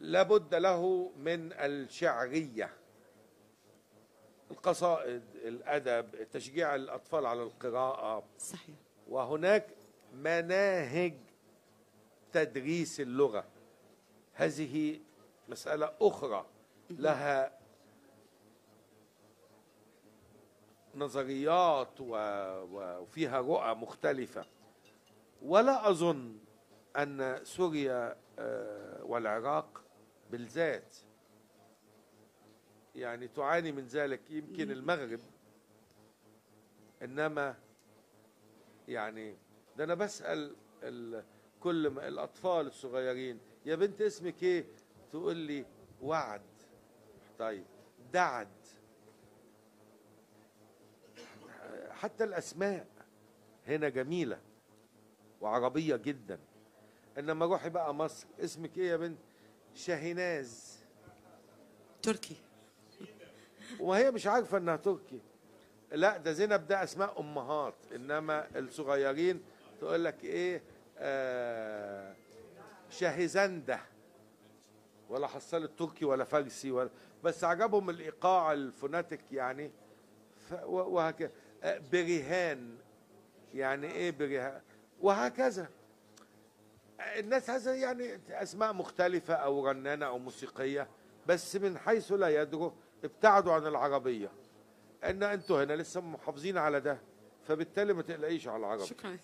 لابد له من الشعرية القصائد الأدب تشجيع الأطفال على القراءة. صحيح. وهناك مناهج تدريس اللغة. هذه مسألة أخرى لها نظريات وفيها رؤى مختلفة. ولا أظن أن سوريا آه، والعراق بالذات يعني تعاني من ذلك. يمكن المغرب إنما يعني ده أنا بسأل ال- كل الأطفال الصغيرين يا بنت اسمك إيه؟ تقول لي وعد. طيب دعد. حتى الأسماء هنا جميلة وعربية جدا. إنما روحي بقى مصر. اسمك إيه يا بنت؟ شاهيناز تركي. وهي مش عارفة إنها تركي. لا ده زينب ده أسماء أمهات. إنما الصغيرين تقول لك إيه؟ آه شاهزندة. ولا حصلت تركي ولا فارسي ولا بس عجبهم الإيقاع الفوناتيك يعني. وهكذا. برهان. يعني إيه برهان؟ وهكذا. الناس هذا يعني أسماء مختلفة أو رنانه أو موسيقية بس من حيث لا يدروا ابتعدوا عن العربية. إن أنتوا هنا لسه محافظين على ده فبالتالي ما تقلقيش على العربي. شكرا.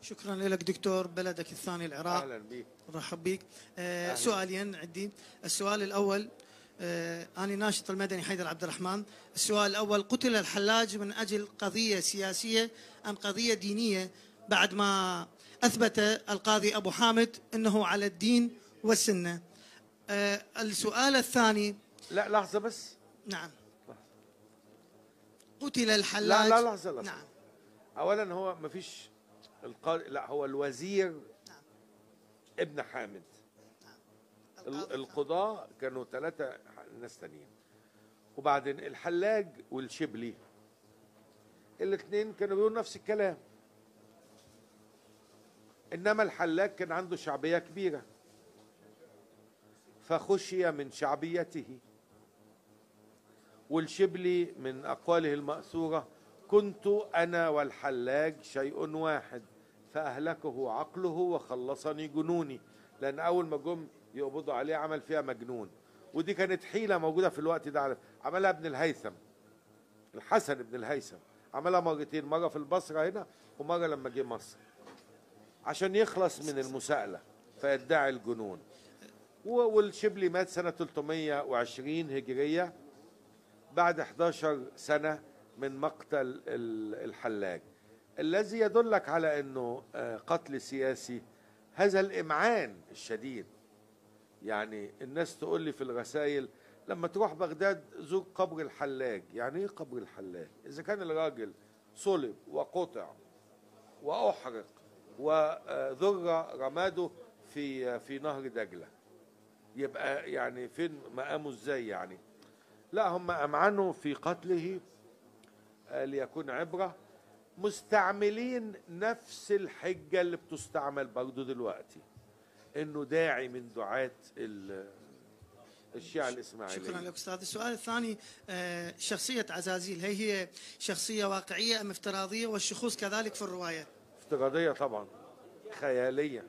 شكرا لك دكتور بلدك الثاني العراق. أهلا بيك. رحب بيك. آه. سؤالين عندي. السؤال الأول آه أنا ناشط المدني حيدر عبد الرحمن. السؤال الأول قتل الحلاج من أجل قضية سياسية أم قضية دينية؟ بعد ما أثبت القاضي أبو حامد أنه على الدين والسنة. آه السؤال الثاني. لا لحظة بس. نعم. قتل لا الحلاج. لا لحظة لحظة. نعم. اولا هو ما فيش القاضي لا هو الوزير ابن حامد. ال- القضاة كانوا ثلاثة ناس تانيين. وبعدين الحلاج والشبلي الاثنين كانوا بيقولوا نفس الكلام. إنما الحلاج كان عنده شعبية كبيرة. فخشي من شعبيته. والشبلي من أقواله المأثورة كنت أنا والحلاج شيء واحد فأهلكه عقله وخلصني جنوني لأن أول ما جم يقبضوا عليه عمل فيها مجنون. ودي كانت حيلة موجودة في الوقت ده على- عملها ابن الهيثم الحسن ابن الهيثم. عملها مرتين مرة في البصرة هنا ومرة لما جه مصر. عشان يخلص من المساءلة فيدعي الجنون. والشبلي مات سنة 320 هجرية بعد 11 سنة من مقتل ال- الحلاج. الذي يدلك على أنه آه، قتل سياسي هذا الإمعان الشديد يعني الناس تقول لي في الرسائل لما تروح بغداد زور قبر الحلاج. يعني إيه قبر الحلاج؟ إذا كان الراجل صلب وقطع وأحرق وذر رماده في في نهر دجلة. يبقى يعني فين مقامه إزاي يعني؟ لا هم أمعنوا في قتله آه، ليكون عبرة. مستعملين نفس الحجة اللي بتستعمل برضه دلوقتي. إنه داعي من دعاة ال- الشيعة الإسماعيلية. شكرا لك أستاذ. السؤال الثاني آه، شخصية عزازيل هل هي شخصية واقعية أم افتراضية؟ والشخوص كذلك في الرواية. افتراضية طبعا خيالية.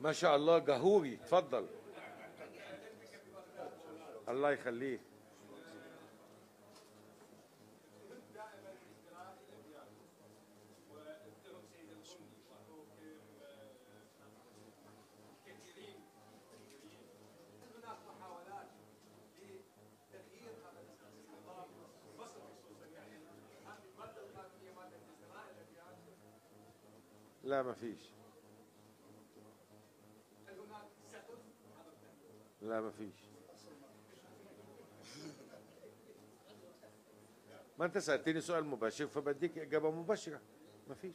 ما شاء الله جهوري اتفضل الله يخليك. لا ما فيش. لا ما فيش. ما انت سألتني سؤال مباشر فبديك إجابة مباشرة. ما فيش.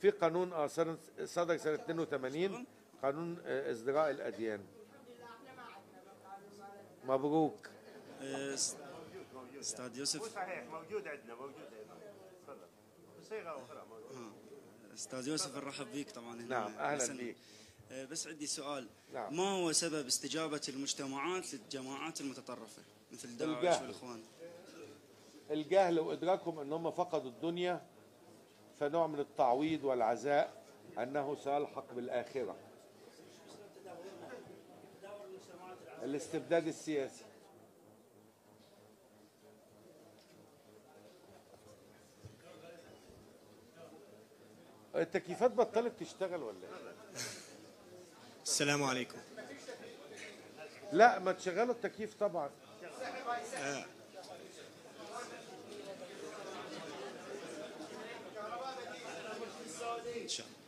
في قانون آه سنة صدر سنة 82 قانون ازدراء الأديان. مبروك. أستاذ يوسف. صحيح موجود عندنا موجود عندنا. تفضل. بصيغة أخرى موجود أستاذ يوسف نرحب بيك طبعا هنا. نعم، أهلاً بس- بيك. آه، بس عندي سؤال. نعم. ما هو سبب استجابة المجتمعات للجماعات المتطرفة؟ مثل داعش الجهل. والإخوان. الجهل وإدراكهم أن هم فقدوا الدنيا فنوع من التعويض والعزاء أنه سيلحق بالآخرة. الاستبداد السياسي. التكييفات بطلت تشتغل ولا إيه؟ السلام عليكم. لا ما تشغلوا التكييف طبعا. آه. إن شاء الله.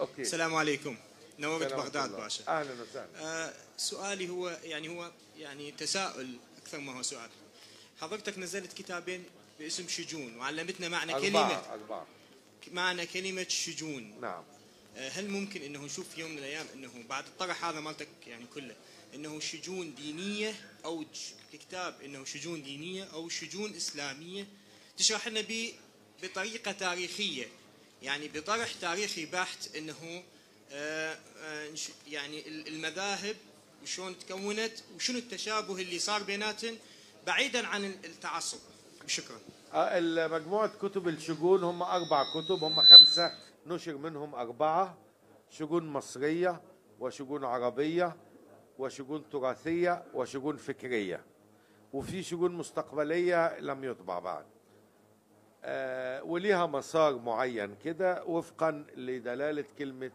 أوكي. السلام عليكم. نورت بغداد الله. باشا. أهلا وسهلا. آه سؤالي هو يعني هو يعني تساؤل أكثر ما هو سؤال. حضرتك نزلت كتابين باسم شجون وعلمتنا معنى كلمة. أربعة أربعة. معنى كلمة شجون. نعم. آه، هل ممكن إنه نشوف في يوم من الأيام إنه بعد الطرح هذا مالتك يعني كله إنه شجون دينية أو كتاب إنه شجون دينية أو شجون إسلامية؟ تشرح لنا بطريقة تاريخية. يعني بطرح تاريخي بحت إنه آه، آه، يعني ال- المذاهب وشلون تكونت وشنو التشابه اللي صار بيناتهم بعيدا عن ال- التعصب. شكرا. مجموعة كتب الشجون هم أربع كتب هم خمسة نشر منهم أربعة شجون مصرية وشجون عربية وشجون تراثية وشجون فكرية. وفي شجون مستقبلية لم يطبع بعد. آه، وليها مسار معين كده وفقا لدلالة كلمة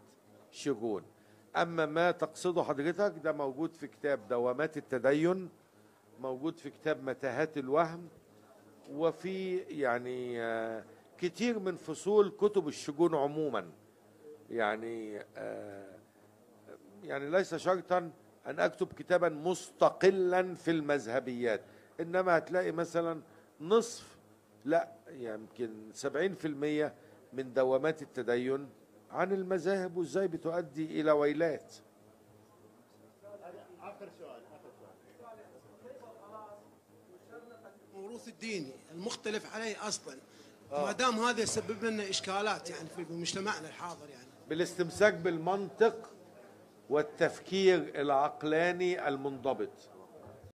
شجون. أما ما تقصده حضرتك ده موجود في كتاب دوامات التدين موجود في كتاب متاهات الوهم وفي يعني آه، كتير من فصول كتب الشجون عموما. يعني آه، يعني ليس شرطا أن أكتب كتابا مستقلا في المذهبيات. إنما هتلاقي مثلا نصف لا يمكن 70% من دوامات التدين عن المذاهب وإزاي بتؤدي إلى ويلات اخر سؤال اخر سؤال الموروث الديني المختلف عليه أصلا. آه. ما دام هذا يسبب لنا إشكالات يعني في مجتمعنا الحاضر يعني. بالاستمساك بالمنطق والتفكير العقلاني المنضبط.